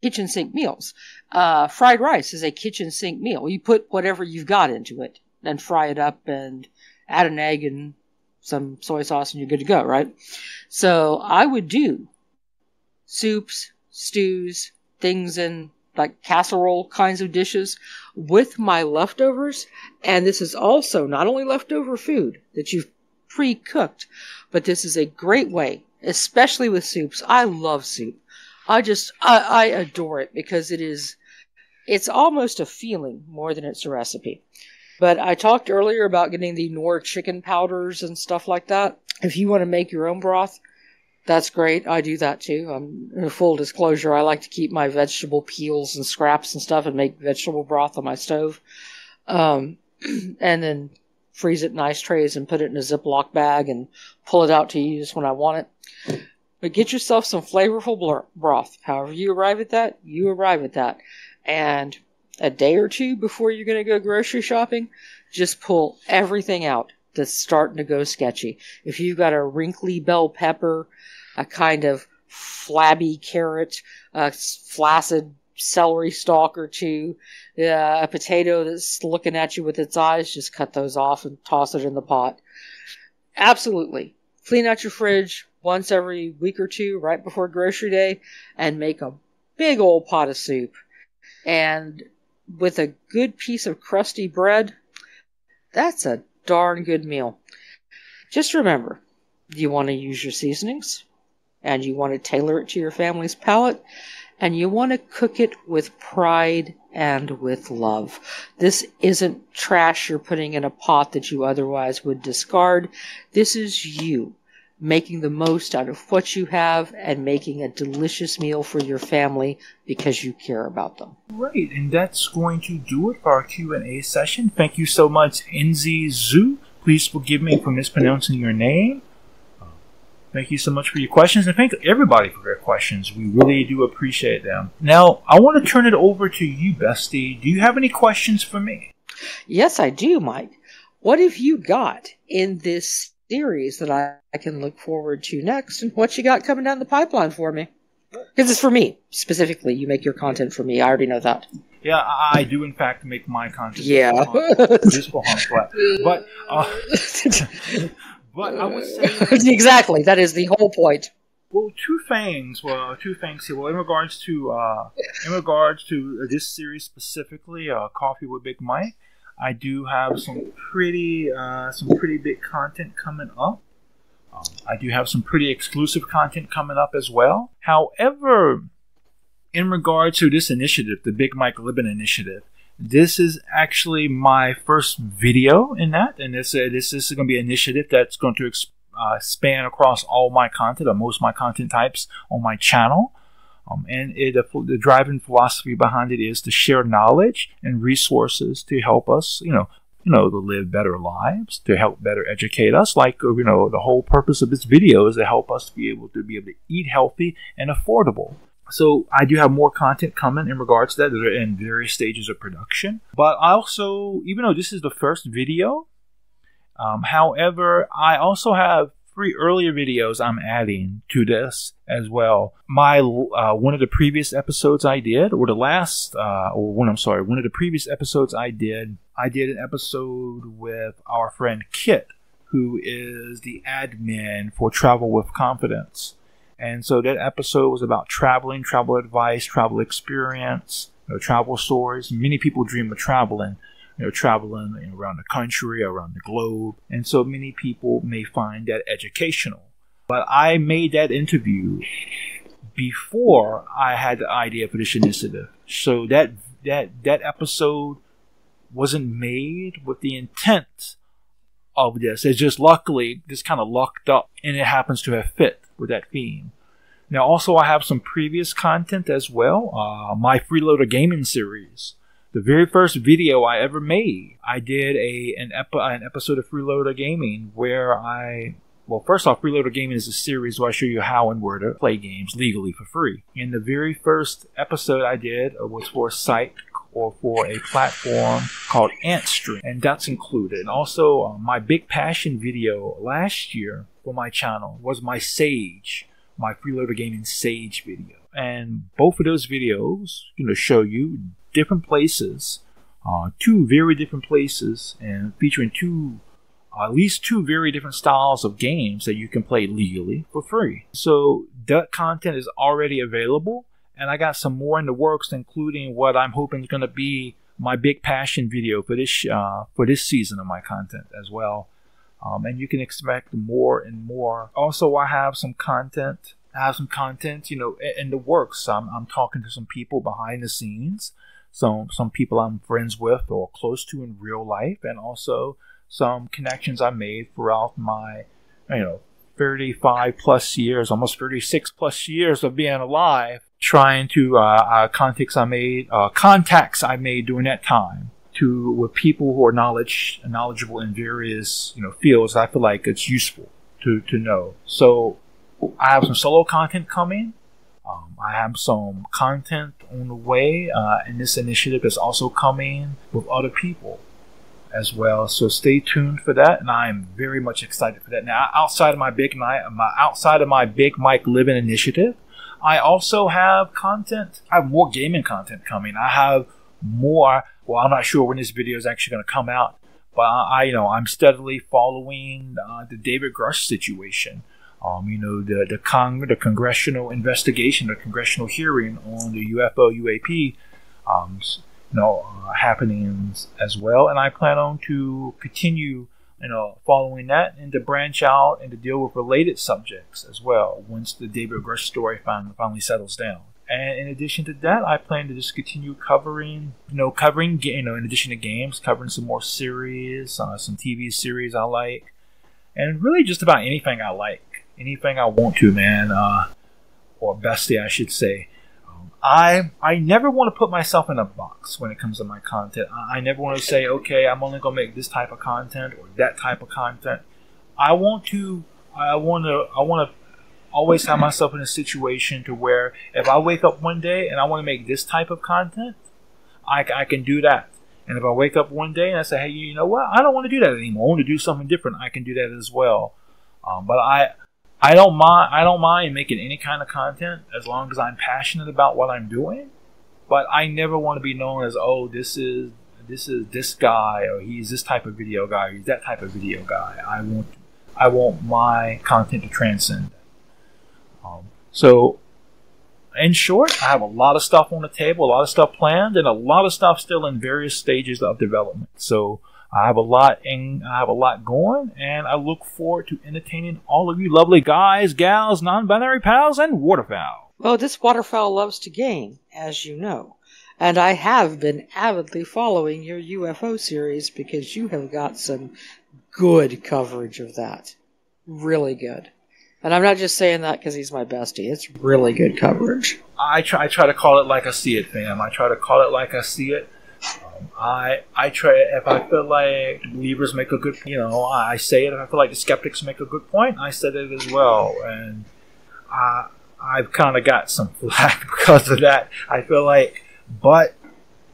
kitchen sink meals. Uh, fried rice is a kitchen sink meal. You put whatever you've got into it and fry it up and add an egg and some soy sauce and you're good to go, right? So I would do soups, stews, things in like casserole kinds of dishes with my leftovers. And this is also not only leftover food that you've pre cooked, but this is a great way, especially with soups. I love soup. I just, I, I adore it because it is, it's almost a feeling more than it's a recipe. But I talked earlier about getting the Knorr chicken powders and stuff like that. If you want to make your own broth, that's great. I do that too. Um, full disclosure, I like to keep my vegetable peels and scraps and stuff and make vegetable broth on my stove. Um, [CLEARS THROAT] and then freeze it in ice trays and put it in a Ziploc bag and pull it out to use when I want it. But get yourself some flavorful broth. However you arrive at that, you arrive at that. And a day or two before you're going to go grocery shopping, just pull everything out that's starting to go sketchy. If you've got a wrinkly bell pepper, a kind of flabby carrot, a flaccid celery stalk or two, uh, a potato that's looking at you with its eyes, just cut those off and toss it in the pot. Absolutely. Clean out your fridge once every week or two right before grocery day and make a big old pot of soup. And with a good piece of crusty bread, that's a darn good meal. Just remember, you want to use your seasonings, and you want to tailor it to your family's palate, and you want to cook it with pride and with love. This isn't trash you're putting in a pot that you otherwise would discard. This is you making the most out of what you have and making a delicious meal for your family because you care about them. Right, and that's going to do it for our Q&A session. Thank you so much, Enzi Zoo. Please forgive me for mispronouncing your name. Thank you so much for your questions, and thank everybody for their questions. We really do appreciate them. Now, I want to turn it over to you, Bestie. Do you have any questions for me? Yes, I do, Mike. What have you got in this series that I, I can look forward to next, and what you got coming down the pipeline for me. Because it's for me specifically. You make your content for me. I already know that. Yeah, I, do in fact make my content. Yeah, just for [LAUGHS] But uh, [LAUGHS] but I would say [LAUGHS] exactly that is the whole point. Well, two things. Well, two things here. Well, in regards to uh, in regards to this series specifically, uh, Coffee with Big Mike. I do have some pretty uh, some pretty big content coming up. Um, I do have some pretty exclusive content coming up as well. However, in regard to this initiative, the Big Mike Libin initiative, this is actually my first video in that, and this uh, this, this is going to be an initiative that's going to uh, span across all my content or most of my content types on my channel. Um, and it, the driving philosophy behind it is to share knowledge and resources to help us, you know, you know, to live better lives, to help better educate us. Like, uh, you know, the whole purpose of this video is to help us be able to be able to eat healthy and affordable. So I do have more content coming in regards to that that are in various stages of production. But I also, even though this is the first video, um, however, I also have three earlier videos I'm adding to this as well. My uh, one of the previous episodes I did, or the last, uh, or one I'm sorry, one of the previous episodes I did, I did an episode with our friend Kit, who is the admin for Travel with Confidence. And so that episode was about traveling, travel advice, travel experience, you know, travel stories. Many people dream of traveling, you know, traveling around the country, around the globe, and so many people may find that educational. But I made that interview before I had the idea for this initiative, so that that that episode wasn't made with the intent of this. It's just luckily just kind of lucked up, and it happens to have fit with that theme. Now, also, I have some previous content as well. Uh, my Freeloader Gaming series. The very first video I ever made, I did a an, an episode of Freeloader Gaming where I well, first off, Freeloader Gaming is a series where I show you how and where to play games legally for free. And the very first episode I did was for a site or for a platform called Antstream, and that's included. And also, uh, my big passion video last year for my channel was my Sage, my Freeloader Gaming Sage video. And both of those videos, you know, show you different places, uh, two very different places, and featuring two at least two very different styles of games that you can play legally for free. So that content is already available, and I got some more in the works, including what I'm hoping is going to be my big passion video for this uh, for this season of my content as well. Um, and you can expect more and more. Also, I have some content. I have some content, you know, in the works. I'm, I'm talking to some people behind the scenes, some some people I'm friends with or close to in real life, and also some connections I made throughout my, you know, 35 plus years, almost 36 plus years of being alive, trying to uh, uh, contacts I made, uh, contacts I made during that time to with people who are knowledge knowledgeable in various you know fields. I feel like it's useful to to know. So I have some solo content coming. Um, I have some content on the way, uh, and this initiative is also coming with other people as well. So stay tuned for that, and I am very much excited for that. Now, outside of my big night, my outside of my Big Mike Living initiative, I also have content. I have more gaming content coming. I have more. Well, I'm not sure when this video is actually going to come out, but I, you know, I'm steadily following uh, the David Grusch situation. Um, you know, the the, con- the congressional investigation, the congressional hearing on the UFO UAP. Um, you know, uh, happenings as well. And I plan on to continue, you know, following that and to branch out and to deal with related subjects as well once the David Grusch story finally, finally settles down. And in addition to that, I plan to just continue covering, you know, covering, you know, in addition to games, covering some more series, uh, some TV series I like, and really just about anything I like, anything I want to, man, uh, or bestie, I should say. I I never want to put myself in a box when it comes to my content. I, I never want to say, okay, I'm only gonna make this type of content or that type of content. I want to I want to I want to always have myself in a situation to where if I wake up one day and I want to make this type of content, I, I can do that. And if I wake up one day and I say, hey, you know what? I don't want to do that anymore. I want to do something different. I can do that as well. Um, but I I don't mind. I don't mind making any kind of content as long as I'm passionate about what I'm doing. But I never want to be known as oh, this is this is this guy or he's this type of video guy or he's that type of video guy. I want I want my content to transcend. Um, so, in short, I have a lot of stuff on the table, a lot of stuff planned, and a lot of stuff still in various stages of development. So I have a lot in, I have a lot going, and I look forward to entertaining all of you lovely guys, gals, non-binary pals, and waterfowl. Well, this waterfowl loves to game, as you know, and I have been avidly following your UFO series because you have got some good coverage of that, really good. And I'm not just saying that because he's my bestie. It's really good coverage. I try, I try to call it like I see it, fam. I try to call it like I see it. I I try if I feel like believers make a good you know I say it if I feel like the skeptics make a good point I said it as well and I I've kind of got some [LAUGHS] flack because of that. I feel like but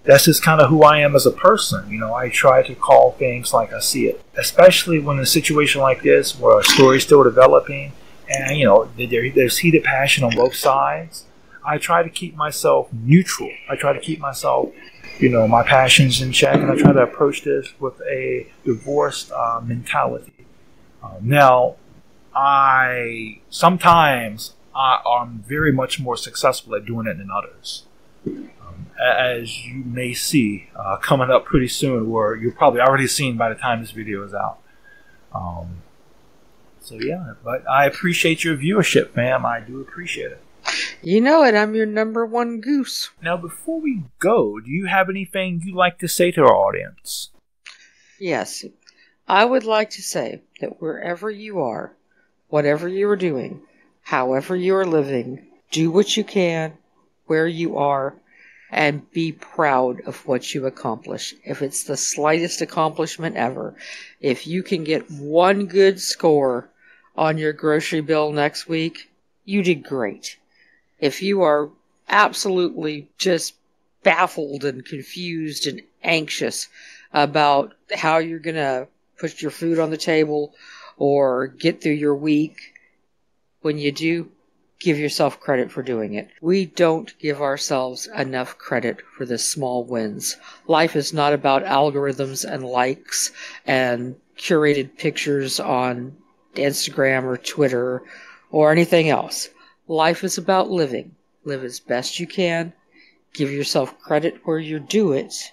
that's just kind of who I am as a person you know I try to call things like I see it especially when a situation like this where a story is still developing and you know there, there's heated passion on both sides I try to keep myself neutral. I try to keep myself you know, my passions in check, and I try to approach this with a divorced uh, mentality. Uh, now, I sometimes I, am very much more successful at doing it than others. Um, as you may see uh, coming up pretty soon, or you're probably already seen by the time this video is out. Um, so yeah, but I appreciate your viewership, fam. I do appreciate it. You know it. I'm your number one goose. Now, before we go, do you have anything you'd like to say to our audience? Yes, I would like to say that wherever you are, whatever you are doing, however you are living, do what you can where you are and be proud of what you accomplish. If it's the slightest accomplishment ever, if you can get one good score on your grocery bill next week, you did great. If you are absolutely just baffled and confused and anxious about how you're going to put your food on the table or get through your week, when you do, give yourself credit for doing it. We don't give ourselves enough credit for the small wins. Life is not about algorithms and likes and curated pictures on Instagram or Twitter or anything else. Life is about living. Live as best you can. Give yourself credit where you do it.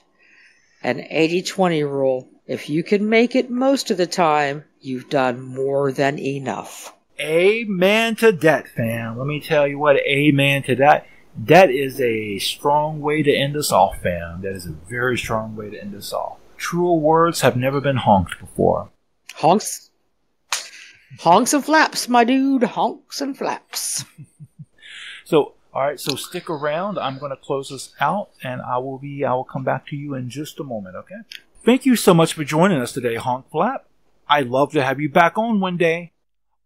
An 80 20 rule. If you can make it most of the time, you've done more than enough. Amen to that, fam. Let me tell you what, amen to that. That is a strong way to end us off, fam. That is a very strong way to end us off. Truer words have never been honked before. Honks? Honks and flaps, my dude. Honks and flaps. [LAUGHS] so, all right, so stick around. I'm going to close this out, and I will be. I will come back to you in just a moment. Okay. Thank you so much for joining us today, Honkflap. I'd love to have you back on one day.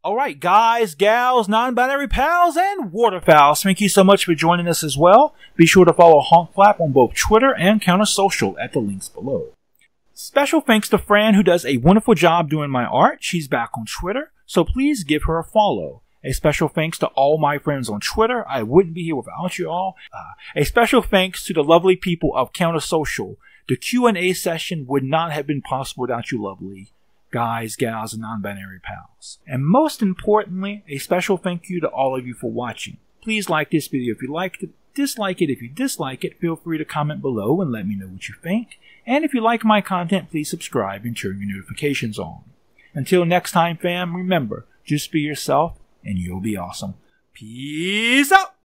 All right, guys, gals, non-binary pals, and waterfowls. Thank you so much for joining us as well. Be sure to follow Honkflap on both Twitter and CounterSocial at the links below. Special thanks to Fran, who does a wonderful job doing my art. She's back on Twitter, so please give her a follow. A special thanks to all my friends on Twitter. I wouldn't be here without you all. Uh, a special thanks to the lovely people of CounterSocial. The Q&A session would not have been possible without you lovely guys, gals, and non-binary pals. And most importantly, a special thank you to all of you for watching. Please like this video if you liked it, dislike it if you dislike it, feel free to comment below and let me know what you think. And if you like my content, please subscribe and turn your notifications on. Until next time, fam, remember, just be yourself and you'll be awesome. Peace out!